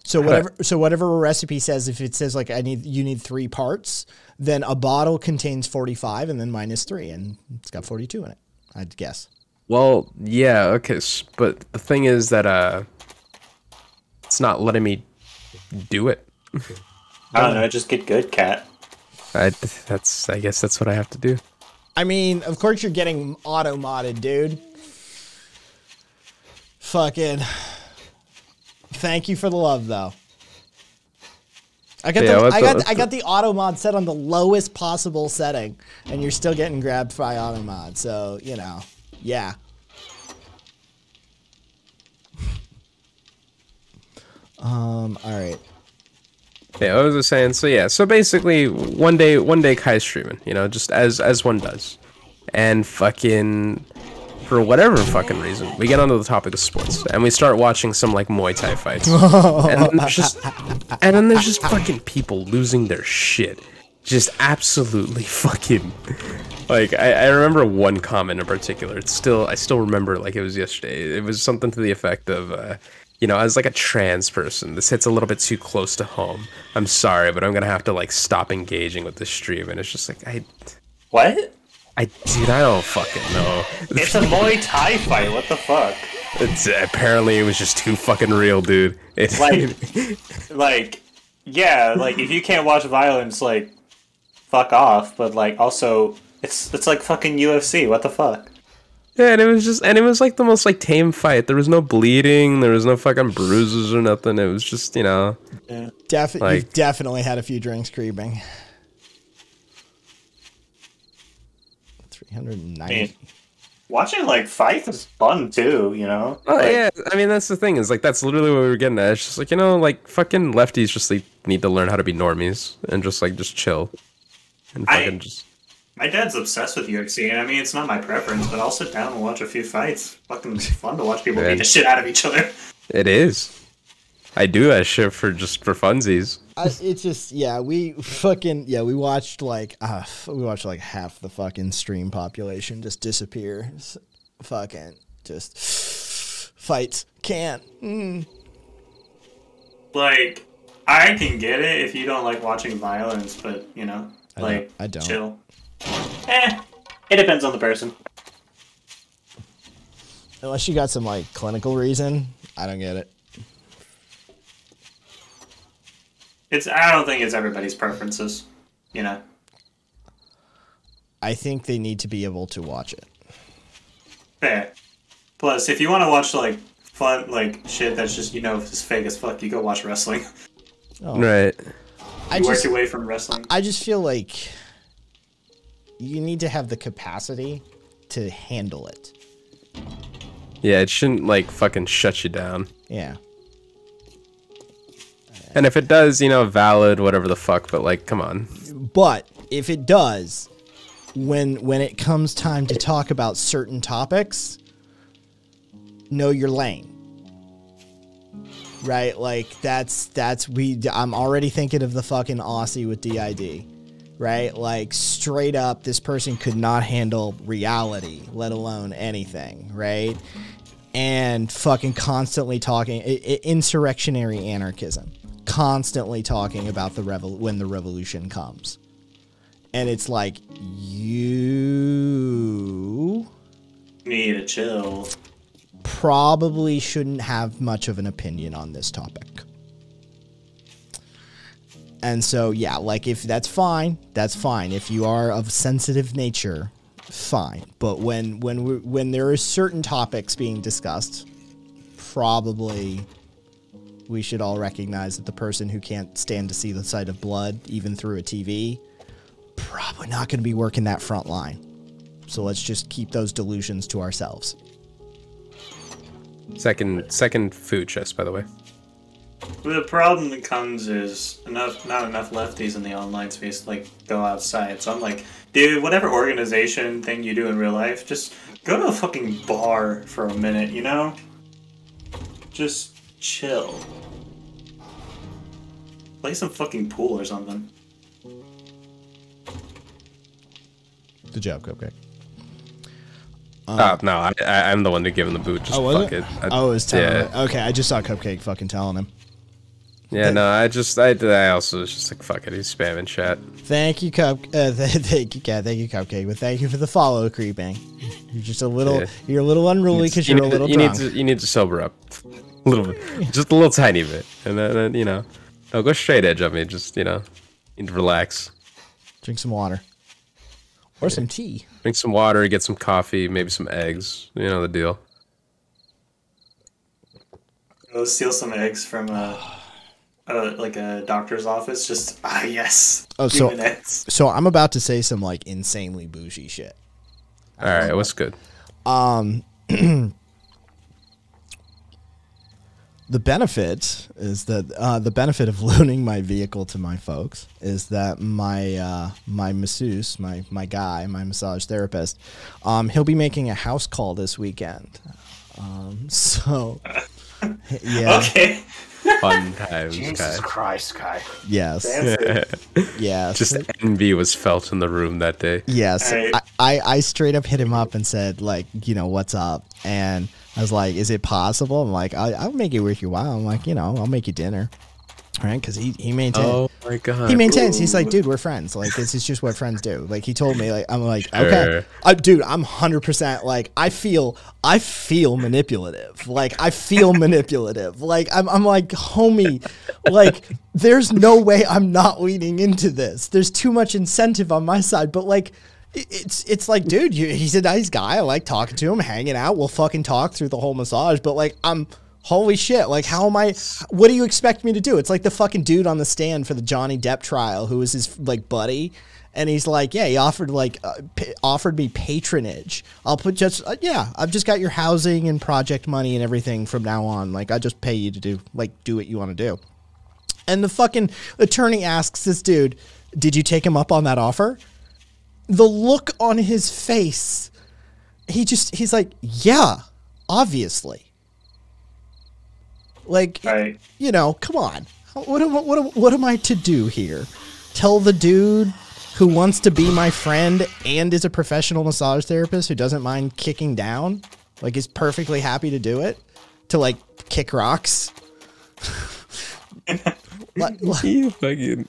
So whatever, so whatever a recipe says, if it says like I need you need three parts, then a bottle contains 45, and then minus three, and it's got 42 in it. I'd guess. well, yeah, okay, but the thing is that uh, it's not letting me do it. I don't know. Just get good, cat. I, that's, I guess that's what I have to do. I mean, of course you're getting auto modded, dude. Fucking. Thank you for the love, though. I got Yeah, the, I got what's I got the auto mod set on the lowest possible setting, and you're still getting grabbed by auto mod. So you know, yeah. um. All right. Yeah, I was just saying. So yeah, so basically, one day, one day, Kai's streaming. You know, just as as one does, and fucking for whatever fucking reason, we get onto the topic of sports and we start watching some like Muay Thai fights, and then there's just and then there's just fucking people losing their shit, just absolutely fucking. Like I, I remember one comment in particular. It's still I still remember like it was yesterday. It was something to the effect of. Uh, you know, as like a trans person, this hits a little bit too close to home. I'm sorry, but I'm gonna have to like stop engaging with this stream, and it's just like I, What? I, dude, I don't fucking know. It's a Muay Thai fight. What the fuck? It's apparently it was just too fucking real, dude. It, Like, like, yeah, like if you can't watch violence, like, fuck off. But like, also, it's it's like fucking UFC. What the fuck? yeah, and it was just, and it was like the most like tame fight. There was no bleeding, there was no fucking bruises or nothing. It was just, you know, Def- Like- you've definitely had a few drinks creeping. Three hundred and I ninety. mean, watching like fights is fun too. You know? Oh Like, yeah, I mean that's the thing is like that's literally what we were getting at. It's just like you know, like fucking lefties just like need to learn how to be normies and just like just chill and I- fucking just. My dad's obsessed with UFC, and I mean, it's not my preference, but I'll sit down and watch a few fights. Fucking fun to watch people Yeah. beat the shit out of each other. It is. I do that shit for just for funsies. I, it's just yeah, we fucking yeah, we watched like uh, we watched like half the fucking stream population just disappear. Fucking just fights can't. Mm. Like, I can get it if you don't like watching violence, but you know, I don't- like, I don't. chill. Eh, it depends on the person. Unless you got some like clinical reason, I don't get it. It's I don't think it's everybody's preferences. You know. I think they need to be able to watch it. Fair. Plus, if you want to watch like fun like shit that's just you know is fake as fuck, you go watch wrestling. Oh. Right. I work just your way from wrestling. I just feel like you need to have the capacity to handle it. Yeah, it shouldn't like fucking shut you down. Yeah. And if it does, you know, valid, whatever the fuck. But like, come on. But if it does, when when it comes time to talk about certain topics, know your lane. Right? Like that's that's we I'm already thinking of the fucking Aussie with DID. Right? Like straight up this person could not handle reality, let alone anything, right? And fucking constantly talking i- i- insurrectionary anarchism. Constantly talking about the revol- when the revolution comes and it's like you Need to chill. probably shouldn't have much of an opinion on this topic. And so yeah, like if that's fine, that's fine. If you are of sensitive nature, fine. But when when we, when there are certain topics being discussed, probably we should all recognize that the person who can't stand to see the sight of blood even through a TV probably not going to be working that front line. So let's just keep those delusions to ourselves. Second, second food chest, by the way. The problem that comes is enough, not enough lefties in the online space to, like go outside. So I'm like, dude, whatever organization thing you do in real life, just go to a fucking bar for a minute, you know? Just chill. Play some fucking pool or something. Good job, Cupcake. oh no, I, I, I'm the one to give him the boot. Just Oh, was fuck it? it. I- oh, it was telling yeah. it. Okay, I just saw Cupcake fucking telling him. Yeah, no, I just, I, I also was just like, fuck it, he's spamming chat. Thank you, Cup. Uh, th- thank you, Cat. Thank you, Cupcake. But thank you for the follow, creeping. You're just a little. Yeah. You're a little unruly because you you're a little to, you drunk. need to, you need to sober up a little bit, just a little tiny bit, and then, then you know, no, go straight edge on me. Just you know, need to relax. Drink some water or some tea. Drink some water, get some coffee, maybe some eggs. You know the deal. Go steal some eggs from a, uh, like a doctor's office. Just ah yes. Oh, so- Human heads. So I'm about to say some like insanely bougie shit. All right, what's good? the benefit is that uh, the benefit of loaning my vehicle to my folks is that my uh, my masseuse, my my guy, my massage therapist, um, he'll be making a house call this weekend. Um, so yeah, Okay. Fun times, Jesus guy. Christ, Kai. yes, Fancy. yes, Just envy was felt in the room that day. yes. Right. I, I I straight up hit him up and said like, you know, what's up? And I was like, is it possible? I'm like, I, I'll make it worth your while. I'm like, you know, I'll make you dinner. Right, because he he maintained Oh my god. he maintains. He's like, dude, we're friends. Like, this is just what friends do. Like, he told me, like, I'm like, Sure. okay, I, dude, I'm hundred percent. Like, I feel, I feel manipulative. Like, I feel manipulative. Like, I'm, I'm like, homie, like, there's no way I'm not leaning into this. There's too much incentive on my side. But like, it's, it's like, dude, you, he's a nice guy. I like talking to him, hanging out. We'll fucking talk through the whole massage. But like, I'm holy shit like how am i what do you expect me to do it's like the fucking dude on the stand for the johnny depp trial who was his like buddy and he's like yeah he offered like uh, offered me patronage i'll put just uh, yeah i've just got your housing and project money and everything from now on like i just pay you to do like do what you want to do and the fucking attorney asks this dude did you take him up on that offer the look on his face he just he's like yeah obviously like Right. you know, come on. What am, what, am- what am I to do here? Tell the dude who wants to be my friend and is a professional massage therapist who doesn't mind kicking down, like is perfectly happy to do it, to like kick rocks. like, You fucking.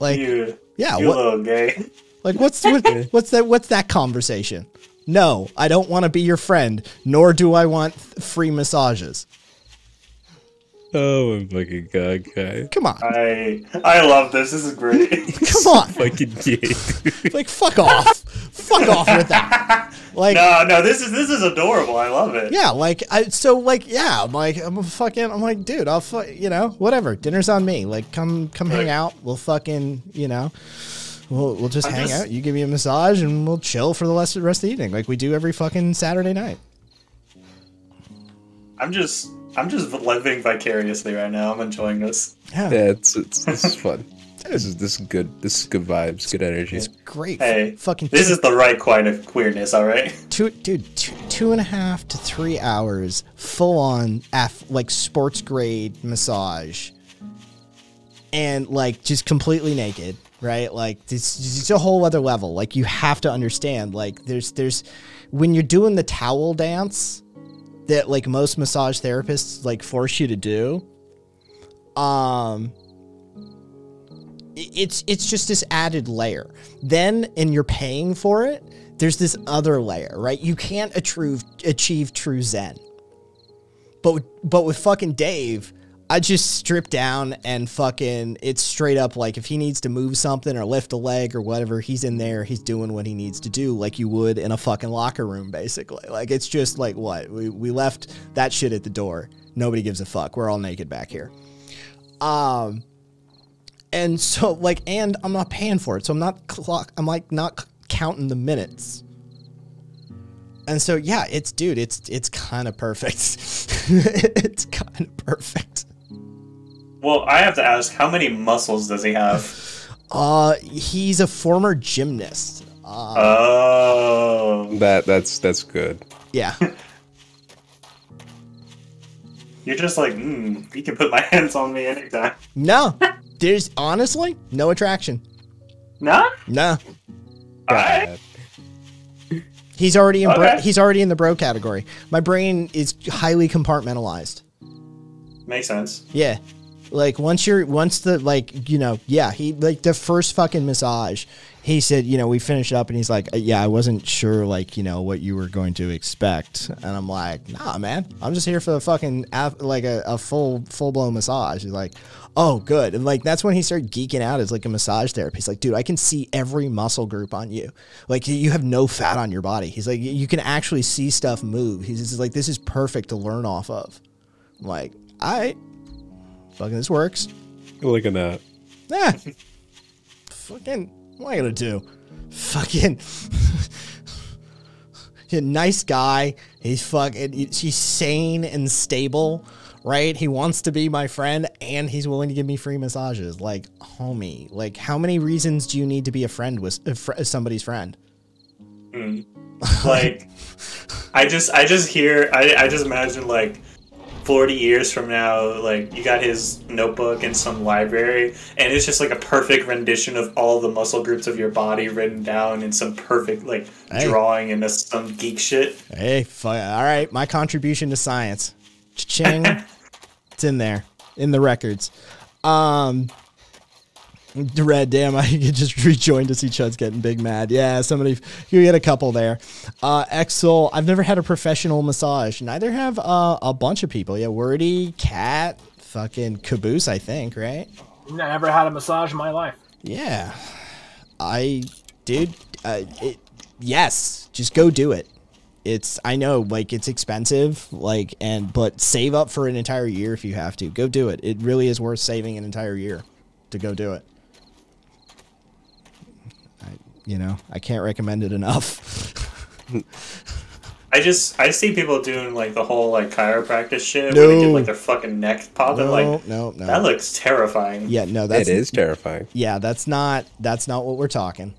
like, You. yeah, You what, little gay. Like what's what, what's that? What's that conversation? No, I don't want to be your friend, nor do I want free massages. Oh my fucking god, guy. Come on, I I love this. This is great. come on. Fucking gay. like fuck off fuck off with that like no, no, this is this is adorable. I love it. yeah like i so like yeah i'm like i'm a fucking i'm like dude i'll fu- you know whatever dinner's on me like come come hang out we'll fucking you know we'll, we'll just I'm hang just- out you give me a massage and we'll chill for the rest, rest of the evening like we do every fucking saturday night I'm just I'm just living vicariously right now. I'm enjoying this. yeah, Yeah, it's, it's this is fun. This is this is good. This is good vibes, good energy. it's great Hey, fucking this two, is the right kind of queerness. All right. two dude two, two and a half to three hours full on af, like sports grade massage and like just completely naked right? Like this it's a whole other level. Like you have to understand like there's there's when you're doing the towel dance that like most massage therapists like force you to do um it's it's just this added layer. Then and you're paying for it there's this other layer right? You can't achieve achieve true zen. But but with fucking Dave, I just strip down and fucking it's straight up like if he needs to move something or lift a leg or whatever, he's in there, he's doing what he needs to do like you would in a fucking locker room basically. Like it's just like what? We we left that shit at the door. Nobody gives a fuck. We're all naked back here. Um and so like and I'm not paying for it. So I'm not clock I'm like not counting the minutes. And so yeah, it's dude, it's it's kind of perfect. it's kind of perfect. Well, I have to ask, how many muscles does he have? Uh, he's a former gymnast. Uh, Oh, That that's that's good. yeah, you're just like, hmm, he can put my hands on me anytime. no, there's honestly no attraction. Nah. No, Alright. he's already in bro- Okay. he's already in the bro category. My brain is highly compartmentalized. Makes sense. Yeah. Like once you're once the like you know yeah he like the first fucking massage he said you know we finished up and he's like "Uh, yeah I wasn't sure like you know what you were going to expect. And I'm like nah man I'm just here for the fucking like a, a full full blown massage. He's like oh good. And like that's when he started geeking out as like a massage therapist. Like dude I can see every muscle group on you. Like you have no fat on your body. He's like you can actually see stuff move. He's like this is perfect to learn off of. I'm like right fucking this works. Look at that. Yeah. Fucking, what am I gonna do? Fucking. He's a nice guy. He's fucking. He's sane and stable, right? He wants to be my friend, and he's willing to give me free massages. Like, homie, like, how many reasons do you need to be a friend with a fr- somebody's friend? Mm. like i just i just hear I, I just imagine like 40 years from now like you got his notebook in some library and it's just like a perfect rendition of all the muscle groups of your body written down in some perfect like Hey. drawing and some geek shit Hey, all right, my contribution to science. Ching. it's in there, in the records. Um, Red, damn, I just rejoined to see Chud's getting big mad. Yeah, somebody, you get a couple there. Uh, Exel, I've never had a professional massage. Neither have uh, a bunch of people. Yeah, Wordy, Cat, fucking Caboose, I think, right? Never had a massage in my life. Yeah, I did. Uh, it, yes, just go do it. It's I know like it's expensive, like and but save up for an entire year if you have to. Go do it. It really is worth saving an entire year to go do it. I, you know, I can't recommend it enough. i just i see people doing like the whole like chiropractic shit where they No. get like their fucking neck popping no, like no, no. that looks terrifying yeah, no, that's terrifying. Yeah, that's not that's not what we're talking.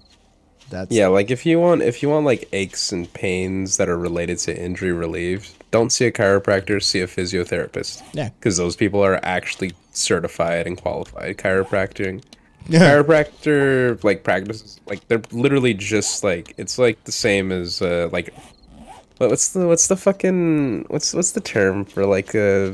That's Yeah, like if you want if you want like aches and pains that are related to injury relief, don't see a chiropractor, see a physiotherapist. Yeah. Because those people are actually certified and qualified. Chiropractic chiropractor like practices like they're literally just like it's like the same as uh like what's the what's the fucking what's what's the term for like uh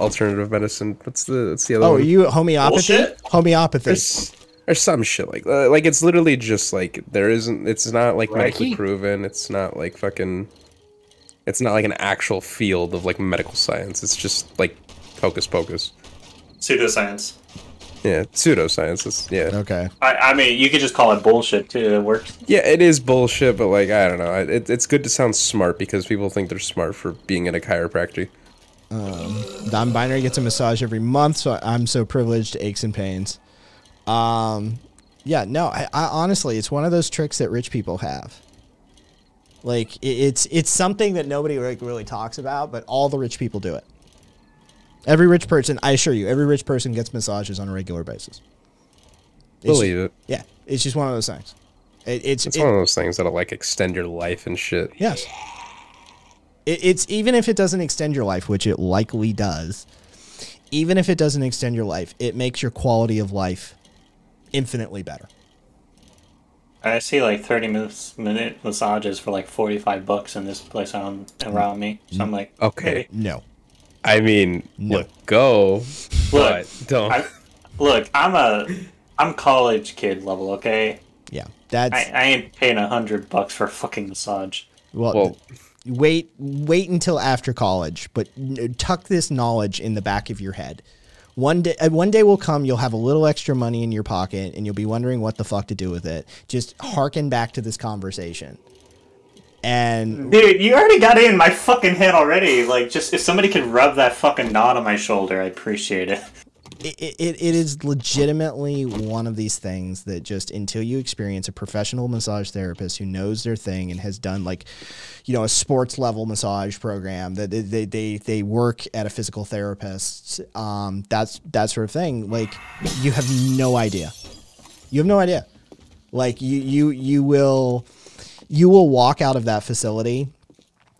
alternative medicine? What's the what's the other Oh, one? are you homeopathy? Bullshit? Homeopathy. There's, or some shit like uh, like it's literally just like there isn't it's not like medically proven it's not like fucking it's not like an actual field of like medical science it's just like hocus pocus pseudoscience yeah pseudoscience is yeah Okay. I, I mean you could just call it bullshit too it works yeah it is bullshit but like i don't know it, it's good to sound smart because people think they're smart for being in a chiropractic Um, Non-binary gets a massage every month, so I'm so privileged. To aches and pains. Um, yeah, no, I, I honestly, it's one of those tricks that rich people have. Like it, it's it's something that nobody like really talks about, but all the rich people do it. Every rich person, I assure you, every rich person gets massages on a regular basis. It's believe it Yeah, it's just one of those things. It, it's it's it- one of those things that'll like extend your life and shit Yes. It, it's even if it doesn't extend your life, which it likely does. Even if it doesn't extend your life, it makes your quality of life infinitely better. I see like 30 minute massages for like 45 bucks in this place on around me. So I'm like, mm-hmm. Okay. maybe. No. I mean No. look go Look, but don't I, look, I'm a I'm college kid level, okay? Yeah. That's I, I ain't paying a hundred bucks for a fucking massage. well, well wait wait until after college, but tuck this knowledge in the back of your head. One day, uh, one day will come. You'll have a little extra money in your pocket, and you'll be wondering what the fuck to do with it. Just harken back to this conversation, and Dude, you already got in my fucking head already. Like, just if somebody could rub that fucking knot on my shoulder, I'd appreciate it. it, it, it is legitimately one of these things that just until you experience a professional massage therapist who knows their thing and has done like you know a sports level massage program that they they, they, they work at a physical therapist um that's that sort of thing like you have no idea you have no idea like you you you will you will walk out of that facility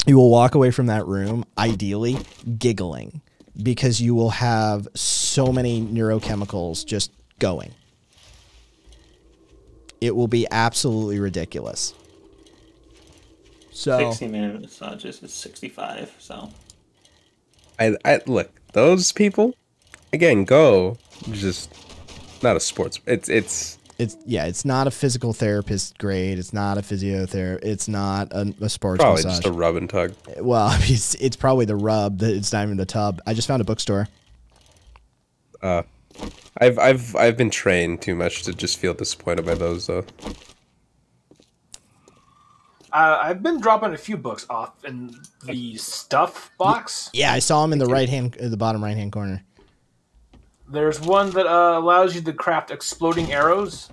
you will walk away from that room ideally giggling because you will have so many neurochemicals just going. It will be absolutely ridiculous. So, 60 minute massages is 65, so. I, I look those people again go just not a sports it's it's it's yeah, it's not a physical therapist grade. It's not a physiotherapist. It's not a, a sports probably massage. just a rub and tug well, it's, it's probably the rub. That it's not even the tub. I just found a bookstore. Uh, I've I've I've been trained too much to just feel disappointed by those though. Uh, I've been dropping a few books off in the stuff box. Yeah, I saw him in the right hand, the bottom right hand corner. There's one that uh, allows you to craft exploding arrows.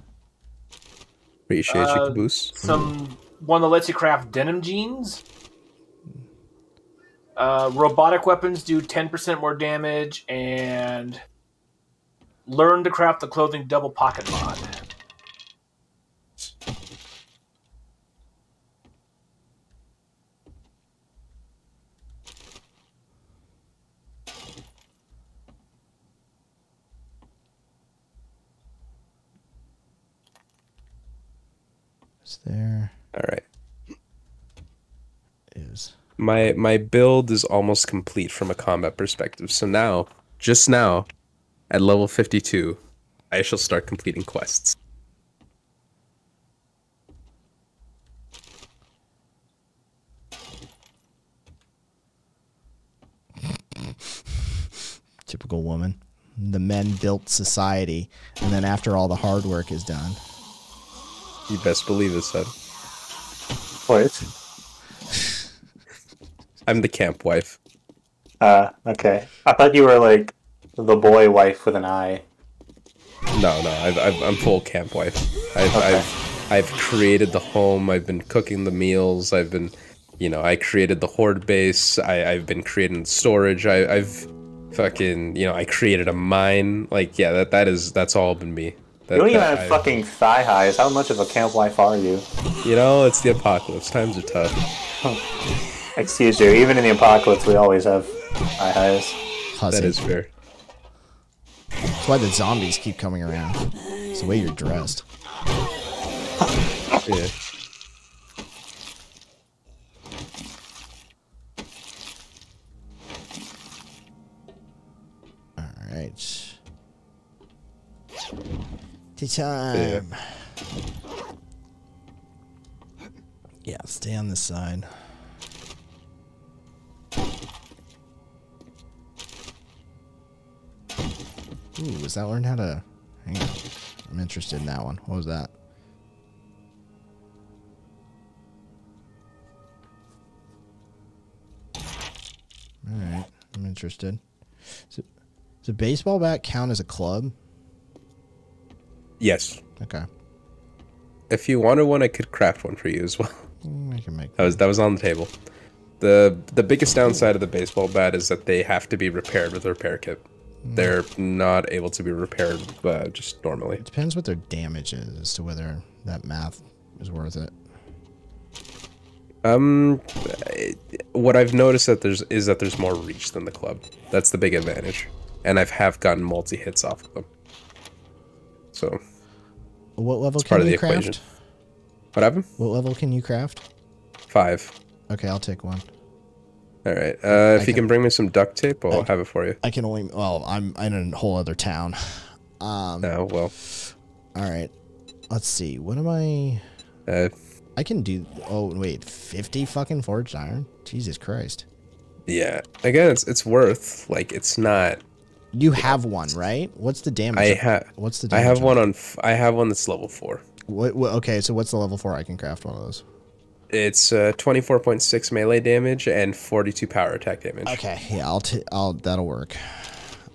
Appreciate you, Uh, Caboose. Some one that lets you craft denim jeans. Uh, robotic weapons do 10% more damage, and learn to craft the clothing double pocket mod. Is there All right. is My my build is almost complete from a combat perspective. So now, just now, at level 52, I shall start completing quests. typical woman. The men built society, and then after all the hard work is done, You best believe it, son. What? I'm the camp wife. Uh, okay. I thought you were like the boy wife with an eye. No, no, I've, I've, I'm full camp wife. I've, Okay. I've, I've created the home. I've been cooking the meals. I've been, you know, I created the horde base. I, I've been creating storage. I, I've fucking, you know, I created a mine. Like, yeah, that, that is, that's all been me. That, You don't even have I- fucking thigh highs. How much of a camp wife are you? You know, it's the apocalypse. Times are tough. Excuse you. Even in the apocalypse, we always have thigh highs. Hussy. That is fair. That's why the zombies keep coming around. It's the way you're dressed. Yeah. All right. Tea time. Yeah, stay on this side. Ooh, was that learn how to? Hang on, I'm interested in that one. What was that? All right, I'm interested. So, does a baseball bat count as a club? Yes. Okay, If you wanted one, I could craft one for you as well. Mm, I can make. That was that was on the table. the The biggest downside of the baseball bat is that they have to be repaired with a repair kit. They're not able to be repaired uh, just normally. It depends what their damage is as to whether that math is worth it. Um, what I've noticed that there's is that there's more reach than the club. That's the big advantage, and I've have gotten multi hits off of them. So What level it's part can of you the craft? equation. What happened? What level can you craft? Five. Okay, I'll take one. All right. Uh, if you can- can bring me some duct tape, I'll I- have it for you. I can only. Well, I'm in a whole other town. Um. Oh well. All right. Let's see. What am I? Uh, I can do. Oh wait, fifty fucking forged iron. Jesus Christ. yeah. Again, it's it's worth like it's not. You have one, right? What's the damage? I have. What's the damage? I have one on. f- I have one that's level four. What, what, okay, so what's the level four? I can craft one of those. It's uh, 24.6 melee damage and 42 power attack damage. Okay, yeah, I'll. T- I'll. That'll work.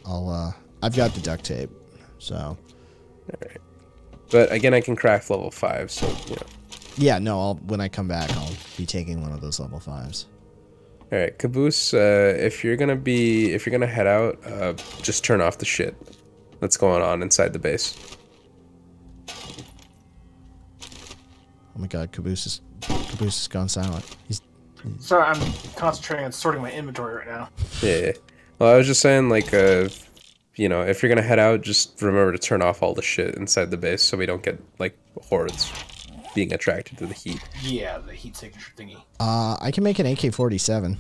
I'll. uh I've got the duct tape, so All right. But again, I can craft level five, so you know. yeah. No, I'll. When I come back, I'll be taking one of those level fives. All right, Caboose. Uh, if you're gonna be, if you're gonna head out, uh, just turn off the shit that's going on inside the base. Oh my God, Caboose is Caboose has gone silent. He's Sorry, I'm concentrating on sorting my inventory right now. Yeah. yeah. Well, I was just saying, like, uh, you know, if you're gonna head out, just remember to turn off all the shit inside the base, so we don't get like hordes being attracted to the heat. Yeah, the heat signature thingy. Uh, I can make an AK forty seven.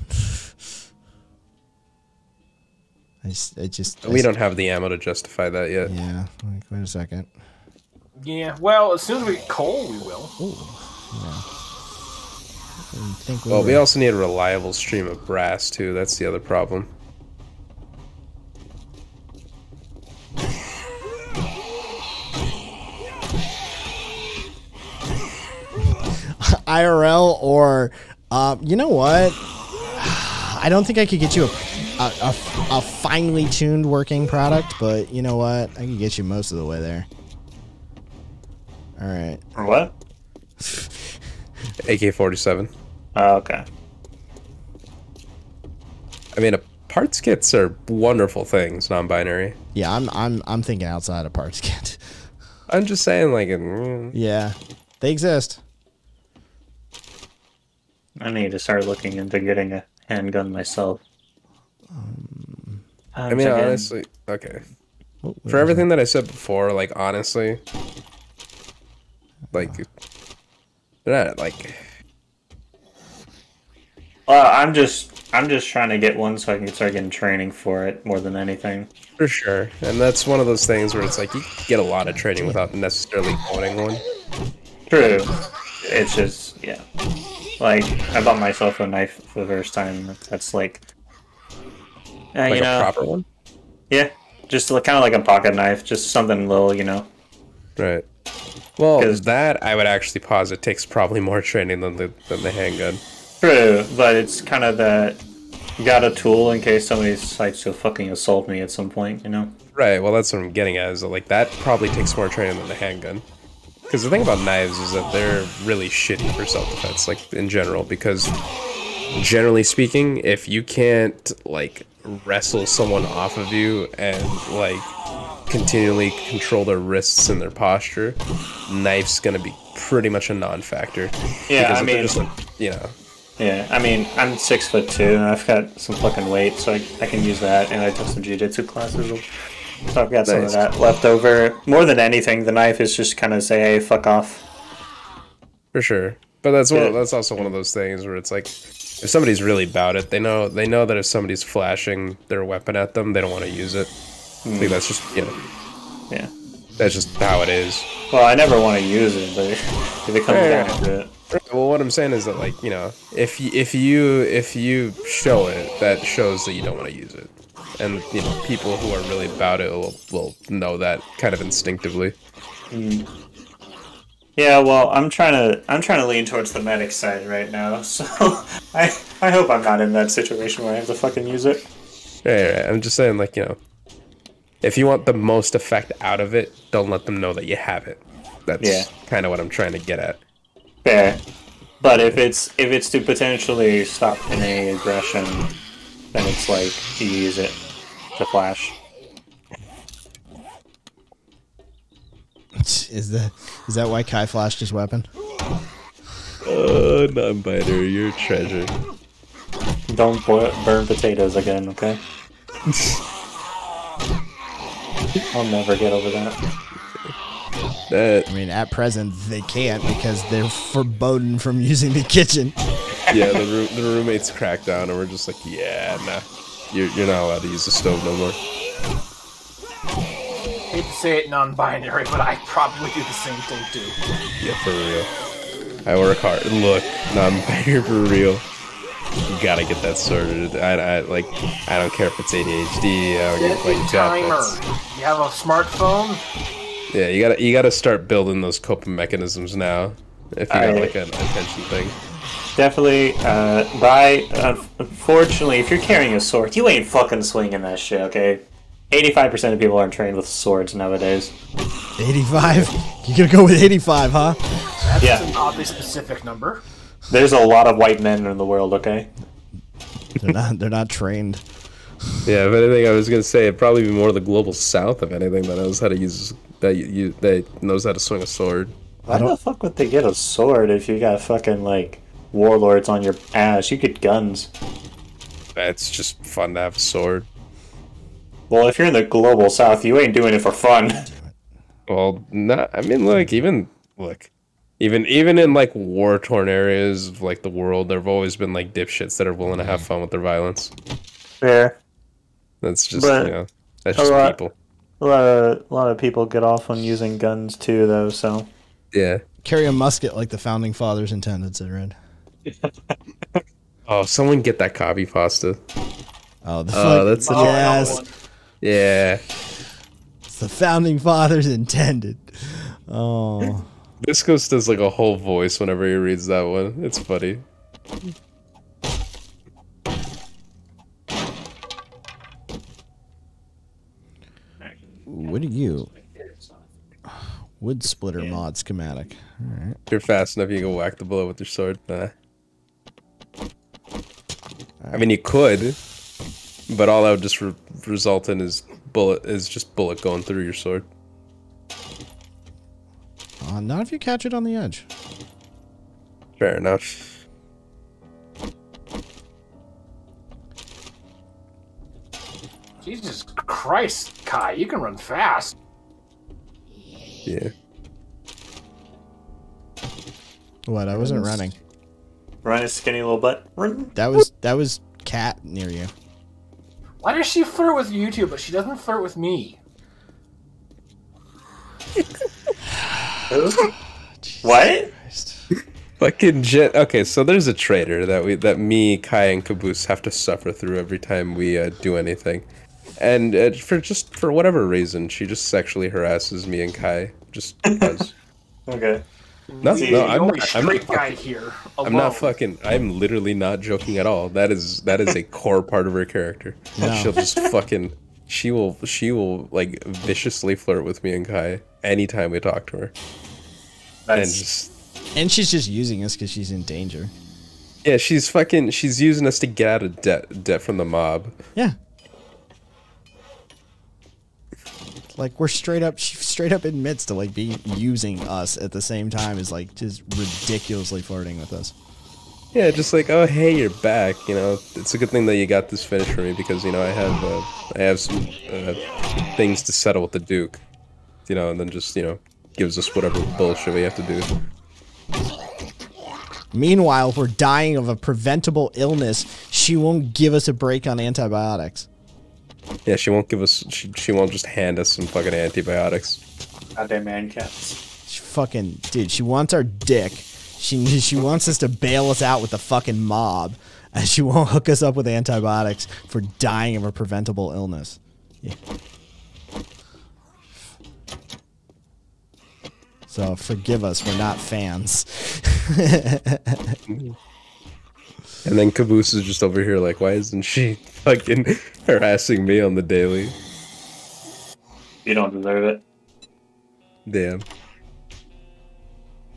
I just, I just, We s- don't have the ammo to justify that yet. Yeah, like, wait a second. Yeah, well, as soon as we get coal, we will. I think we Well, we also need a reliable stream of brass too. That's the other problem. IRL or, uh, you know what? I don't think I could get you a. a, a, a finely tuned working product, but you know what? I can get you most of the way there. All right. Or what? AK forty seven. Oh, okay. I mean, parts kits are wonderful things, non-binary. Yeah, I'm I'm I'm thinking outside of parts kit. I'm just saying, like, mm, yeah, they exist. I need to start looking into getting a handgun myself. I mean, honestly, okay. What- what For everything that I said before, like, honestly, like, they're not like. Well, I'm just I'm just trying to get one so I can start getting training for it more than anything. For sure. And that's one of those things where it's like you get a lot of training without necessarily owning one. True. It's just yeah. Like I bought myself a knife for the first time. That's like, uh, Like you a know, proper one. yeah, just kind of like a pocket knife, just something little, you know. Right. Well, 'Cause- that I would actually posit takes probably more training than the than the handgun. True, but it's kind of that you got a tool in case somebody decides to fucking assault me at some point, you know. Right. Well, that's what I'm getting at. Is that, like that probably takes more training than the handgun. Because the thing about knives is that they're really shitty for self-defense, like in general. Because generally speaking, if you can't like wrestle someone off of you and like continually control their wrists and their posture, knife's gonna be pretty much a non-factor. Yeah, because I mean- just like you know, Yeah, I mean, I'm six foot two, and I've got some fucking weight, so I, I can use that. And I took some jujitsu classes, I've got some of that left over. More than anything, the knife is just kind of say, "Hey, fuck off." For sure. But that's one. Yeah. That's also one of those things where it's like, if somebody's really about it, they know they know that if somebody's flashing their weapon at them, they don't want to use it. I think hmm. that's just you know Yeah. that's just how it is. Well, I never want to use it, but if it comes Yeah. down to it, Well, what I'm saying is that like you know, if you, if you if you show it, that shows that you don't want to use it, and you know people who are really about it will, will know that kind of instinctively. Mm. yeah. Well, I'm trying to I'm trying to lean towards the medic side right now, so I I hope I'm not in that situation where I have to fucking use it. Right, right. I'm just saying like you know, if you want the most effect out of it, don't let them know that you have it. That's Yeah. kind of what I'm trying to get at. Fair. But if it's if it's to potentially stop any aggression, then it's like you use it to flash. Is that is that why Kai flashed his weapon? Uh, non-binary, you're a treasure. Don't boil, burn potatoes again, okay? I'll never get over that. That I mean, at present they can't because they're forbidden from using the kitchen. Yeah, the room, the roommates cracked down, and we're just like, yeah, nah, you're you're not allowed to use the stove no more. hate to say it non-binary, but I probably do the same thing too. Yeah, for real. I work hard. Look, non-binary for real. You gotta get that sorted. I, I like. I don't care if it's ADHD. I don't Get like timer. You have a smartphone. Yeah, you gotta you gotta start building those coping mechanisms now. If you got like an attention thing. Definitely, uh, by, unfortunately, if you're carrying a sword, you ain't fucking swinging that shit, okay? 85% of people aren't trained with swords nowadays. 85. You gonna go with 85, huh? That's Yeah. an oddly specific number. There's a lot of white men in the world, okay? They're not. They're not trained. Yeah, if anything, I was gonna say it'd probably be more the global south, of anything, that knows how to use that you, you that knows how to swing a sword. Why the fuck would they get a sword if you got fucking, like, warlords on your ass? You get guns. It's just fun to have a sword. Well, if you're in the global south, you ain't doing it for fun. Well, not. I mean, look, even look, even even in like war torn areas of like the world, there've always been like dipshits that are willing to have fun with their violence. Fair. That's just But you know, that's a just lot- people. A lot of, a lot of people get off on using guns too, though, so. Yeah. Carry a musket like the founding fathers intended, said Red. oh, someone get that copy pasta. Oh, the uh, that's oh, yes. Yeah. It's the founding fathers intended. Oh. Viscos does like a whole voice whenever he reads that one. It's funny. What are you? Wood splitter yeah. mod schematic. All right. If you're fast enough, you can whack the blow with your sword. Nah. I mean, you could, but all that would just re- result in is bullet is just bullet going through your sword. Uh, not if you catch it on the edge. Fair enough. Jesus Christ, Kai, you can run fast. Yeah. What? I wasn't running. Run a skinny little butt. Run. That was that was cat near you. Why does she flirt with YouTube, but she doesn't flirt with me? What? Fucking jet. Okay, so there's a traitor that we that me, Kai, and Caboose have to suffer through every time we uh, do anything, and uh, for just for whatever reason, she just sexually harasses me and Kai just because. Okay. No, See, no, I'm only not. I'm straight not, guy here. I'm not fucking. I'm literally not joking at all. That is that is a core part of her character. No. She'll just fucking. She will. She will like viciously flirt with me and Kai anytime we talk to her, and just And she's just using us because she's in danger. yeah, she's fucking. She's using us to get out of debt. Debt from the mob. Yeah. Like we're straight up, she straight up admits to like be using us at the same time is like just ridiculously flirting with us. Yeah, just like, oh hey, you're back. You know, it's a good thing that you got this finish for me because you know I have uh, I have some uh, things to settle with the Duke. You know, and then just you know gives us whatever bullshit we have to do. Meanwhile, we're dying of a preventable illness. She won't give us a break on antibiotics. Yeah, she won't give us. She, she won't just hand us some fucking antibiotics. goddamn man cats. She fucking dude, she wants our dick. She she wants us to bail us out with the fucking mob, and she won't hook us up with antibiotics for dying of a preventable illness. Yeah. So forgive us, we're not fans. Mm. And then Caboose is just over here like, why isn't she fucking harassing me on the daily? You don't deserve it. Damn.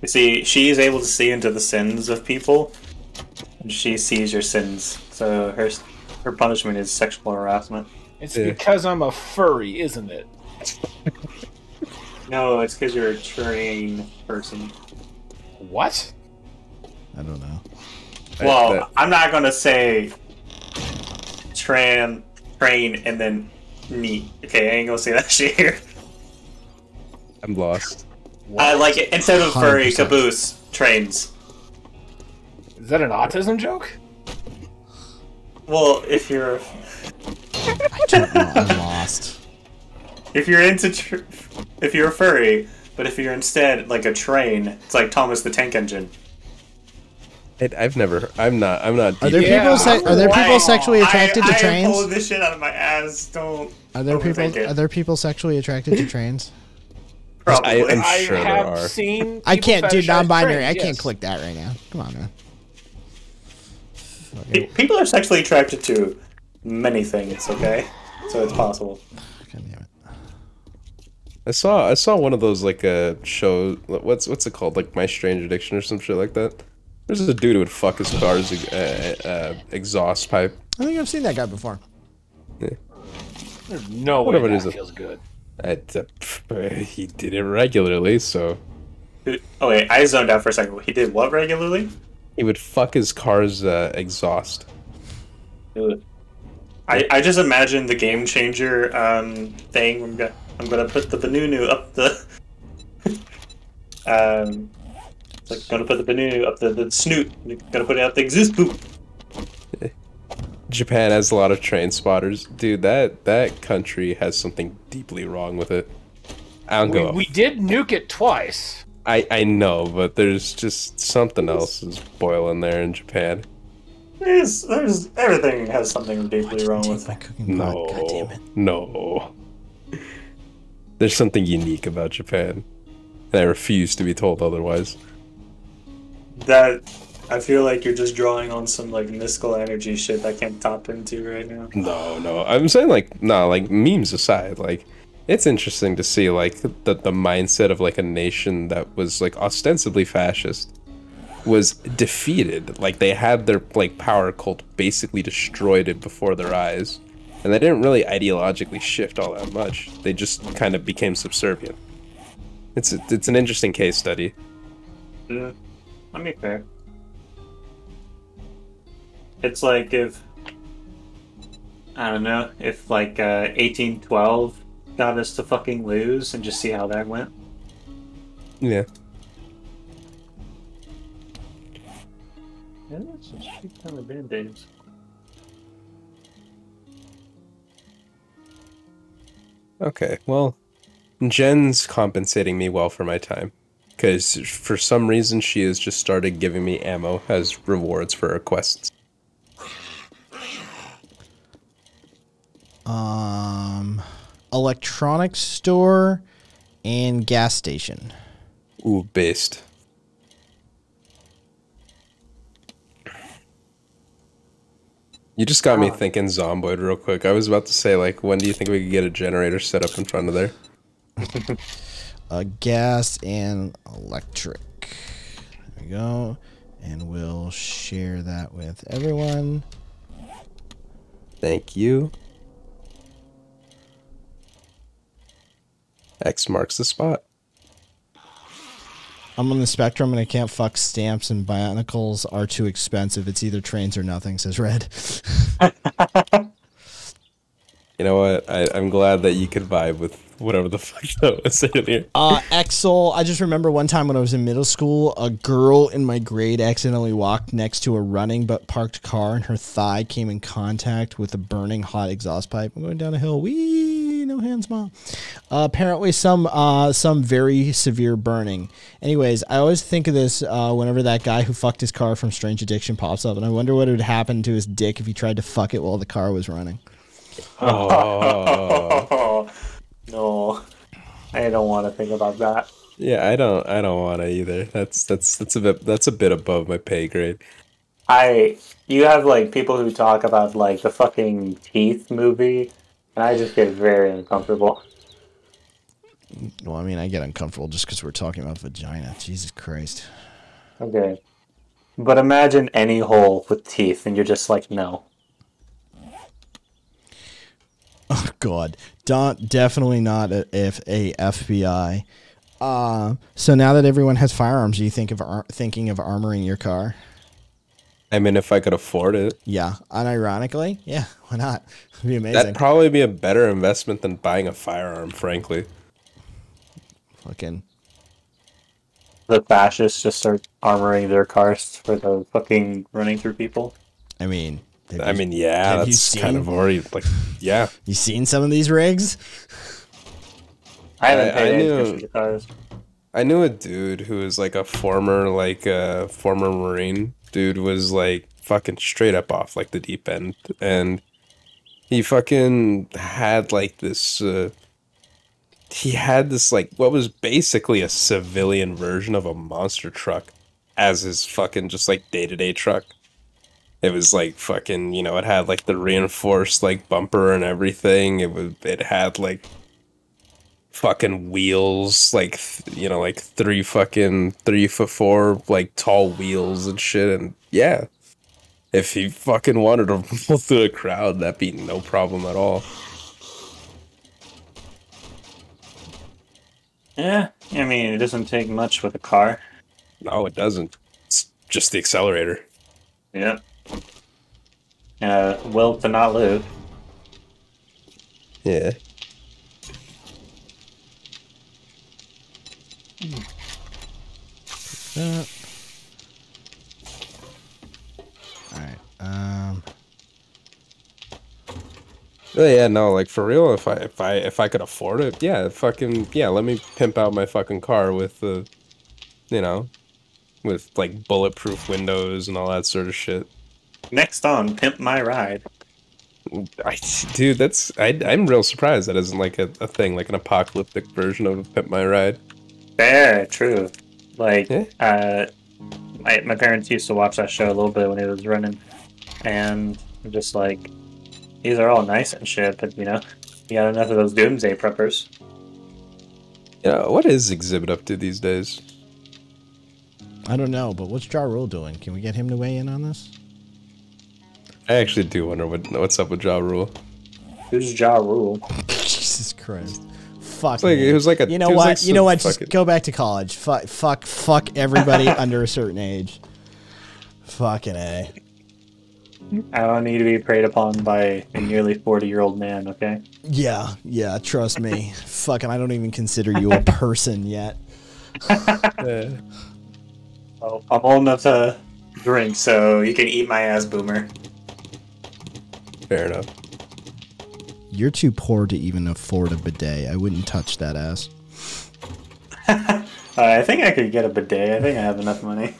You see, she is able to see into the sins of people, and she sees your sins. So her her punishment is sexual harassment. It's Yeah. because I'm a furry, isn't it? No, it's because you're a trained person. What? I don't know. Well, that- I'm not gonna say tran train and then neat. Okay, I ain't gonna say that shit here. I'm lost. I like it instead of furry 100%. caboose trains. Is that an autism joke? Well, if you're I don't know. I'm lost. if you're into tr- if you're a furry, but if you're instead like a train, it's like Thomas the Tank Engine. It, I've never. I'm not. I'm not. Are there Yeah. people? Se- are there people sexually attracted I, to I am trains? pulling this shit out of my ass. Don't. Are there people? it. Are there people sexually attracted to trains? Probably. I- I'm I sure there have are. seen. I can't do non-binary. trains, I can't click that right now. Come on, man. Pe- People are sexually attracted to many things. Okay, so it's possible. God damn it. I saw. I saw one of those like uh show. What's what's it called? Like My Strange Addiction or some shit like that. There's a dude who would fuck his car's uh, uh, exhaust pipe. I think I've seen that guy before. There's no way Whatever it that is, it- feels good. It, uh, pff, he did it regularly, so Oh wait, I zoned out for a second. He did what regularly? he would fuck his car's uh, exhaust. I, I just imagine the game changer um, thing. I'm gonna I'm gonna put the Benunu up the um like gonna put the Benunu up the, the snoot. Gonna put it up the exist poop. Japan has a lot of train spotters, dude. That that country has something deeply wrong with it. I don't We, go. we did nuke it twice. I I know, but there's just something else is boiling there in Japan. There's there's everything has something deeply wrong with My it. cooking pot. God damn No, it. no. There's something unique about Japan, and I refuse to be told otherwise. That I feel like you're just drawing on some like mystical energy shit I can't tap into right now. No, no. I'm saying like no, like memes aside, like it's interesting to see like the the mindset of like a nation that was like ostensibly fascist was defeated. Like they had their like power cult basically destroyed it before their eyes. And they didn't really ideologically shift all that much. They just kind of became subservient. It's a, it's an interesting case study. Yeah, let me fair. It's like if I don't know if like uh, eighteen twelve got us to fucking lose and just see how that went. Yeah. Yeah, that's a shit ton of band-aids. Okay, well, Jen's compensating me well for my time. Because for some reason, she has just started giving me ammo as rewards for her quests. Um, electronics store and gas station. Ooh, based. You just got me thinking Zomboid real quick. I was about to say, like, when do you think we could get a generator set up in front of there? Uh, gas and electric. There we go. And we'll share that with everyone. Thank you. X marks the spot. I'm on the spectrum and I can't fuck stamps and bionicles are too expensive. It's either trains or nothing, says Red. You know what? I, I'm glad that you could vibe with whatever the fuck that was saying here. Uh, Exel, I just remember one time when I was in middle school, a girl in my grade accidentally walked next to a running but parked car and her thigh came in contact with a burning hot exhaust pipe. I'm going down a hill. Wee, no hands, mom. Uh, apparently, some uh, some very severe burning. Anyways, I always think of this uh, whenever that guy who fucked his car from Strange Addiction pops up, and I wonder what would happen to his dick if he tried to fuck it while the car was running. Oh. No, I don't want to think about that. Yeah, I don't I don't want to either. That's that's that's a bit that's a bit above my pay grade. I you have like people who talk about like the fucking teeth movie, and I just get very uncomfortable. Well, I mean, I get uncomfortable just because we're talking about vagina. Jesus Christ. Okay, but imagine any hole with teeth, and you're just like, no. Oh God, don't definitely not a, if a FBI. Uh, so now that everyone has firearms, are you think of ar- thinking of armoring your car? I mean, if I could afford it, Yeah, unironically, yeah, why not? It'd be amazing. that'd probably be a better investment than buying a firearm, frankly. Fucking The fascists just start armoring their cars for the fucking running through people. I mean, have I you- mean, yeah, have you that's kind of already like, yeah. you seen some of these rigs? I haven't I- paid I any knew- attention to. I knew a dude who was like a former like uh former marine dude was like fucking straight up off like the deep end and he fucking had like this uh he had this like what was basically a civilian version of a monster truck as his fucking just like day-to-day truck it was like fucking you know it had like the reinforced like bumper and everything it was it had like fucking wheels, like th- you know, like three fucking three foot four, like tall wheels and shit. And yeah, if he fucking wanted to roll through a crowd, that'd be no problem at all. Yeah, I mean, it doesn't take much with a car. No, it doesn't. It's just the accelerator. Yep. And a will to not live. Yeah. That. All right. Um. Oh yeah, no, like for real. If I if I if I could afford it, yeah, fucking yeah. Let me pimp out my fucking car with the, you know, with like bulletproof windows and all that sort of shit. Next on Pimp My Ride. I, dude, that's I, I'm real surprised that isn't like a, a thing, like an apocalyptic version of Pimp My Ride. Fair, true. Like, Yeah. uh, my, my parents used to watch that show a little bit when it was running, and I'm just like, these are all nice and shit, but you know, You got enough of those doomsday preppers. Yeah, what is Xzibit up to these days? I don't know, but what's Ja Rule doing? Can we get him to weigh in on this? I actually do wonder what what's up with Ja Rule. Who's Ja Rule? Jesus Christ. Fuck. like- it was like a- You know what? like you know what? Just fucking- go back to college. Fuck. Fuck. Fuck everybody under a certain age. Fucking a. I don't need to be preyed upon by a nearly 40 year old man, okay? Yeah. Yeah. Trust me. Fucking. I don't even consider you a person yet. Uh, Oh, I'm old enough to drink, so you can eat my ass, boomer. Fair enough. You're too poor to even afford a bidet. I wouldn't touch that ass. Uh, I think I could get a bidet. I think I have enough money.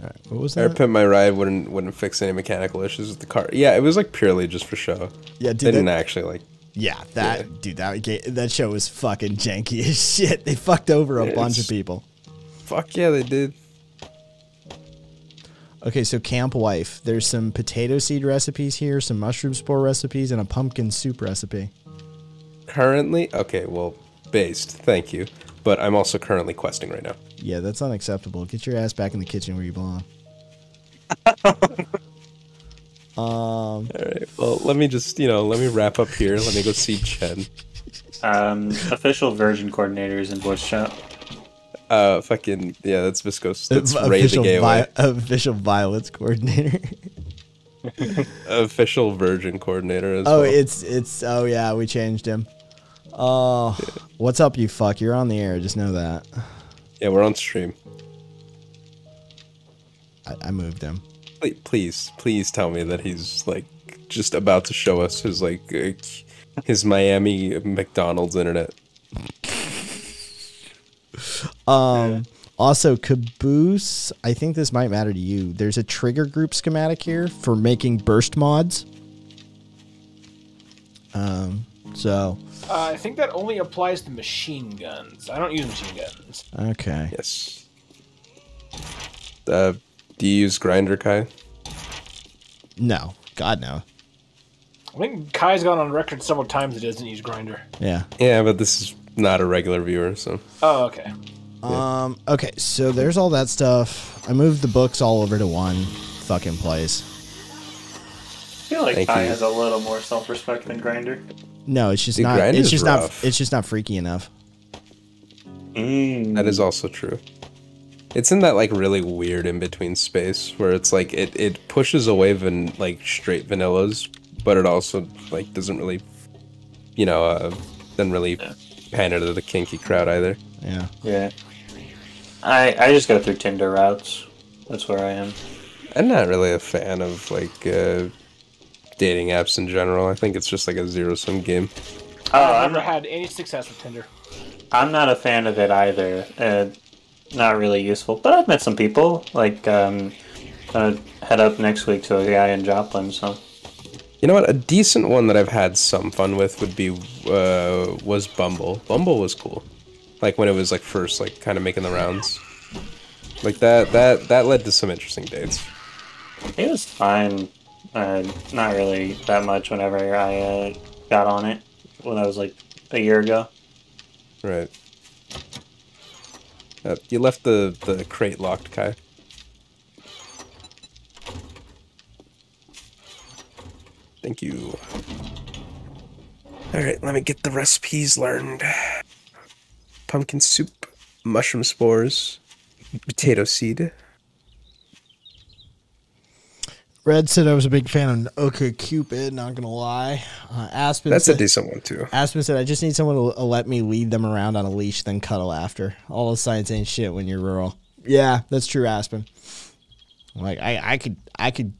All right. What was Air that? Pimp My Ride wouldn't wouldn't fix any mechanical issues with the car. Yeah, it was like purely just for show. Yeah, dude, They dude. didn't That, actually like. yeah, that dude. That that show was fucking janky as shit. They fucked over a bunch of people. Fuck yeah, they did. Okay, so Camp Wife. There's some potato seed recipes here, some mushroom spore recipes, and a pumpkin soup recipe. Currently, okay, well, based. Thank you, but I'm also currently questing right now. Yeah, that's unacceptable. Get your ass back in the kitchen where you belong. um, All right. Well, let me just you know let me wrap up here. Let me go see Chen. Um, official Virgin coordinators in voice chat. Uh, fucking yeah, that's Viscos. That's Ray the official, gay vi- official violence coordinator. Official Virgin coordinator as oh, well. it's it's. Oh yeah, we changed him. Oh, what's up, you fuck? You're on the air. Just know that. yeah, we're on stream. I, I moved him. Please, please, please tell me that he's like just about to show us his like uh, his Miami McDonald's internet. Um. Also, Caboose. I think this might matter to you. There's a trigger group schematic here for making burst mods. Um. So. Uh, I think that only applies to machine guns. I don't use machine guns. Okay. Yes. Uh, do you use Grindr, Kai? No. God no. I think Kai's gone on record several times that he doesn't use Grindr. Yeah. Yeah, but this is not a regular viewer, so Oh, okay. Um. Okay. So there's all that stuff. I moved the books all over to one fucking place. I feel like Thank Kai you. has a little more self respect than Grindr. No, it's just Dude, not. Grindr's It's just rough. not. It's just not freaky enough. Mm. that is also true. It's in that like really weird in between space where it's like it, it pushes away van like straight vanillas, but it also like doesn't really, you know, uh, doesn't really pander to the kinky crowd either. Yeah. Yeah. I I just go through Tinder routes. That's where I am. I'm not really a fan of like uh, dating apps in general. I think it's just like a zero sum game. Oh, I've I'm never had any success with Tinder. I'm not a fan of it either. Uh, not really useful. But I've met some people. Like, um, gonna head up next week to a guy in Joplin. So You know what? A decent one that I've had some fun with would be uh, was Bumble. Bumble was cool, like when it was like first like kind of making the rounds. Like that that that led to some interesting dates. it was fine. Uh, not really that much. Whenever I uh, got on it, when I was like a year ago. Right. Uh, you left the the crate locked, Kai. Thank you. All right, let me get the recipes learned. Pumpkin soup, mushroom spores, potato seed. Red said I was a big fan of OK Cupid. Not gonna lie. Uh, Aspen. That's a decent one too. Aspen said I just need someone to uh, let me lead them around on a leash, then cuddle after. All the science ain't shit when you're rural. Yeah, that's true, Aspen. Like I, I could, I could,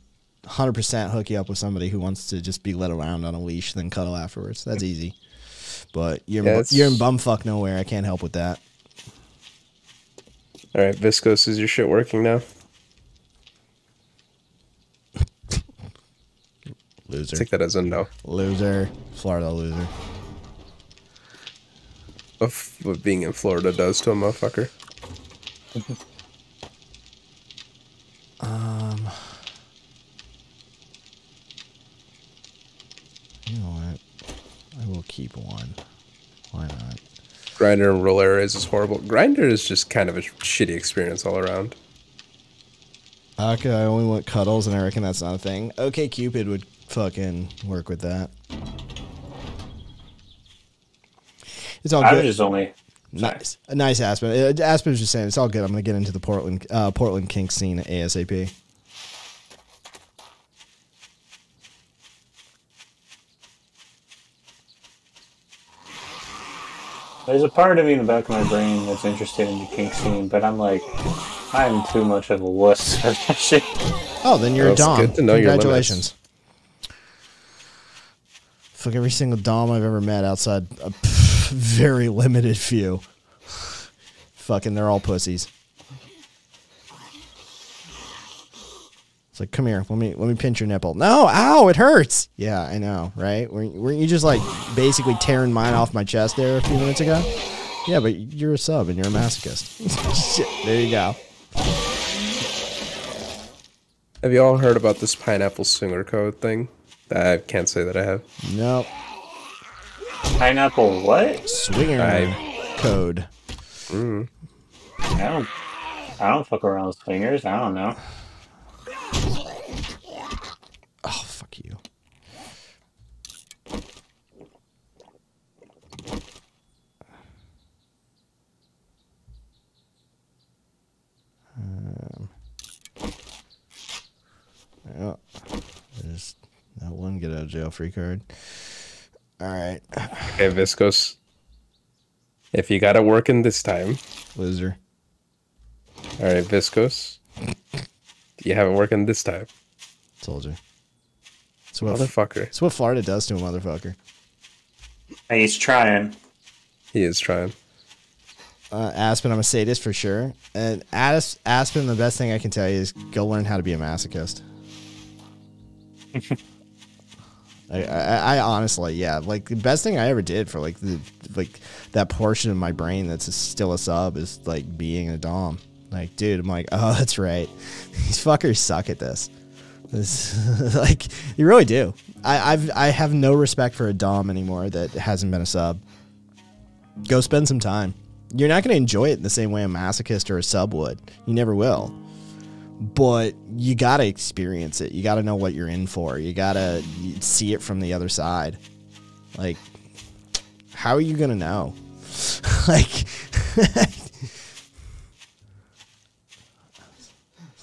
hundred percent hook you up with somebody who wants to just be led around on a leash, then cuddle afterwards. That's easy. But you're Yeah, bu- you're in bumfuck nowhere. I can't help with that. All right, Viscos, is your shit working now? Loser, Take that as a no. loser, Florida loser. Of what being in Florida does to a motherfucker. Um, you know what? Keep one. Why not? Grindr and roll areas is horrible. Grindr is just kind of a shitty experience all around. Okay, I only want cuddles, and I reckon that's not a thing. OK Cupid would fucking work with that. It's all I good. was just only. Nice, a nice Aspen. Uh, Aspen was just saying it's all good. I'm gonna get into the Portland uh, Portland kink scene ASAP. There's a part of me in the back of my brain that's interested in the kink scene, but I'm like, I'm too much of a wuss for that shit. Oh, then you're Well, a it's dom. good to know your Congratulations. Fuck every single dom I've ever met outside a very limited few. Fucking, they're all pussies. It's like, come here, let me let me pinch your nipple. No, ow, it hurts. Yeah, I know, right? Weren't, weren't you just like basically tearing mine off my chest there a few minutes ago? Yeah, but you're a sub and you're a masochist. Shit, there you go. Have you all heard about this pineapple swinger code thing? I can't say that I have. Nope. Pineapple what? Swinger I- code. Mm. I don't. I don't fuck around with swingers. I don't know. Oh, fuck you. Um, yeah, there's that one get out of jail free card. All right, Okay, Viscos. If you gotta work in this time, loser. all right, Viscos. You haven't worked in this time, Told you. It's what, motherfucker. it's what Florida does to a motherfucker. Hey, he's trying. He is trying. uh, Aspen, I'm gonna say this for sure. And As- Aspen, the best thing I can tell you is go learn how to be a masochist. I, I, I honestly, yeah, like the best thing I ever did for like the like that portion of my brain that's still a sub is like being a dom. Like, dude, I'm like, oh, that's right. These fuckers suck at this. This like you really do. I, I've I have no respect for a dom anymore that hasn't been a sub go spend some time. You're not going to enjoy it in the same way a masochist or a sub would. You never will. But you got to experience it. You got to know what you're in for. You got to see it from the other side. Like, how are you going to know? like,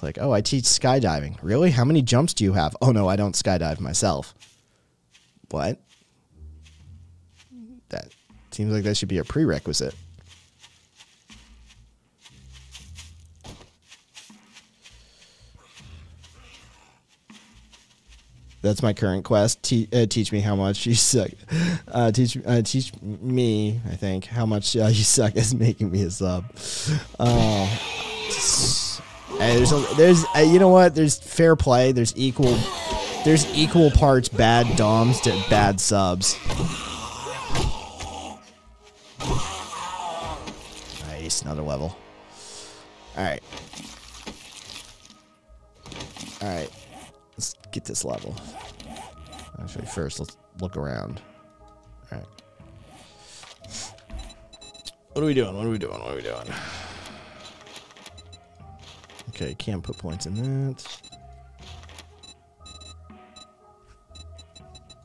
like, oh, I teach skydiving. Really? How many jumps do you have? Oh, no, I don't skydive myself. What? That seems like that should be a prerequisite. That's my current quest. Te- uh, teach me how much you suck. Uh, teach uh, teach me, I think, how much uh, you suck is making me a sub. There's a, there's uh, you know what? There's fair play. There's equal there's equal parts bad doms to bad subs. Nice, another level. All right. All right. Let's get this level. Actually, first let's look around. All right. What are we doing? What are we doing? What are we doing? Okay, can't put points in that.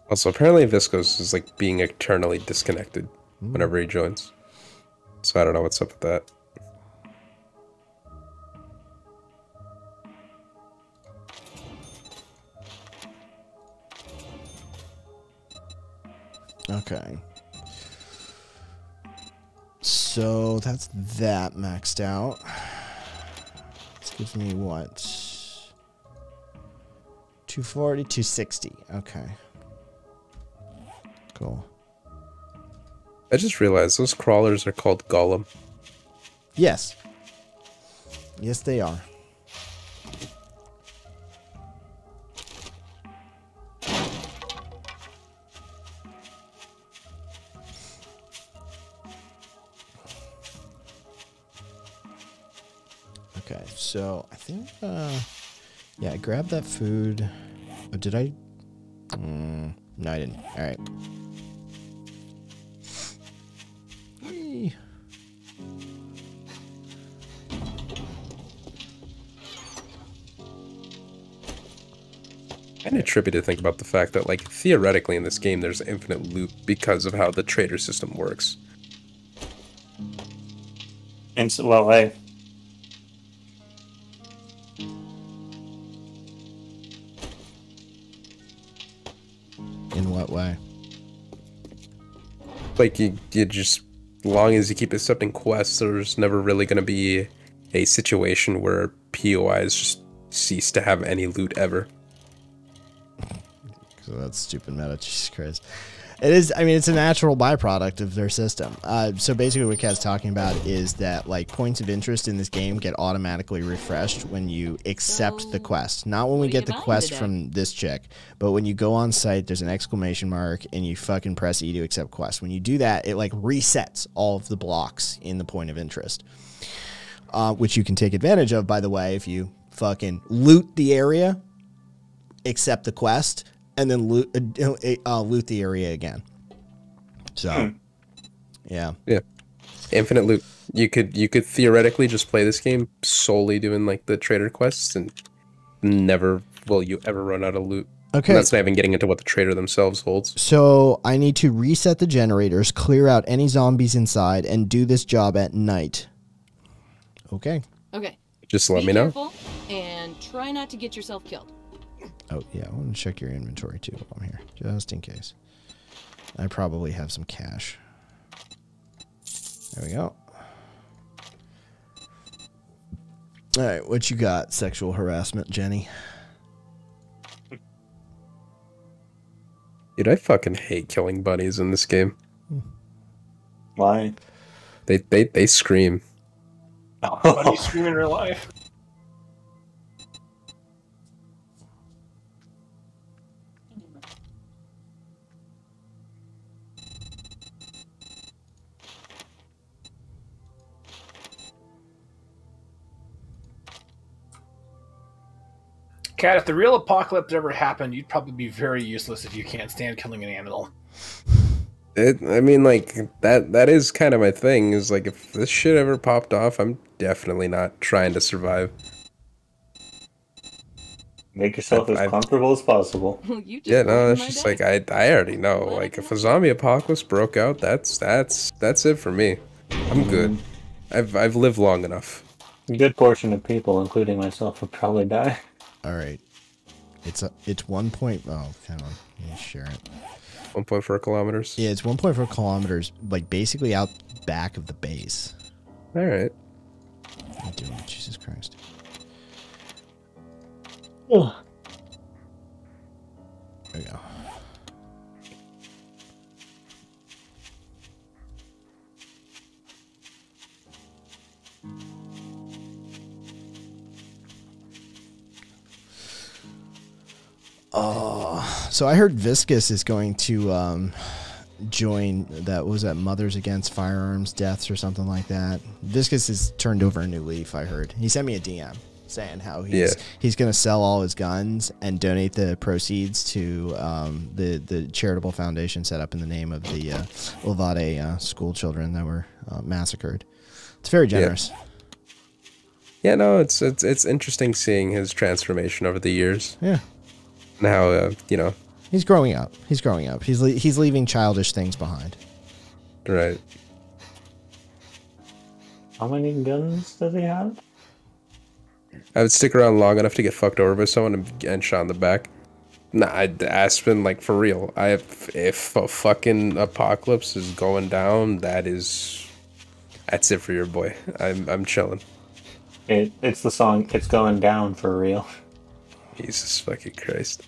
Also, apparently Viscos is like being eternally disconnected hmm. whenever he joins. So I don't know what's up with that. Okay. So that's that maxed out. Gives me what? 240, 260. Okay. Cool. I just realized those crawlers are called Golem. Yes. Yes, they are. So I think, uh, yeah, I grabbed that food. Oh, did I? Mm, no, I didn't. All right. Kind of trippy to think about the fact that, like, theoretically in this game, there's infinite loot because of how the trader system works. And so, well, I what way? Like, you, you just, long as you keep accepting quests, there's never really going to be a situation where POIs just cease to have any loot ever. So that's stupid meta. Jesus Christ. It is. I mean, it's a natural byproduct of their system. Uh, so basically, what Cat's talking about is that like points of interest in this game get automatically refreshed when you accept the quest. Not when we get the quest today? from this chick, but when you go on site, there's an exclamation mark, and you fucking press E to accept quest. When you do that, it like resets all of the blocks in the point of interest, uh, which you can take advantage of, by the way, if you fucking loot the area accept the quest and then loot uh, uh, loot the area again. So, yeah, Yeah. Infinite loot. You could you could theoretically just play this game solely doing like the trader quests and never will you ever run out of loot. Okay. And that's not even getting into what the trader themselves holds. so I need to reset the generators, clear out any zombies inside, and do this job at night. Okay. Okay. Just let Be me know. careful and try not to get yourself killed. Oh yeah, I want to check your inventory too while I'm here, just in case. I probably have some cash. There we go. All right, what you got? Sexual harassment, Jenny. Dude, I fucking hate killing bunnies in this game. why? They they they scream. Why do you scream in real life? Cat, if the real apocalypse ever happened, you'd probably be very useless if you can't stand killing an animal. It, I mean, like that. That is kind of my thing. Is like if this shit ever popped off, I'm definitely not trying to survive. Make yourself as I've- comfortable as possible. you just Yeah, no, it's just day. like I. I already know. Let Like if a zombie apocalypse broke out, that's that's that's it for me. I'm mm-hmm. good. I've I've lived long enough. A good portion of people, including myself, would probably die. All right. It's a, it's one point. Oh, hang on. Let me share it. 1.4 kilometers. Yeah, it's 1.4 kilometers, like basically out back of the base. All right. What am I doing? Jesus Christ. Ugh. So I heard Viscos is going to um, join that what was that Mothers Against Firearms Deaths or something like that. Viscos has turned over a new leaf. I heard he sent me a DM saying how he's Yeah. he's going to sell all his guns and donate the proceeds to um, the the charitable foundation set up in the name of the uh, Uvalde uh, school children that were uh, massacred. It's very generous. Yeah, no, it's it's it's interesting seeing his transformation over the years Yeah. and how uh, you know, He's growing up. He's growing up. He's le- he's leaving childish things behind. right? How many guns does he have? I would stick around long enough to get fucked over by someone and, and shot in the back. Nah, I'd Aspen like for real. I if a fucking apocalypse is going down, that is that's it for your boy. I'm I'm chilling. It, it's the song "It's Going Down" for real. Jesus fucking Christ.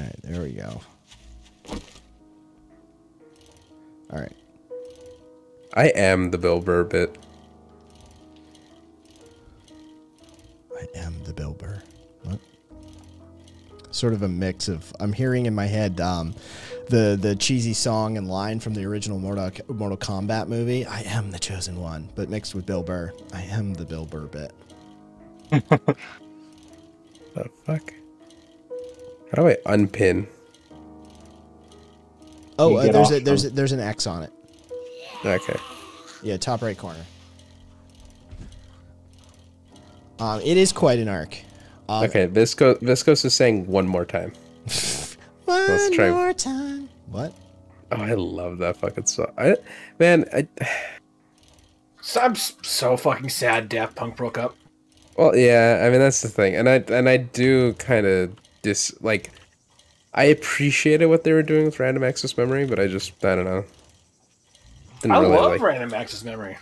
All right, there we go. All right. I am the Bill Burr bit. I am the Bill Burr. What? Sort of a mix of I'm hearing in my head um, the the cheesy song and line from the original Mortal Mortal Kombat movie. I am the chosen one, but mixed with Bill Burr. I am the Bill Burr bit. The fuck? How do I unpin? Oh, uh, there's a there's a, there's an X on it. Okay. Yeah, top right corner. Um, it is quite an arc. Uh, Okay, Visco Viscos is saying one more time. One Let's try- more time. What? Oh, I love that fucking song. I, man, I So I'm so fucking sad Daft Punk broke up. well, yeah. I mean, that's the thing, and I and I do kind of dis like. I appreciated what they were doing with Random Access Memory, but I just I don't know. Didn't I really love like. Random Access Memory.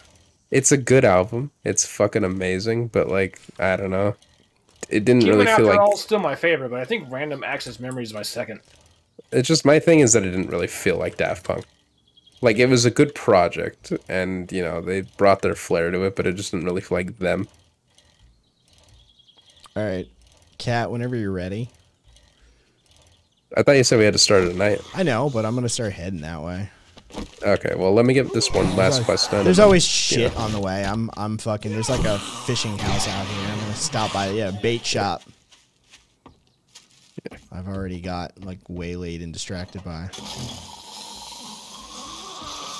It's a good album. It's fucking amazing, but like I don't know. It didn't Human really After feel like All is still my favorite, but I think Random Access Memory is my second. it's just my thing is that it didn't really feel like Daft Punk. Like it was a good project, and you know they brought their flair to it, but it just didn't really feel like them. All right, Cat. Whenever you're ready. I thought you said we had to start at night. I know, but I'm gonna start heading that way. Okay, well let me get this one last quest done. There's always shit on the way. I'm I'm fucking. There's like a fishing house out here. I'm gonna stop by. Yeah, bait shop. Yeah. I've already got like waylaid and distracted by.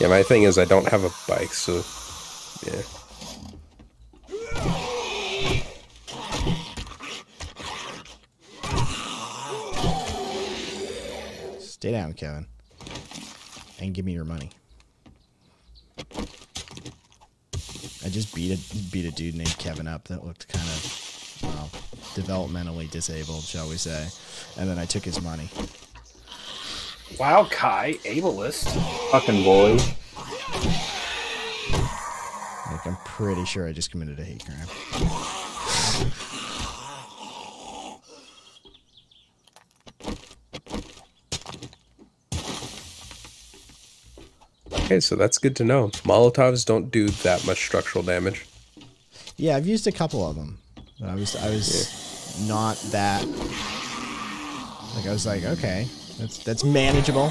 Yeah, my thing is I don't have a bike, so yeah. Stay down, Kevin, and give me your money. I just beat a beat a dude named Kevin up that looked kind of well developmentally disabled, shall we say, and then I took his money. Wow, Kai, ableist. Fucking boy. Like I'm pretty sure I just committed a hate crime. Okay, so that's good to know. Molotovs don't do that much structural damage. Yeah, I've used a couple of them. I was I was not that like I was like, okay, that's that's manageable.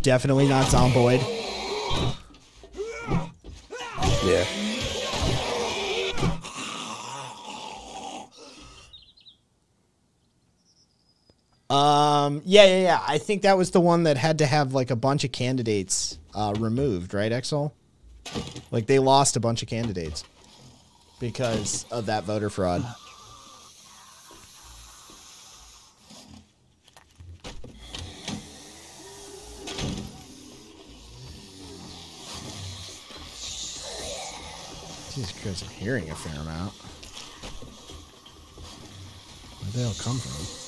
Definitely not zomboid. Yeah. Um yeah, yeah, yeah. I think that was the one that had to have like a bunch of candidates uh removed, right, Exol? Like they lost a bunch of candidates because of that voter fraud. Jesus Christ, I'm hearing a fair amount. Where they all come from?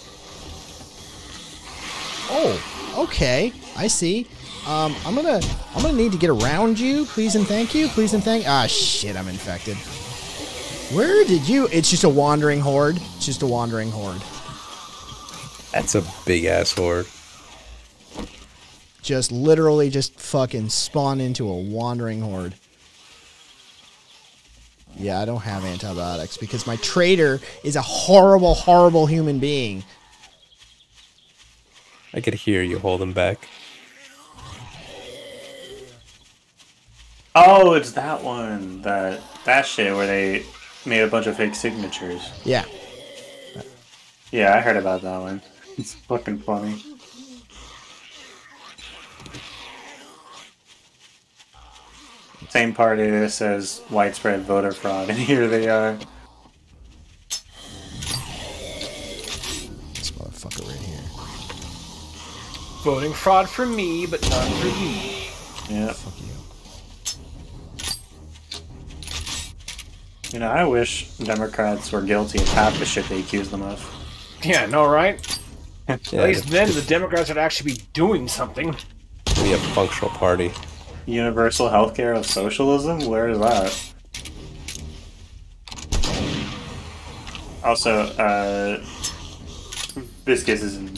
Oh, okay. I see. Um, I'm gonna, I'm gonna need to get around you. Please and thank you. Please and thank. Ah, shit, I'm infected. Where did you? It's just a wandering horde. It's just a wandering horde. That's a big ass horde. Just literally, just fucking spawn into a wandering horde. Yeah, I don't have antibiotics because my trader is a horrible, horrible human being. I could hear you holding back. Oh, it's that one. That that shit where they made a bunch of fake signatures. Yeah. Yeah, I heard about that one. It's fucking funny. Same party that says widespread voter fraud, and here they are. This motherfucker right here. Voting fraud for me, but not for you. Yeah. Fuck you. You know, I wish Democrats were guilty of half the shit they accuse them of. Yeah, no, right? Yeah, At least then the Democrats would actually be doing something. be a functional party. Universal healthcare of socialism? Where is that? Also, uh, Biscuits is in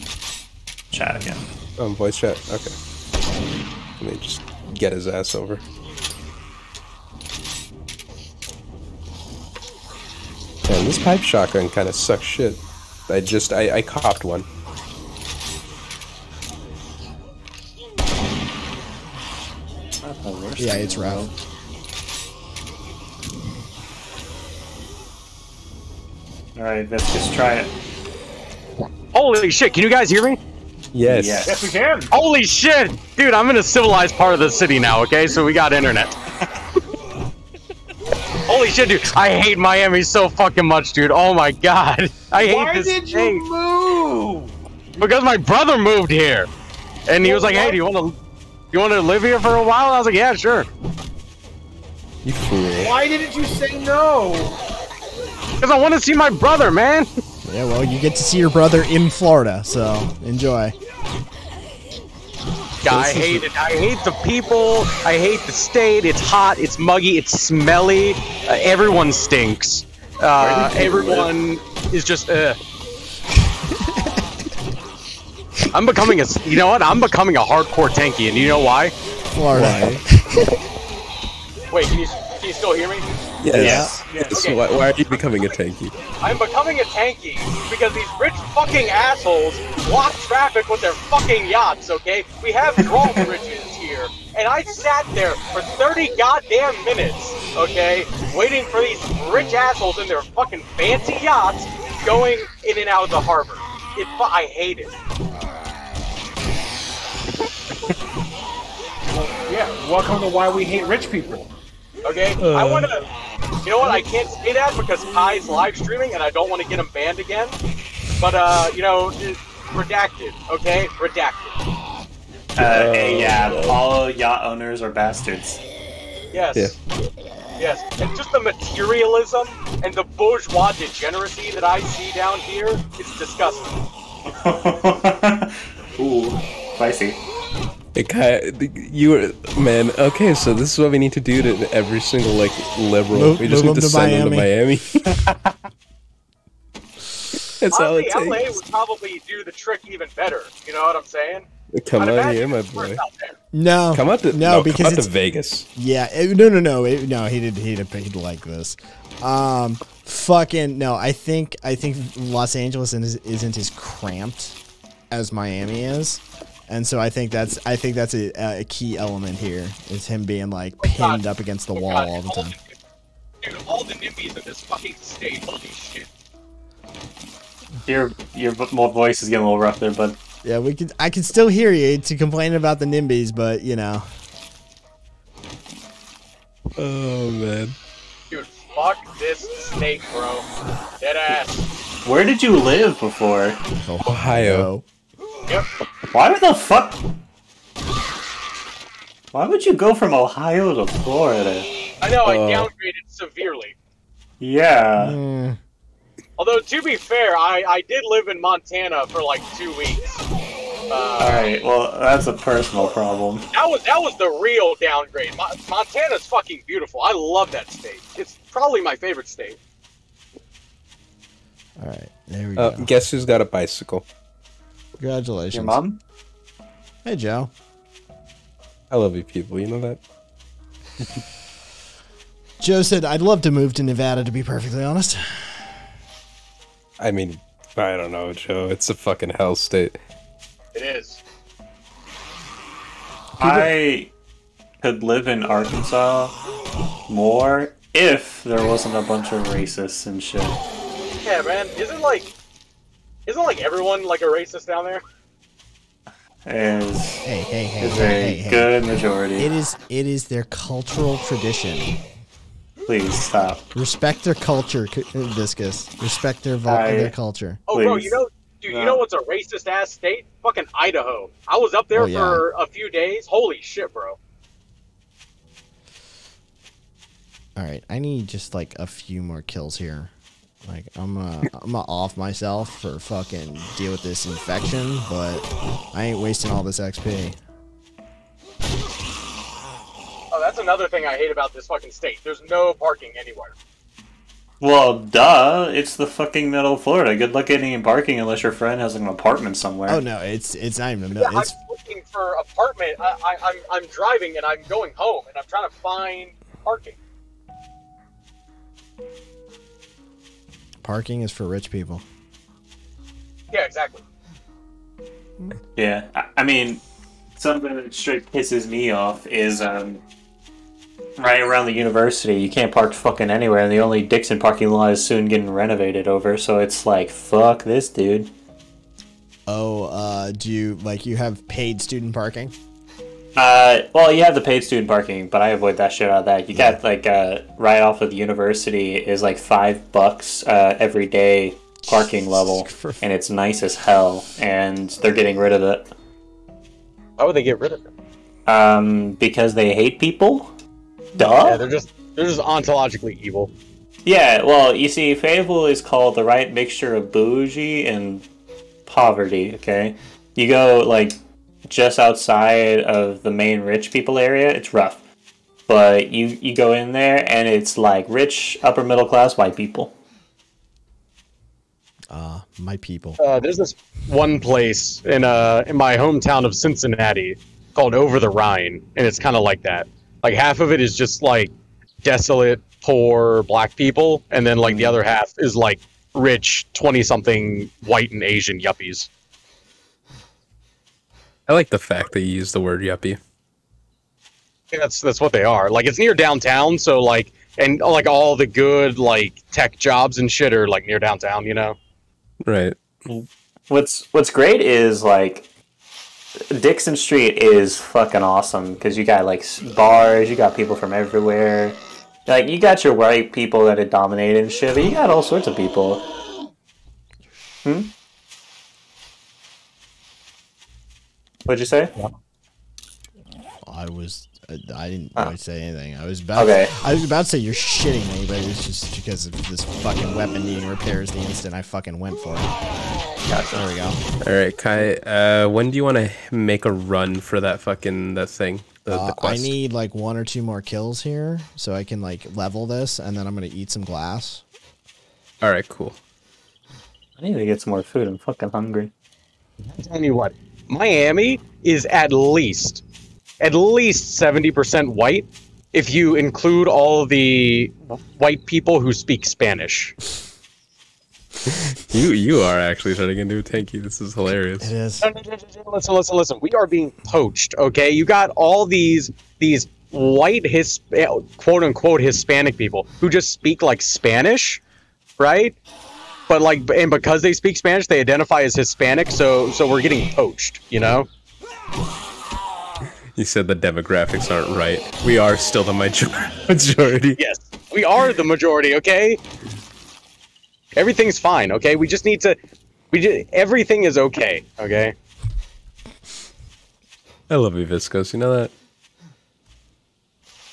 chat again. Um, voice chat. Okay. Let me just get his ass over. Man, this pipe shotgun kind of sucks shit. I just I, I copped one. Not the worst Yeah, it's in Alright, let's just try it. Holy shit, can you guys hear me? Yes. Yes. Yes, we can. Holy shit! Dude, I'm in a civilized part of the city now, okay? So we got internet. Holy shit, dude. I hate Miami so fucking much, dude. Oh my god. I hate Why this did state. you move? Because my brother moved here, and he was like, "Hey, do you want to, you want to live here for a while?" I was like, "Yeah, sure." You fool. Why didn't you say no? Because I want to see my brother, man. Yeah, well, you get to see your brother in Florida, so enjoy. I hate it. I hate the people. I hate the state. It's hot. It's muggy. It's smelly. Uh, everyone stinks. Uh, everyone is just. Uh. I'm becoming a. You know what? I'm becoming a hardcore tanky, and you know why? Florida. Wait, can you can you still hear me? Yes. Yes. Okay. Why, why are you becoming a tanky? I'm becoming a tanky because these rich fucking assholes block traffic with their fucking yachts, okay? We have drawbridges here, and I sat there for 30 goddamn minutes, okay, waiting for these rich assholes in their fucking fancy yachts going in and out of the harbor. It, I hate it. Yeah, welcome to why we hate rich people. Okay, I want to. You know what? I can't say that because Kai's live streaming, and I don't want to get him banned again. But uh, you know, just redacted. Okay, redacted. Uh, hey, yeah, all yacht owners are bastards. Yes. Yeah. Yes. And just the materialism and the bourgeois degeneracy that I see down here is disgusting. Ooh, spicy. Hey, Kai, you were man. Okay, so this is what we need to do to every single like liberal. Move- we just need to them to send them to Miami. That's all it Honestly, LA would probably do the trick even better. You know what I'm saying? Come I'd out here, my boy. out. No, Come out to no, no, because come out it's to Vegas. Yeah, it- no, no, no, it- no. He did. He did. He'd like this. Um, fucking no. I think. I think Los Angeles isn't, isn't as cramped as Miami is, and so I think that's. I think that's a, a key element here is him being like pinned up against the Oh, wall God, all the time. Dude, all the NIMBYs in this fucking state. Holy shit. Your your vo- voice is getting a little rough there, but Yeah, we could. I could still hear you to complain about the NIMBYs, but you know. Oh man. Dude, fuck this state, bro. Dead ass. where did you live before? Ohio. Yep. Why the fuck? Why would you go from Ohio to Florida? I know, I Uh. downgraded severely. Yeah. Mm, Although, to be fair, I, I did live in Montana for like two weeks. Uh, Alright, well, that's a personal problem. That was that was the real downgrade. Mo- Montana's fucking beautiful. I love that state. It's probably my favorite state. all right, there we Uh, go. guess who's got a bicycle? Congratulations. Your mom? Hey, Joe. I love you, people. You know that. Joe said, "I'd love to move to Nevada. To be perfectly honest." I mean, I don't know, Joe. It's a fucking hell state. It is. I could live in Arkansas more if there wasn't a bunch of racists and shit. Yeah, man. Isn't like, isn't like everyone like a racist down there? Is Hey, hey, hey, is hey, a hey, hey. good majority. It is. It is their cultural tradition. Please stop. Respect their culture, Viscos. Respect their vo- I- their culture. Oh, bro, you know, dude, you know what's a racist ass state? Fucking Idaho. I was up there Oh, yeah. for a few days. Holy shit, bro. All right, I need just like a few more kills here. Like I'm uh I'm gonna off myself for fucking deal with this infection, but I ain't wasting all this XP. Oh, that's another thing I hate about this fucking state. There's no parking anywhere. Well, duh. It's the fucking middle of Florida. Good luck getting in parking unless your friend has an apartment somewhere. Oh no, it's it's not even a Yeah, it's I'm looking for apartment. I, I, I'm I'm driving and I'm going home and I'm trying to find parking. Parking is for rich people. Yeah, exactly. Yeah, I, I mean, something that straight pisses me off is um, right around the university, you can't park fucking anywhere, and the only Dixon parking lot is soon getting renovated over. So it's like, fuck this, dude. Oh, uh, do you like you have paid student parking? Uh, well, you have the paid student parking, but I avoid that shit out of that. You got like uh, right off of the university is like five bucks uh, every day parking level, For- and it's nice as hell. And they're getting rid of it Why would they get rid of it? um, because they hate people. Duh. Yeah, they're just they're just ontologically evil. Yeah, well, you see, Fable is called the right mixture of bougie and poverty, okay? You go, like, just outside of the main rich people area, it's rough. But you, you go in there, and it's like rich, upper middle class white people. Uh, my people. Uh, there's this one place in uh in my hometown of Cincinnati called Over the Rhine, and it's kind of like that. Like half of it is just like desolate, poor black people, and then like the other half is like rich, twenty something white and Asian yuppies. I like the fact that you use the word yuppie. Yeah, That's that's what they are. Like it's near downtown, so like and like all the good like tech jobs and shit are like near downtown, you know. Right. What's what's great is like Dixon Street is fucking awesome because you got like bars, you got people from everywhere. Like you got your white people that are dominated and shit, but you got all sorts of people. Hmm. What'd you say? I was. uh, I didn't Ah. really say anything. I was about. Okay. I was about to say you're shitting me, but it's just because of this fucking weapon needing repairs. The instant I fucking went for it. Gotcha. There we go. All right, Kai. Uh, when do you want to make a run for that fucking that thing? The, Uh, the I need like one or two more kills here, so I can like level this, and then I'm gonna eat some glass. All right, cool. I need to get some more food. I'm fucking hungry. I'm telling you what, Miami is at least, at least seventy percent white. If you include all the white people who speak Spanish. You you are actually turning into a tanky. This is hilarious. It is. Listen, listen, listen. We are being poached. Okay, you got all these these white his eh, quote unquote Hispanic people who just speak like Spanish, right? But like, and because they speak Spanish, they identify as Hispanic. So so we're getting poached. You know. You said the demographics aren't right. We are still the majority. Yes, we are the majority. Okay. Everything's fine. Okay, we just need to. We just, everything is okay. Okay. I love you, Viscos. You know that?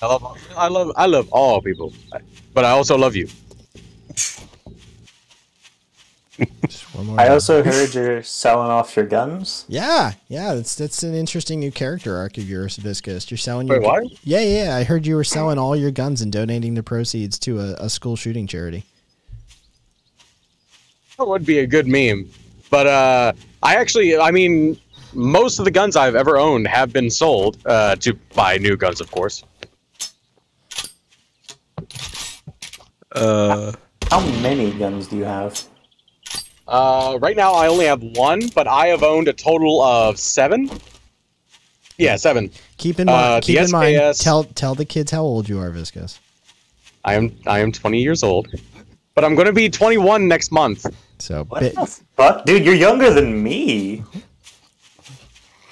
I love. I love. I love all people, but I also love you. Just one more I round. also heard you're selling off your guns. Yeah, yeah, that's that's an interesting new character arc of yours, Viscos. You're selling your Wait, what? Yeah, yeah. I heard you were selling all your guns and donating the proceeds to a, a school shooting charity. That would be a good meme. But uh, I actually, I mean, most of the guns I've ever owned have been sold uh, to buy new guns, of course. Uh, How many guns do you have? Uh, right now, I only have one, but I have owned a total of seven. Yeah, seven. Keep in Uh, mind, the keep in mind. SKS Tell tell the kids how old you are, Viscos. I am I am 20 years old, but I'm going to be 21 next month. So What bit, the fuck, dude? You're younger than me.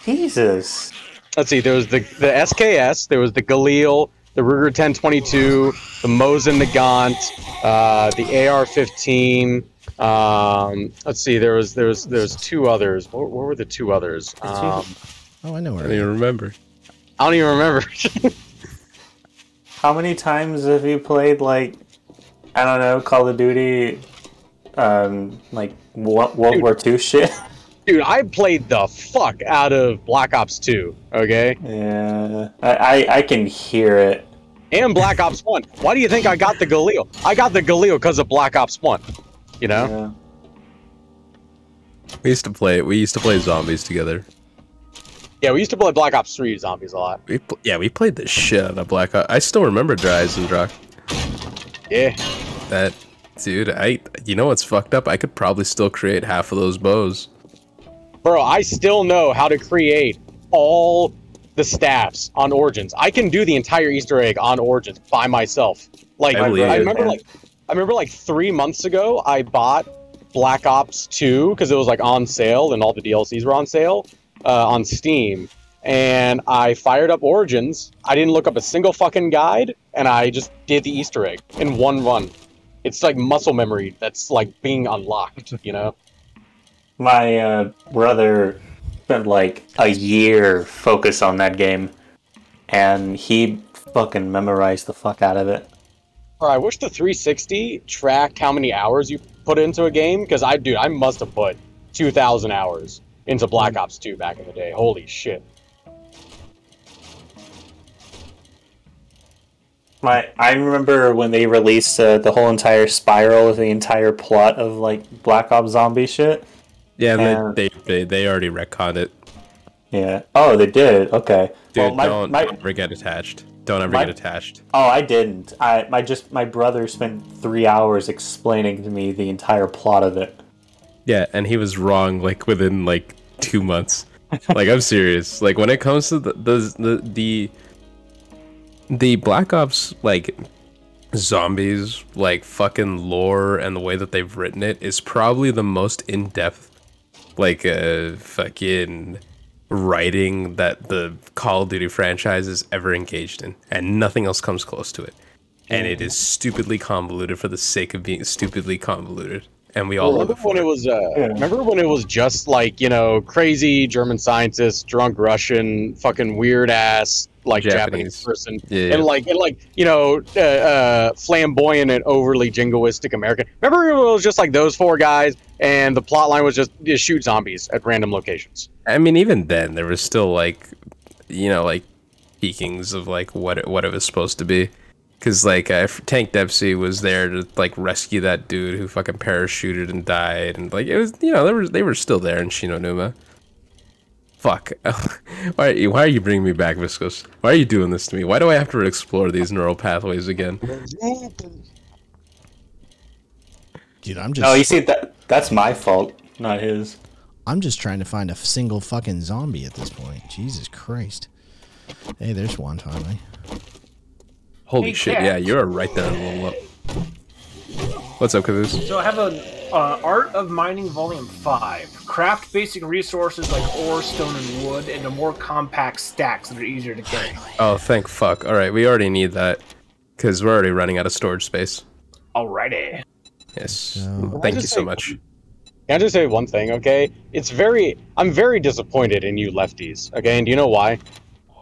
Jesus. Let's see. There was the the SKS. There was the Galil, the Ruger 1022, the Mosin Nagant, uh, the AR-15. Um, let's see. There was there was there was two others. What, what were the two others? Um, oh, I know I don't even remember. I don't even remember. How many times have you played like I don't know Call of Duty, um, like Wo- World War II shit? Dude, I played the fuck out of Black Ops 2. Okay, Yeah, I, I I can hear it. and Black Ops 1. Why do you think I got the Galil? I got the Galil because of Black Ops 1. You know. Yeah. We used to play. We used to play zombies together. Yeah, we used to play Black Ops 3 zombies a lot. We pl- yeah, we played the shit out of Black Ops. I still remember Der Eisendrache. Yeah. That dude. I. You know what's fucked up? I could probably still create half of those bows. Bro, I still know how to create all the staffs on Origins. I can do the entire Easter egg on Origins by myself. Like I I, believe it, remember man. like I remember like 3 months ago I bought Black Ops 2 cuz it was like on sale and all the DLCs were on sale uh, on Steam. And I fired up Origins. I didn't look up a single fucking guide and I just did the Easter egg in one run. it's like muscle memory that's like being unlocked. You know. My uh, brother spent like a year focused on that game, and he fucking memorized the fuck out of it. Or I wish the 360 tracked how many hours you put into a game because I do. I must have put 2,000 hours into Black Ops 2 back in the day. Holy shit. My, I remember when they released uh, the whole entire spiral of the entire plot of like Black Ops Zombie shit. Yeah, and And- they, they they they already retconned it. Yeah. Oh, they did. Okay. Dude, well, my, don't my, ever get attached. Don't ever my- get attached. oh, I didn't. I my just my brother spent three hours explaining to me the entire plot of it. Yeah, and he was wrong like within like two months. like I'm serious. Like when it comes to the the the the, the Black Ops like zombies like fucking lore and the way that they've written it is probably the most in depth like uh fucking writing that the Call of Duty franchise has ever engaged in, and nothing else comes close to it. And it is stupidly convoluted for the sake of being stupidly convoluted, and we all love remember it when it. it was uh, remember when it was just like you know crazy German scientist, drunk Russian, fucking weird ass like Japanese, Japanese. person, Yeah, and like and like you know uh, uh, flamboyant and overly jingoistic American. Remember it was just like those four guys, and the plot line was just, just shoot zombies at random locations. I mean, even then, there was still like, you know, like peekings of like what it, what it was supposed to be. Because like uh, Tank Dempsey was there to like rescue that dude who fucking parachuted and died, and like it was, you know, they were they were still there in Shi No Numa. Fuck. why, are you, why are you bringing me back, Viscos? Why are you doing this to me? Why do I have to explore these neural pathways again? Dude, I'm just Oh, you see that that's my fault, not his. I'm just trying to find a single fucking zombie at this point. Jesus Christ. Hey, there's one eh? finally. Holy Hey, shit! Cat. Yeah, you're right there. Level up. What's up, Caboose? So I have a uh, Art of Mining Volume Five. Craft basic resources like ore, stone, and wood into more compact stacks that are easier to carry. Oh, thank fuck. All right, we already need that because we're already running out of storage space. Alrighty. Yes. So- Thank you so say- much. Can I just say one thing, okay? It's very, I'm very disappointed in you lefties, okay? And do you know why?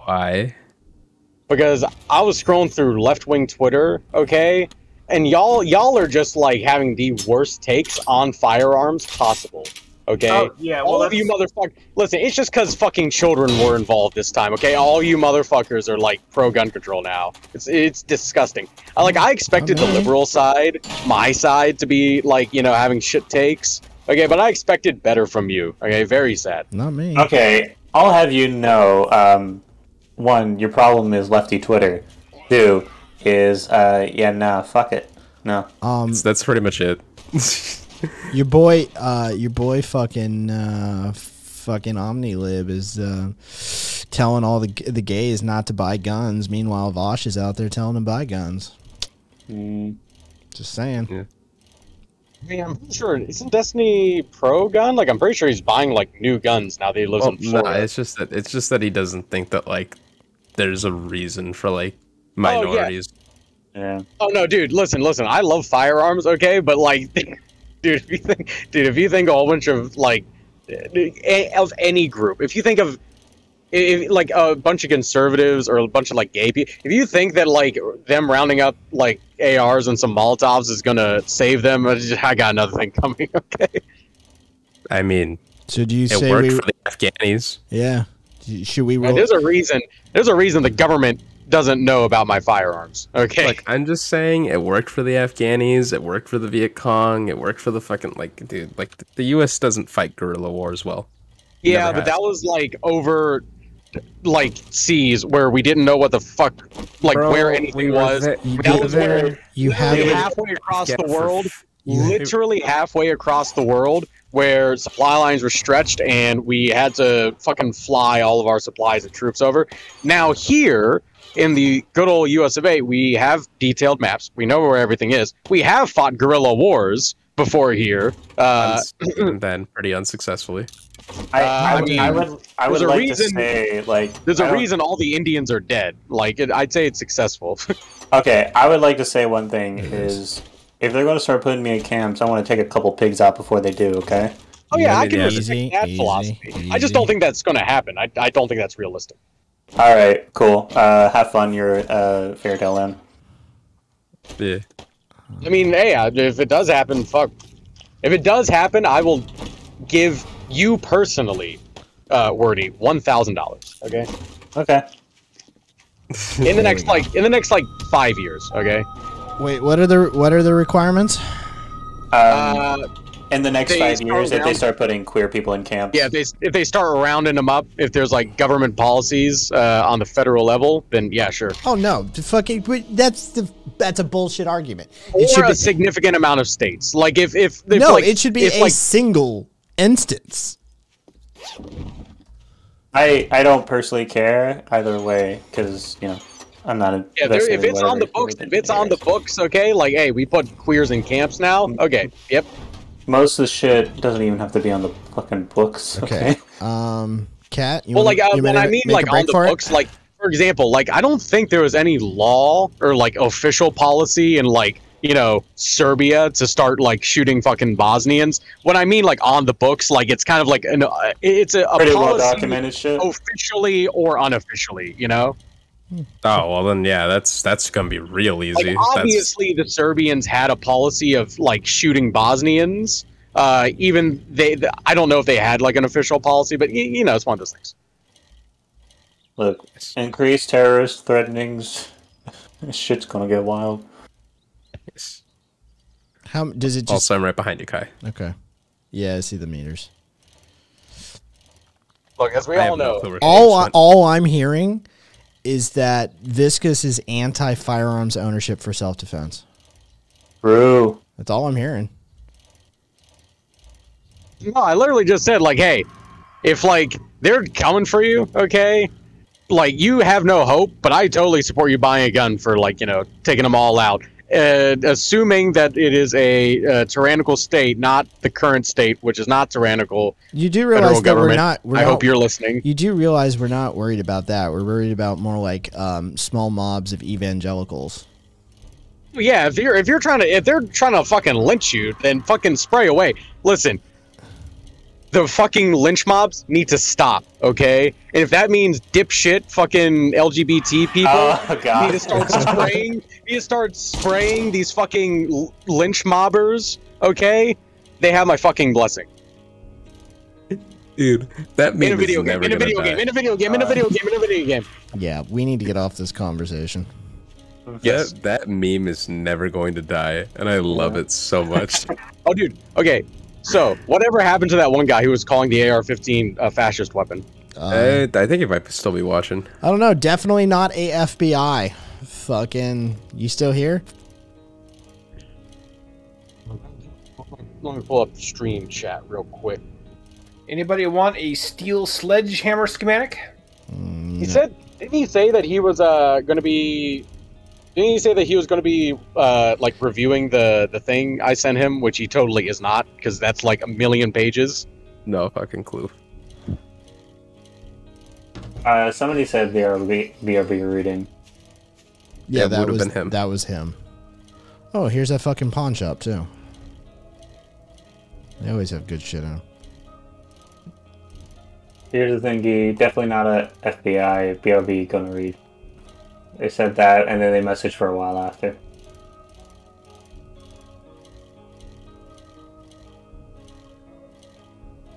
Why? because I was scrolling through left wing Twitter, okay, and y'all y'all are just like having the worst takes on firearms possible. Okay, Oh, yeah, well, all of you motherfuckers. Listen, it's just because fucking children were involved this time. Okay, all you motherfuckers are like pro gun control now. It's it's disgusting. I, like I expected the liberal side, my side, to be like you know having shit takes. Okay, but I expected better from you. Okay, very sad. Not me. Okay, I'll have you know. Um, one, your problem is lefty Twitter. Two is uh, yeah, nah, fuck it, no. Um, So that's pretty much it. your boy, uh, your boy, fucking, uh, fucking OmniLib is uh, telling all the the gays not to buy guns. Meanwhile, Vaush is out there telling them buy guns. Mm, Just saying. Yeah. I mean, I'm pretty sure isn't Destiny pro gun? Like, I'm pretty sure he's buying like new guns now that he lives well, in no, Florida. it's just that it's just that he doesn't think that like there's a reason for like Oh, yeah. minorities. yeah. Oh no, dude, listen, listen. I love firearms, okay, but like, dude, if you think, dude, if you think a whole bunch of like, of any group, if you think of, if, like a bunch of conservatives or a bunch of like gay people, if you think that like them rounding up like ARs and some Molotovs is gonna save them, I got another thing coming. Okay. I mean, So do you it say worked we? for the Afghanis. yeah. Should we roll? there's a reason. There's a reason the government doesn't know about my firearms. Okay. Like I'm just saying, it worked for the Afghanis. It worked for the Viet Cong. It worked for the fucking like, dude. Like the U.S. doesn't fight guerrilla wars well. Yeah, but that was like over like seas where we didn't know what the fuck like Bro, where anything we were was. there- You that was there. where You have it. halfway across the world, f- you- literally halfway across the world where supply lines were stretched and we had to fucking fly all of our supplies and troops over. Now here in the good old US of A, we have detailed maps. We know where everything is. We have fought guerrilla wars before here. Uh, and then pretty unsuccessfully. I, Uh, I, I would, mean, I would, I there's would a like reason- to say like there's a reason all the Indians are dead. Like it, I'd say it's successful. Okay, I would like to say one thing is if they're going to start putting me in camps, I want to take a couple pigs out before they do. Okay. Oh yeah, I can easy, respect that easy, philosophy. I just don't think that's going to happen. I, I don't think that's realistic. All right. Cool. Uh, have fun. Your uh, fairy tale land. Yeah. I mean, hey, if it does happen, fuck. If it does happen, I will give you personally, uh, Wordy, one thousand dollars. Okay. Okay. In the next like in the next like five years. Okay. Wait, what are the what are the requirements? Um, Uh, in the next five start years, if they start putting queer people in camps. yeah, if they if they start rounding them up, if there's like government policies uh, on the federal level, then yeah, sure. Oh no, the fucking that's the that's a bullshit argument. Or It should be a be significant amount of states. Like if if, if no, like, it should be if, a like single instance. I I don't personally care either way because you know I'm not. Yeah, there, if it's on the books, if everything it's on the books, okay, like, hey, we put queers in camps now. Okay, yep. Most of the shit doesn't even have to be on the fucking books. Okay. Okay. Um, cat. Well, wanna- like uh, when I mean like on the for it? books, like for example, like I don't think there was any law or like official policy in like you know Serbia to start like shooting fucking Bosnians. When I mean like on the books, like it's kind of like an uh, it's a, a Pretty well documented shit. officially or unofficially. You know, Oh well, then yeah, that's that's gonna be real easy. like That's- obviously the Serbians had a policy of like shooting Bosnians. Uh, even they, th I don't know if they had like an official policy, but y- you know, it's one of those things. Look, increased terrorist threatenings. This shit's gonna get wild. Yes. How does it just? Also, I'm right behind you, Kai. Okay. Yeah, I see the meters. Look, as we I all have no know, All I, all I'm hearing is that Viscos is anti firearms ownership for self defense. True. That's all I'm hearing. No, I literally just said like, hey, if like they're coming for you, okay, like you have no hope, but I totally support you buying a gun for like you know taking them all out. Uh, assuming that it is a uh, tyrannical state, not the current state, which is not tyrannical. You do realize that we're not. We're I not, hope you're listening. You do realize we're not worried about that. We're worried about more like um, small mobs of evangelicals. Yeah, if you're if you're trying to if they're trying to fucking lynch you, then fucking spray away. Listen, the fucking lynch mobs need to stop, okay? And if that means dipshit fucking LGBT people, Oh you need to start spraying. need to start spraying these fucking lynch mobbers, okay? They have my fucking blessing. Dude, that meme In a video game. never In a video die. game. In a video game. In a uh, video game. In a video game. Yeah, we need to get off this conversation. Yes. That, that meme is never going to die, and I love it so much. Oh, dude. Okay. So, whatever happened to that one guy who was calling the AR-15 a fascist weapon? Um, I, I think he might still be watching. I don't know. Definitely not a FBI. Fucking, you still here? Let me pull up stream chat real quick. Anybody want a steel sledgehammer schematic? He said, didn't he say that he was uh going to be? Didn't he say that he was going to be uh like reviewing the the thing I sent him, which he totally is not, because that's like a million pages. No fucking clue. Uh, somebody said BRB, BRB reading. Yeah, Yeah, that would've was been him. That was him. Oh, here's that fucking pawn shop too. They always have good shit in them. Here's the thing, Gee, definitely not a FBI BRB gonna read. They said that, and then they messaged for a while after.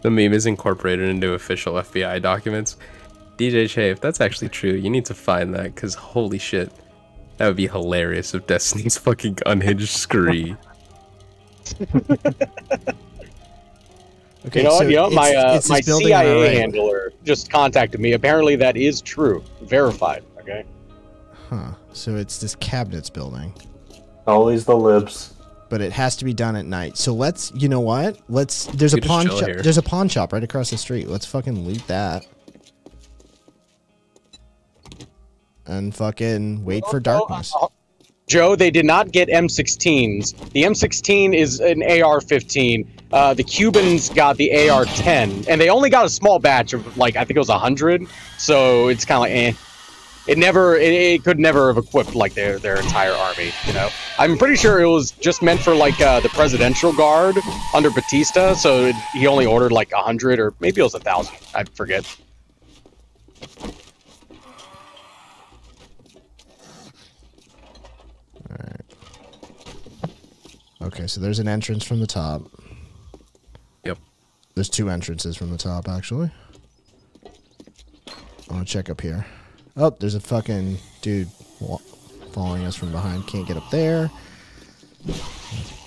The meme is incorporated into official FBI documents. DJ Che, if that's actually true, you need to find that, because holy shit. That would be hilarious if Destiny's fucking unhinged scree. Okay, you know so what? You know, it's- my uh, it's this my building on our CIA right. handler just contacted me. Apparently, that is true, verified. Okay. Huh. So it's this cabinets building, Always the libs. but it has to be done at night. So let's, you know what? Let's. There's We a pawn shop. here. There's a pawn shop right across the street. Let's fucking loot that. And fucking wait for darkness. Oh, Joe, they did not get M16s. The M16 is an AR-15. Uh, the Cubans got the AR-10, and they only got a small batch of like I think it was hundred. So it's kind of like, eh. It never, it, it could never have equipped like their their entire army. You know, I'm pretty sure it was just meant for like uh, the presidential guard under Batista. So it, he only ordered like a hundred or maybe it was a thousand. I forget. All right. Okay, so there's an entrance from the top. Yep. There's two entrances from the top, actually. I want to check up here. Oh, there's a fucking dude following us from behind. Can't get up there.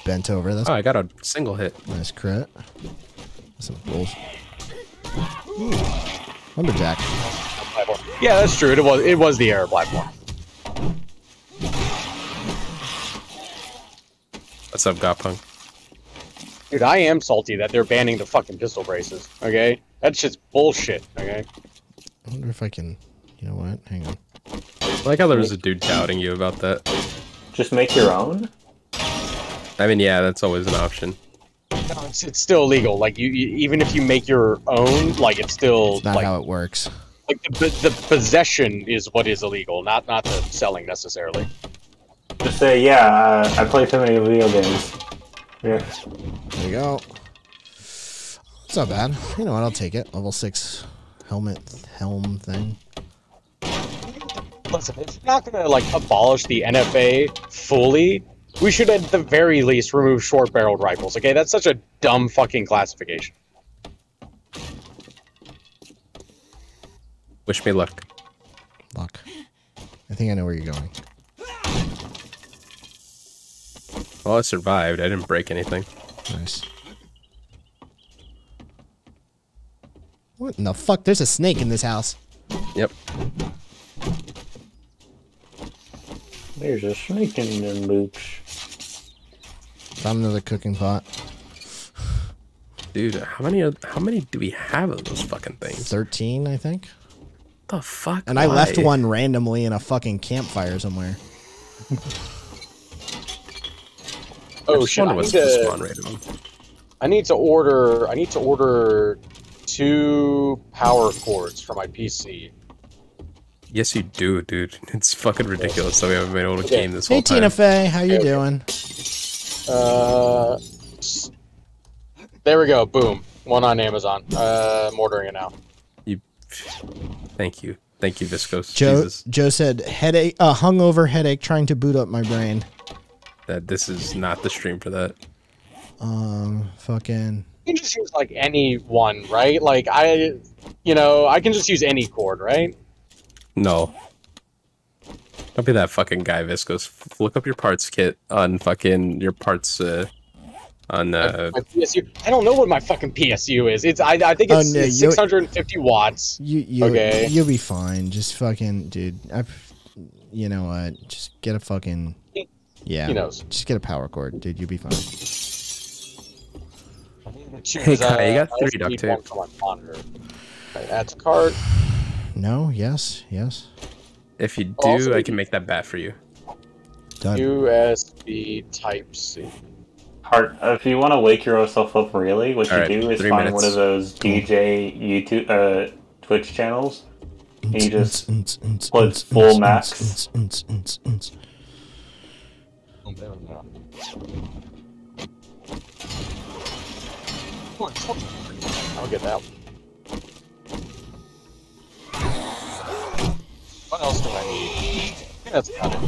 Bent over. That's Oh, I got a single hit. nice crit. Some bullshit. Ooh. Lumberjack. Yeah, that's true. It was it was the air platform. What's up, Gopunk? Dude, I am salty that they're banning the fucking pistol braces. Okay, that's just bullshit. Okay. I wonder if I can. You know what? Hang on. I like how there was a dude doubting you about that. Just make your own. I mean, yeah, that's always an option. No, it's, it's still illegal. Like you, you, even if you make your own, like it's still It's not like how it works. like the, the possession is what is illegal, not not the selling necessarily. Just say, yeah, uh, I play too many video games. Yeah. There you go. It's not bad. You know what? I'll take it. Level six helmet helm thing. Listen, if you're not gonna like abolish the NFA fully, we should at the very least remove short-barreled rifles. Okay, that's such a dumb fucking classification. Wish me luck. Luck. I think I know where you're going. Well, I survived. I didn't break anything. Nice. What in the fuck? There's a snake in this house. Yep. There's a snake in them boots. Found another cooking pot. Dude, how many of- how many do we have of those fucking things? 13, I think. the fuck? And I left one randomly in a fucking campfire somewhere. Oh just shit! I wonder need, to, spawn rate. I need to order. I need to order two power cords for my PC. Yes, you do, dude. It's fucking ridiculous that we haven't been able to Okay. game this Hey whole time. Tina Fey, how you Okay. doing? Uh, there we go. Boom. One on Amazon. Uh, I'm ordering it now. You, thank you, thank you, Viscos. Joe Jesus, Joe said headache uh hungover headache trying to boot up my brain. that this is not the stream for that. Um fucking You can just use like any one, right? Like I, you know, I can just use any cord, right? No. Don't be that fucking guy, Viscos. F- Look up your parts kit on fucking your parts uh, on uh My PSU. I don't know what my fucking PSU is. It's I, I think Oh, it's, no, it's 650 watts. you you Okay. you'll be fine. Just fucking dude. I you know what? Just get a fucking yeah. He knows. Just get a power cord, dude. You'll be fine. Hey, Kai, you got I three also duct need tape. one for my. Okay, add to cart. No, yes, yes. if you do, Also, I can can- make that bat for you. Done. USB Type C. Heart, if you want to wake yourself up really, what Alright, you do is find minutes. one of those DJ YouTube, uh, Twitch channels, and you just put full max. I'll get that. What else do I need? I think that's about it.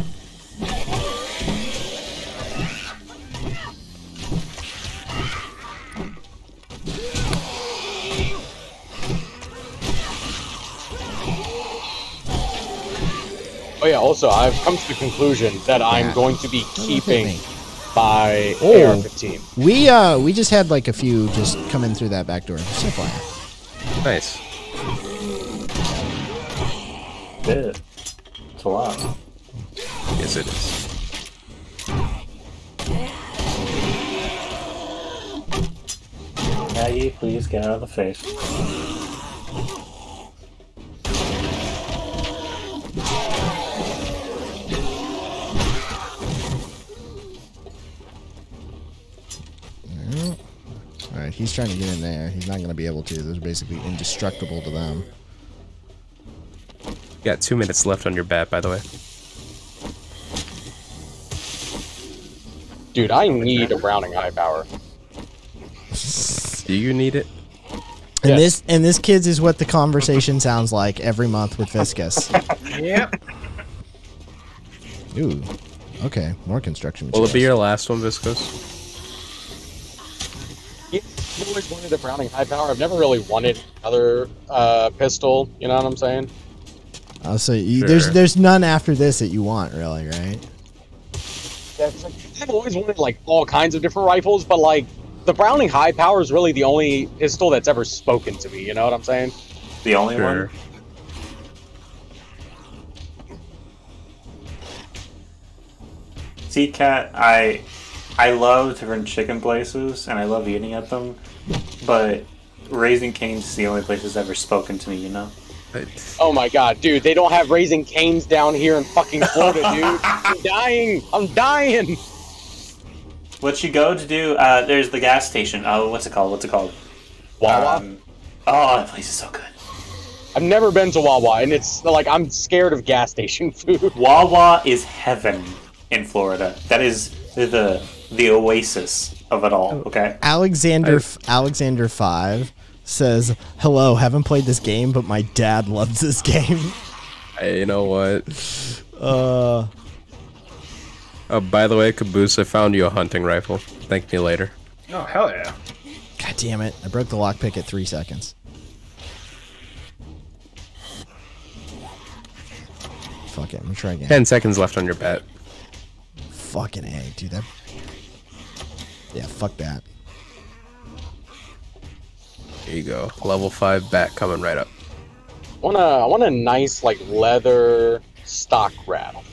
Oh yeah. Also, I've come to the conclusion that I'm going to be keeping me. my Oh. AR-15. We uh we just had like a few just come in through that back door. Just FYI. Nice. Yeah. It's a lot. Yes, it is. Maggie, please get out of the face. All right, he's trying to get in there. He's not going to be able to. Those are basically indestructible to them. You got two minutes left on your bat, by the way. Dude, I need a Browning high power. Do you need it? And Yes. this and this kids is what the conversation sounds like every month with Viscos. Yep. Ooh. Okay, more construction Will it be your last one, Viscos? Yeah, I've always wanted a Browning high power. I've never really wanted another uh, pistol. You know what I'm saying? Oh, so you, there's Sure. there's none after this that you want, really, right? Yeah, like, I've always wanted like all kinds of different rifles, but like the Browning high power is really the only pistol that's ever spoken to me. You know what I'm saying? The only Sure. one. See, cat, I I love different chicken places and I love eating at them, but Raising Cane's is the only place that's ever spoken to me. You know. Oh my god, dude, they don't have Raising Cane's down here in fucking Florida, dude. I'm dying. I'm dying. What you go to do? Uh, there's the gas station. Oh, what's it called? What's it called? Wawa. Um, oh, that place is so good. I've never been to Wawa, and it's like I'm scared of gas station food. Wawa is heaven in Florida. That is the the oasis of it all. Okay. Alexander Alexander five says, "Hello, haven't played this game, but my dad loves this game." Hey, you know what? Uh, Oh, by the way, Caboose, I found you a hunting rifle. Thank me later. Oh hell yeah. God damn it! I broke the lockpick at three seconds. Fuck it, I'm gonna try again. Ten seconds left on your bet. Fucking a, dude. That. Yeah, fuck that. There you go. Level five bat coming right up. I want a, I want a nice like leather stock rattle,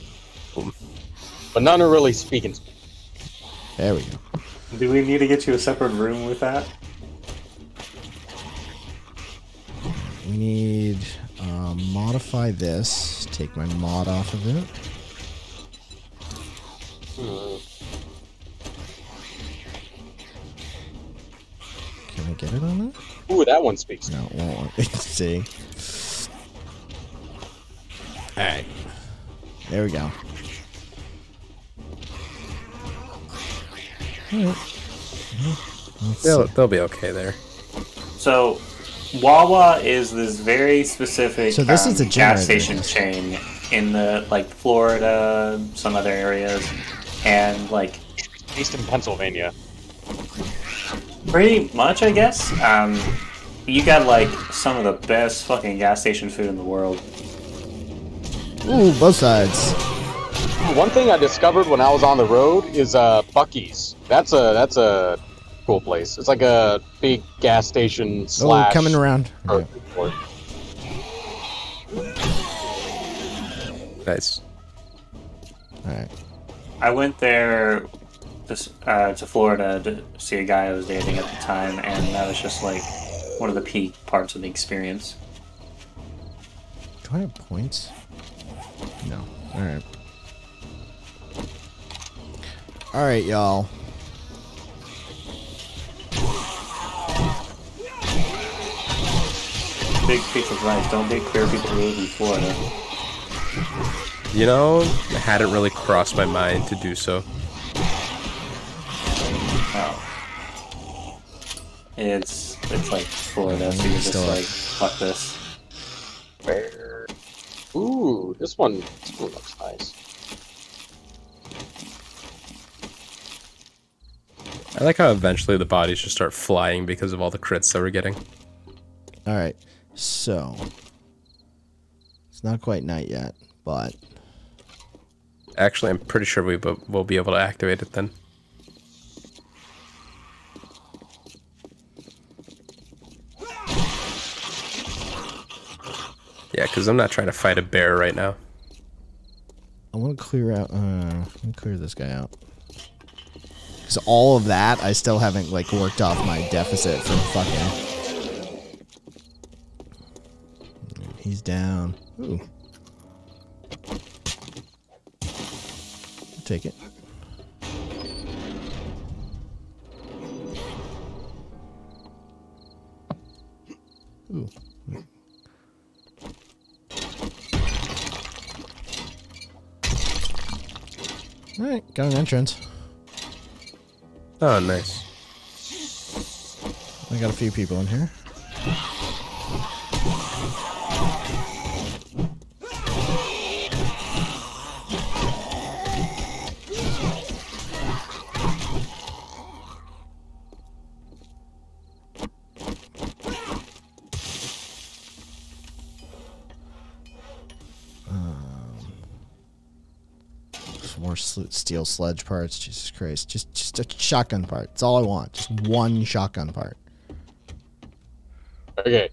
Boom. but none are really speaking. to me. There we go. Do we need to get you a separate room with that? We need um, modify this. Take my mod off of it. Can I get it on that? Ooh, that one speaks. No, it won't. See. All right. There we go. All right. They'll, they'll be okay there. So, Wawa is this very specific So this um, is a gas station chain in the like Florida, some other areas, and like Based in Pennsylvania. Pretty much, I guess. Um, you got like some of the best fucking gas station food in the world. Ooh, both sides. One thing I discovered when I was on the road is uh Buc-ee's. That's a that's a cool place. It's like a big gas station Oh, coming around. or- or- Nice. All right. I went there this, uh, to Florida to see a guy I was dating at the time, and that was just like one of the peak parts of the experience. Do I have points? No. All right. All right, y'all. Big piece of rice. Don't get queer people who live in Florida. You know, it hadn't really crossed my mind to do so. It's it's like Florida, so you're just like fuck this. Where? Ooh, this one, this one looks nice. I like how eventually the bodies just start flying because of all the crits that we're getting. All right. So it's not quite night yet, but Actually, I'm pretty sure we will will be able to activate it then. Yeah, because I'm not trying to fight a bear right now. I want to clear out. Uh, let me clear this guy out. Because all of that, I still haven't like worked off my deficit from fucking. He's down. Ooh. Take it. Ooh. All right, got an entrance. Oh, nice. I got a few people in here. Steel sledge parts. Jesus Christ! Just, just a shotgun part. That's all I want. Just one shotgun part. Okay.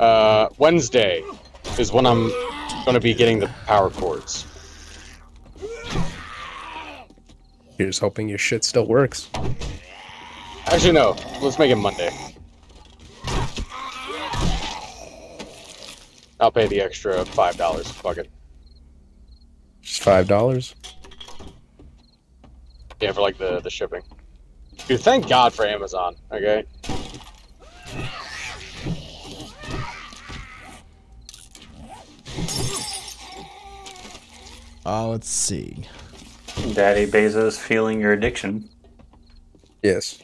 Uh, Wednesday is when I'm going to be getting the power cords. Here's hoping your shit still works. Actually, no. Let's make it Monday. I'll pay the extra five dollars. Fuck it. Just five dollars. Yeah, for like the the shipping. Dude, thank God for Amazon. Okay. Uh, let's see. Daddy Bezos feeling your addiction. Yes.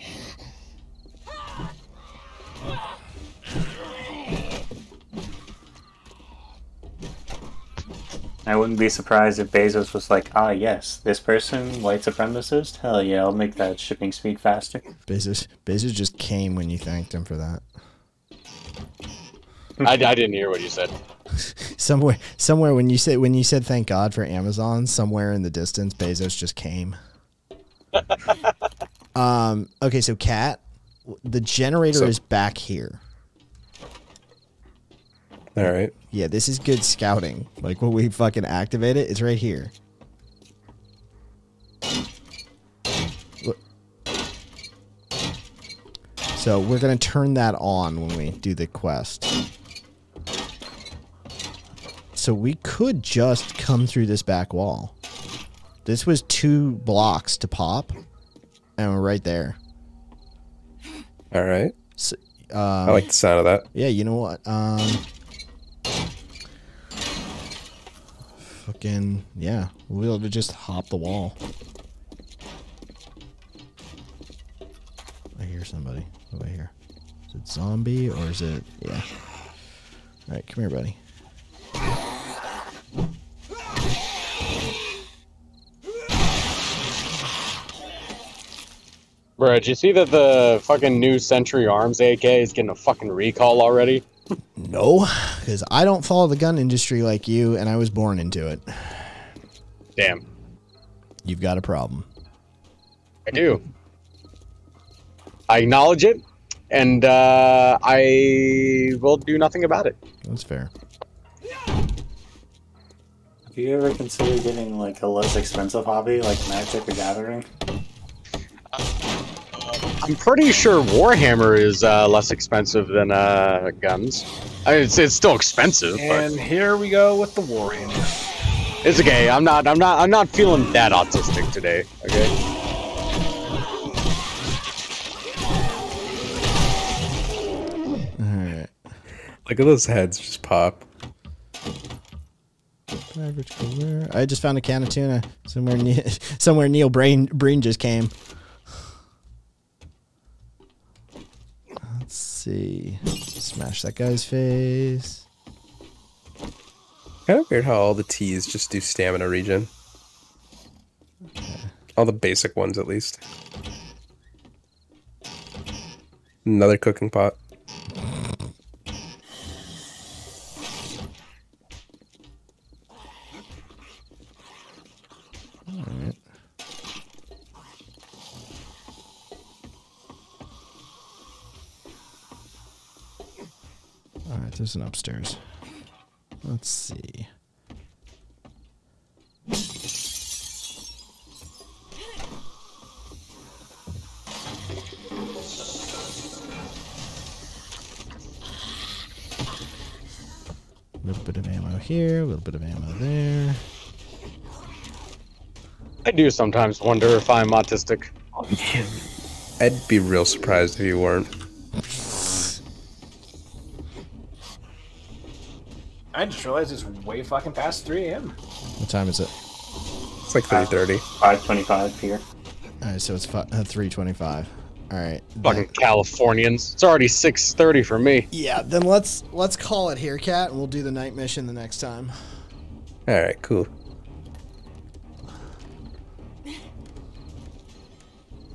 I wouldn't be surprised if Bezos was like, ah, yes, this person, white supremacist? Hell yeah, I'll make that shipping speed faster. Bezos, Bezos just came when you thanked him for that. I, I didn't hear what you said. Somewhere, somewhere when you said when you said thank God for Amazon, somewhere in the distance, Bezos just came. um. Okay, so cat, the generator So- is back here. All right. Yeah, this is good scouting. Like when we fucking activate it, it's right here. Look. So we're gonna turn that on when we do the quest. So we could just come through this back wall. This was two blocks to pop, and we're right there. All right. So, I um, like the sound of that. yeah, you know what? Um, fucking yeah, we'll be able to just hop the wall. I hear somebody. over hear? Is it zombie or is it? Yeah. All right, come here, buddy. Bro, did you see that the fucking new Century Arms AK is getting a fucking recall already? No, because I don't follow the gun industry like you, and I was born into it. Damn. You've got a problem. I do. I acknowledge it, and uh, I will do nothing about it. That's fair. Have you ever considered getting like a less expensive hobby like Magic or Gathering? I'm pretty sure Warhammer is uh, less expensive than uh, guns. I mean, it's, it's still expensive, but And here we go with the Warhammer. it's okay. I'm not. I'm not. I'm not feeling that autistic today. Okay. All right. Look at those heads just pop. I just found a can of tuna somewhere. Ne- somewhere Neil Brain Breen just came. Let's see. Smash that guy's face. Kind of weird how all the T's just do stamina regen. All the basic ones, at least. Another cooking pot. There's an upstairs. Let's see. A little bit of ammo here, a little bit of ammo there. I do sometimes wonder if I'm autistic. I'd be real surprised if you weren't. I just realized it's way fucking past 3 a.m. What time is it? It's like three thirty. Five twenty-five here. All right, so it's fi- uh, 325. All right. Fucking then- Californians. It's already 6:30 for me. yeah, then let's let's call it here, cat, and we'll do the night mission the next time. All right, cool.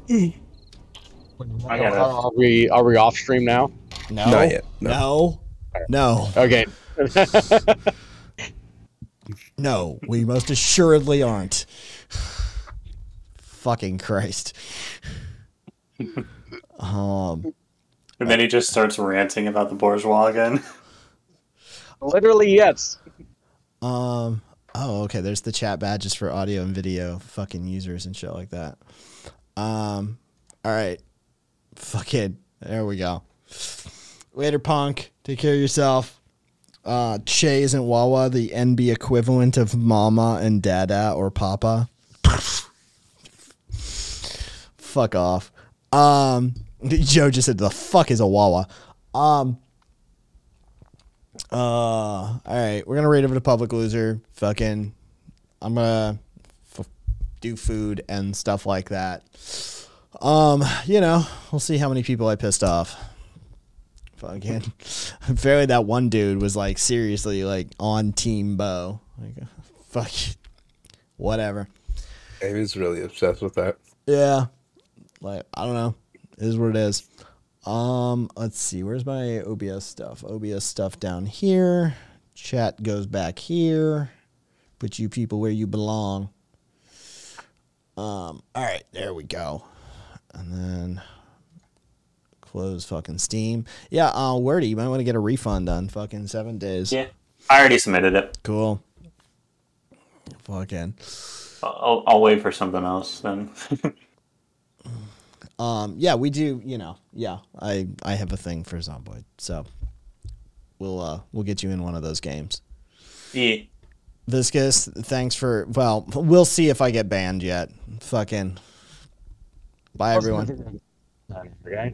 I gotta. Are we are we off stream now? No. Not yet, no. No. No. Okay. No, we most assuredly aren't. Fucking Christ. Um And then he just starts ranting about the bourgeois again. Literally yes. Um. Oh, okay. There's the chat badges for audio and video, fucking users and shit like that. Um. All right. Fucking. There we go. Later, punk. Take care of yourself. Uh, Che isn't Wawa the NB equivalent of Mama and Dada or Papa? Fuck off. Um. Joe just said the fuck is a Wawa. Um. Uh, all right, we're gonna rate over to public loser. Fucking, I'm gonna do food and stuff like that. Um, you know, we'll see how many people I pissed off. Fucking, apparently that one dude was like seriously like on Team Beau. Like, fuck, it. whatever. He was really obsessed with that. Yeah, like I don't know, it is what it is. Um, let's see. Where's my OBS stuff? OBS stuff down here. Chat goes back here. Put you people where you belong. Um, all right, there we go. And then close fucking Steam. Yeah, uh, Wordy, you might want to get a refund on fucking seven days. Yeah, I already submitted it. Cool. Fucking. I'll, I'll wait for something else then. Um, yeah, we do. You know, yeah, I I have a thing for Zomboid, so we'll uh we'll get you in one of those games. yeah. Viscos, thanks for. Well, we'll see if I get banned yet. Fucking. Bye, everyone. Okay.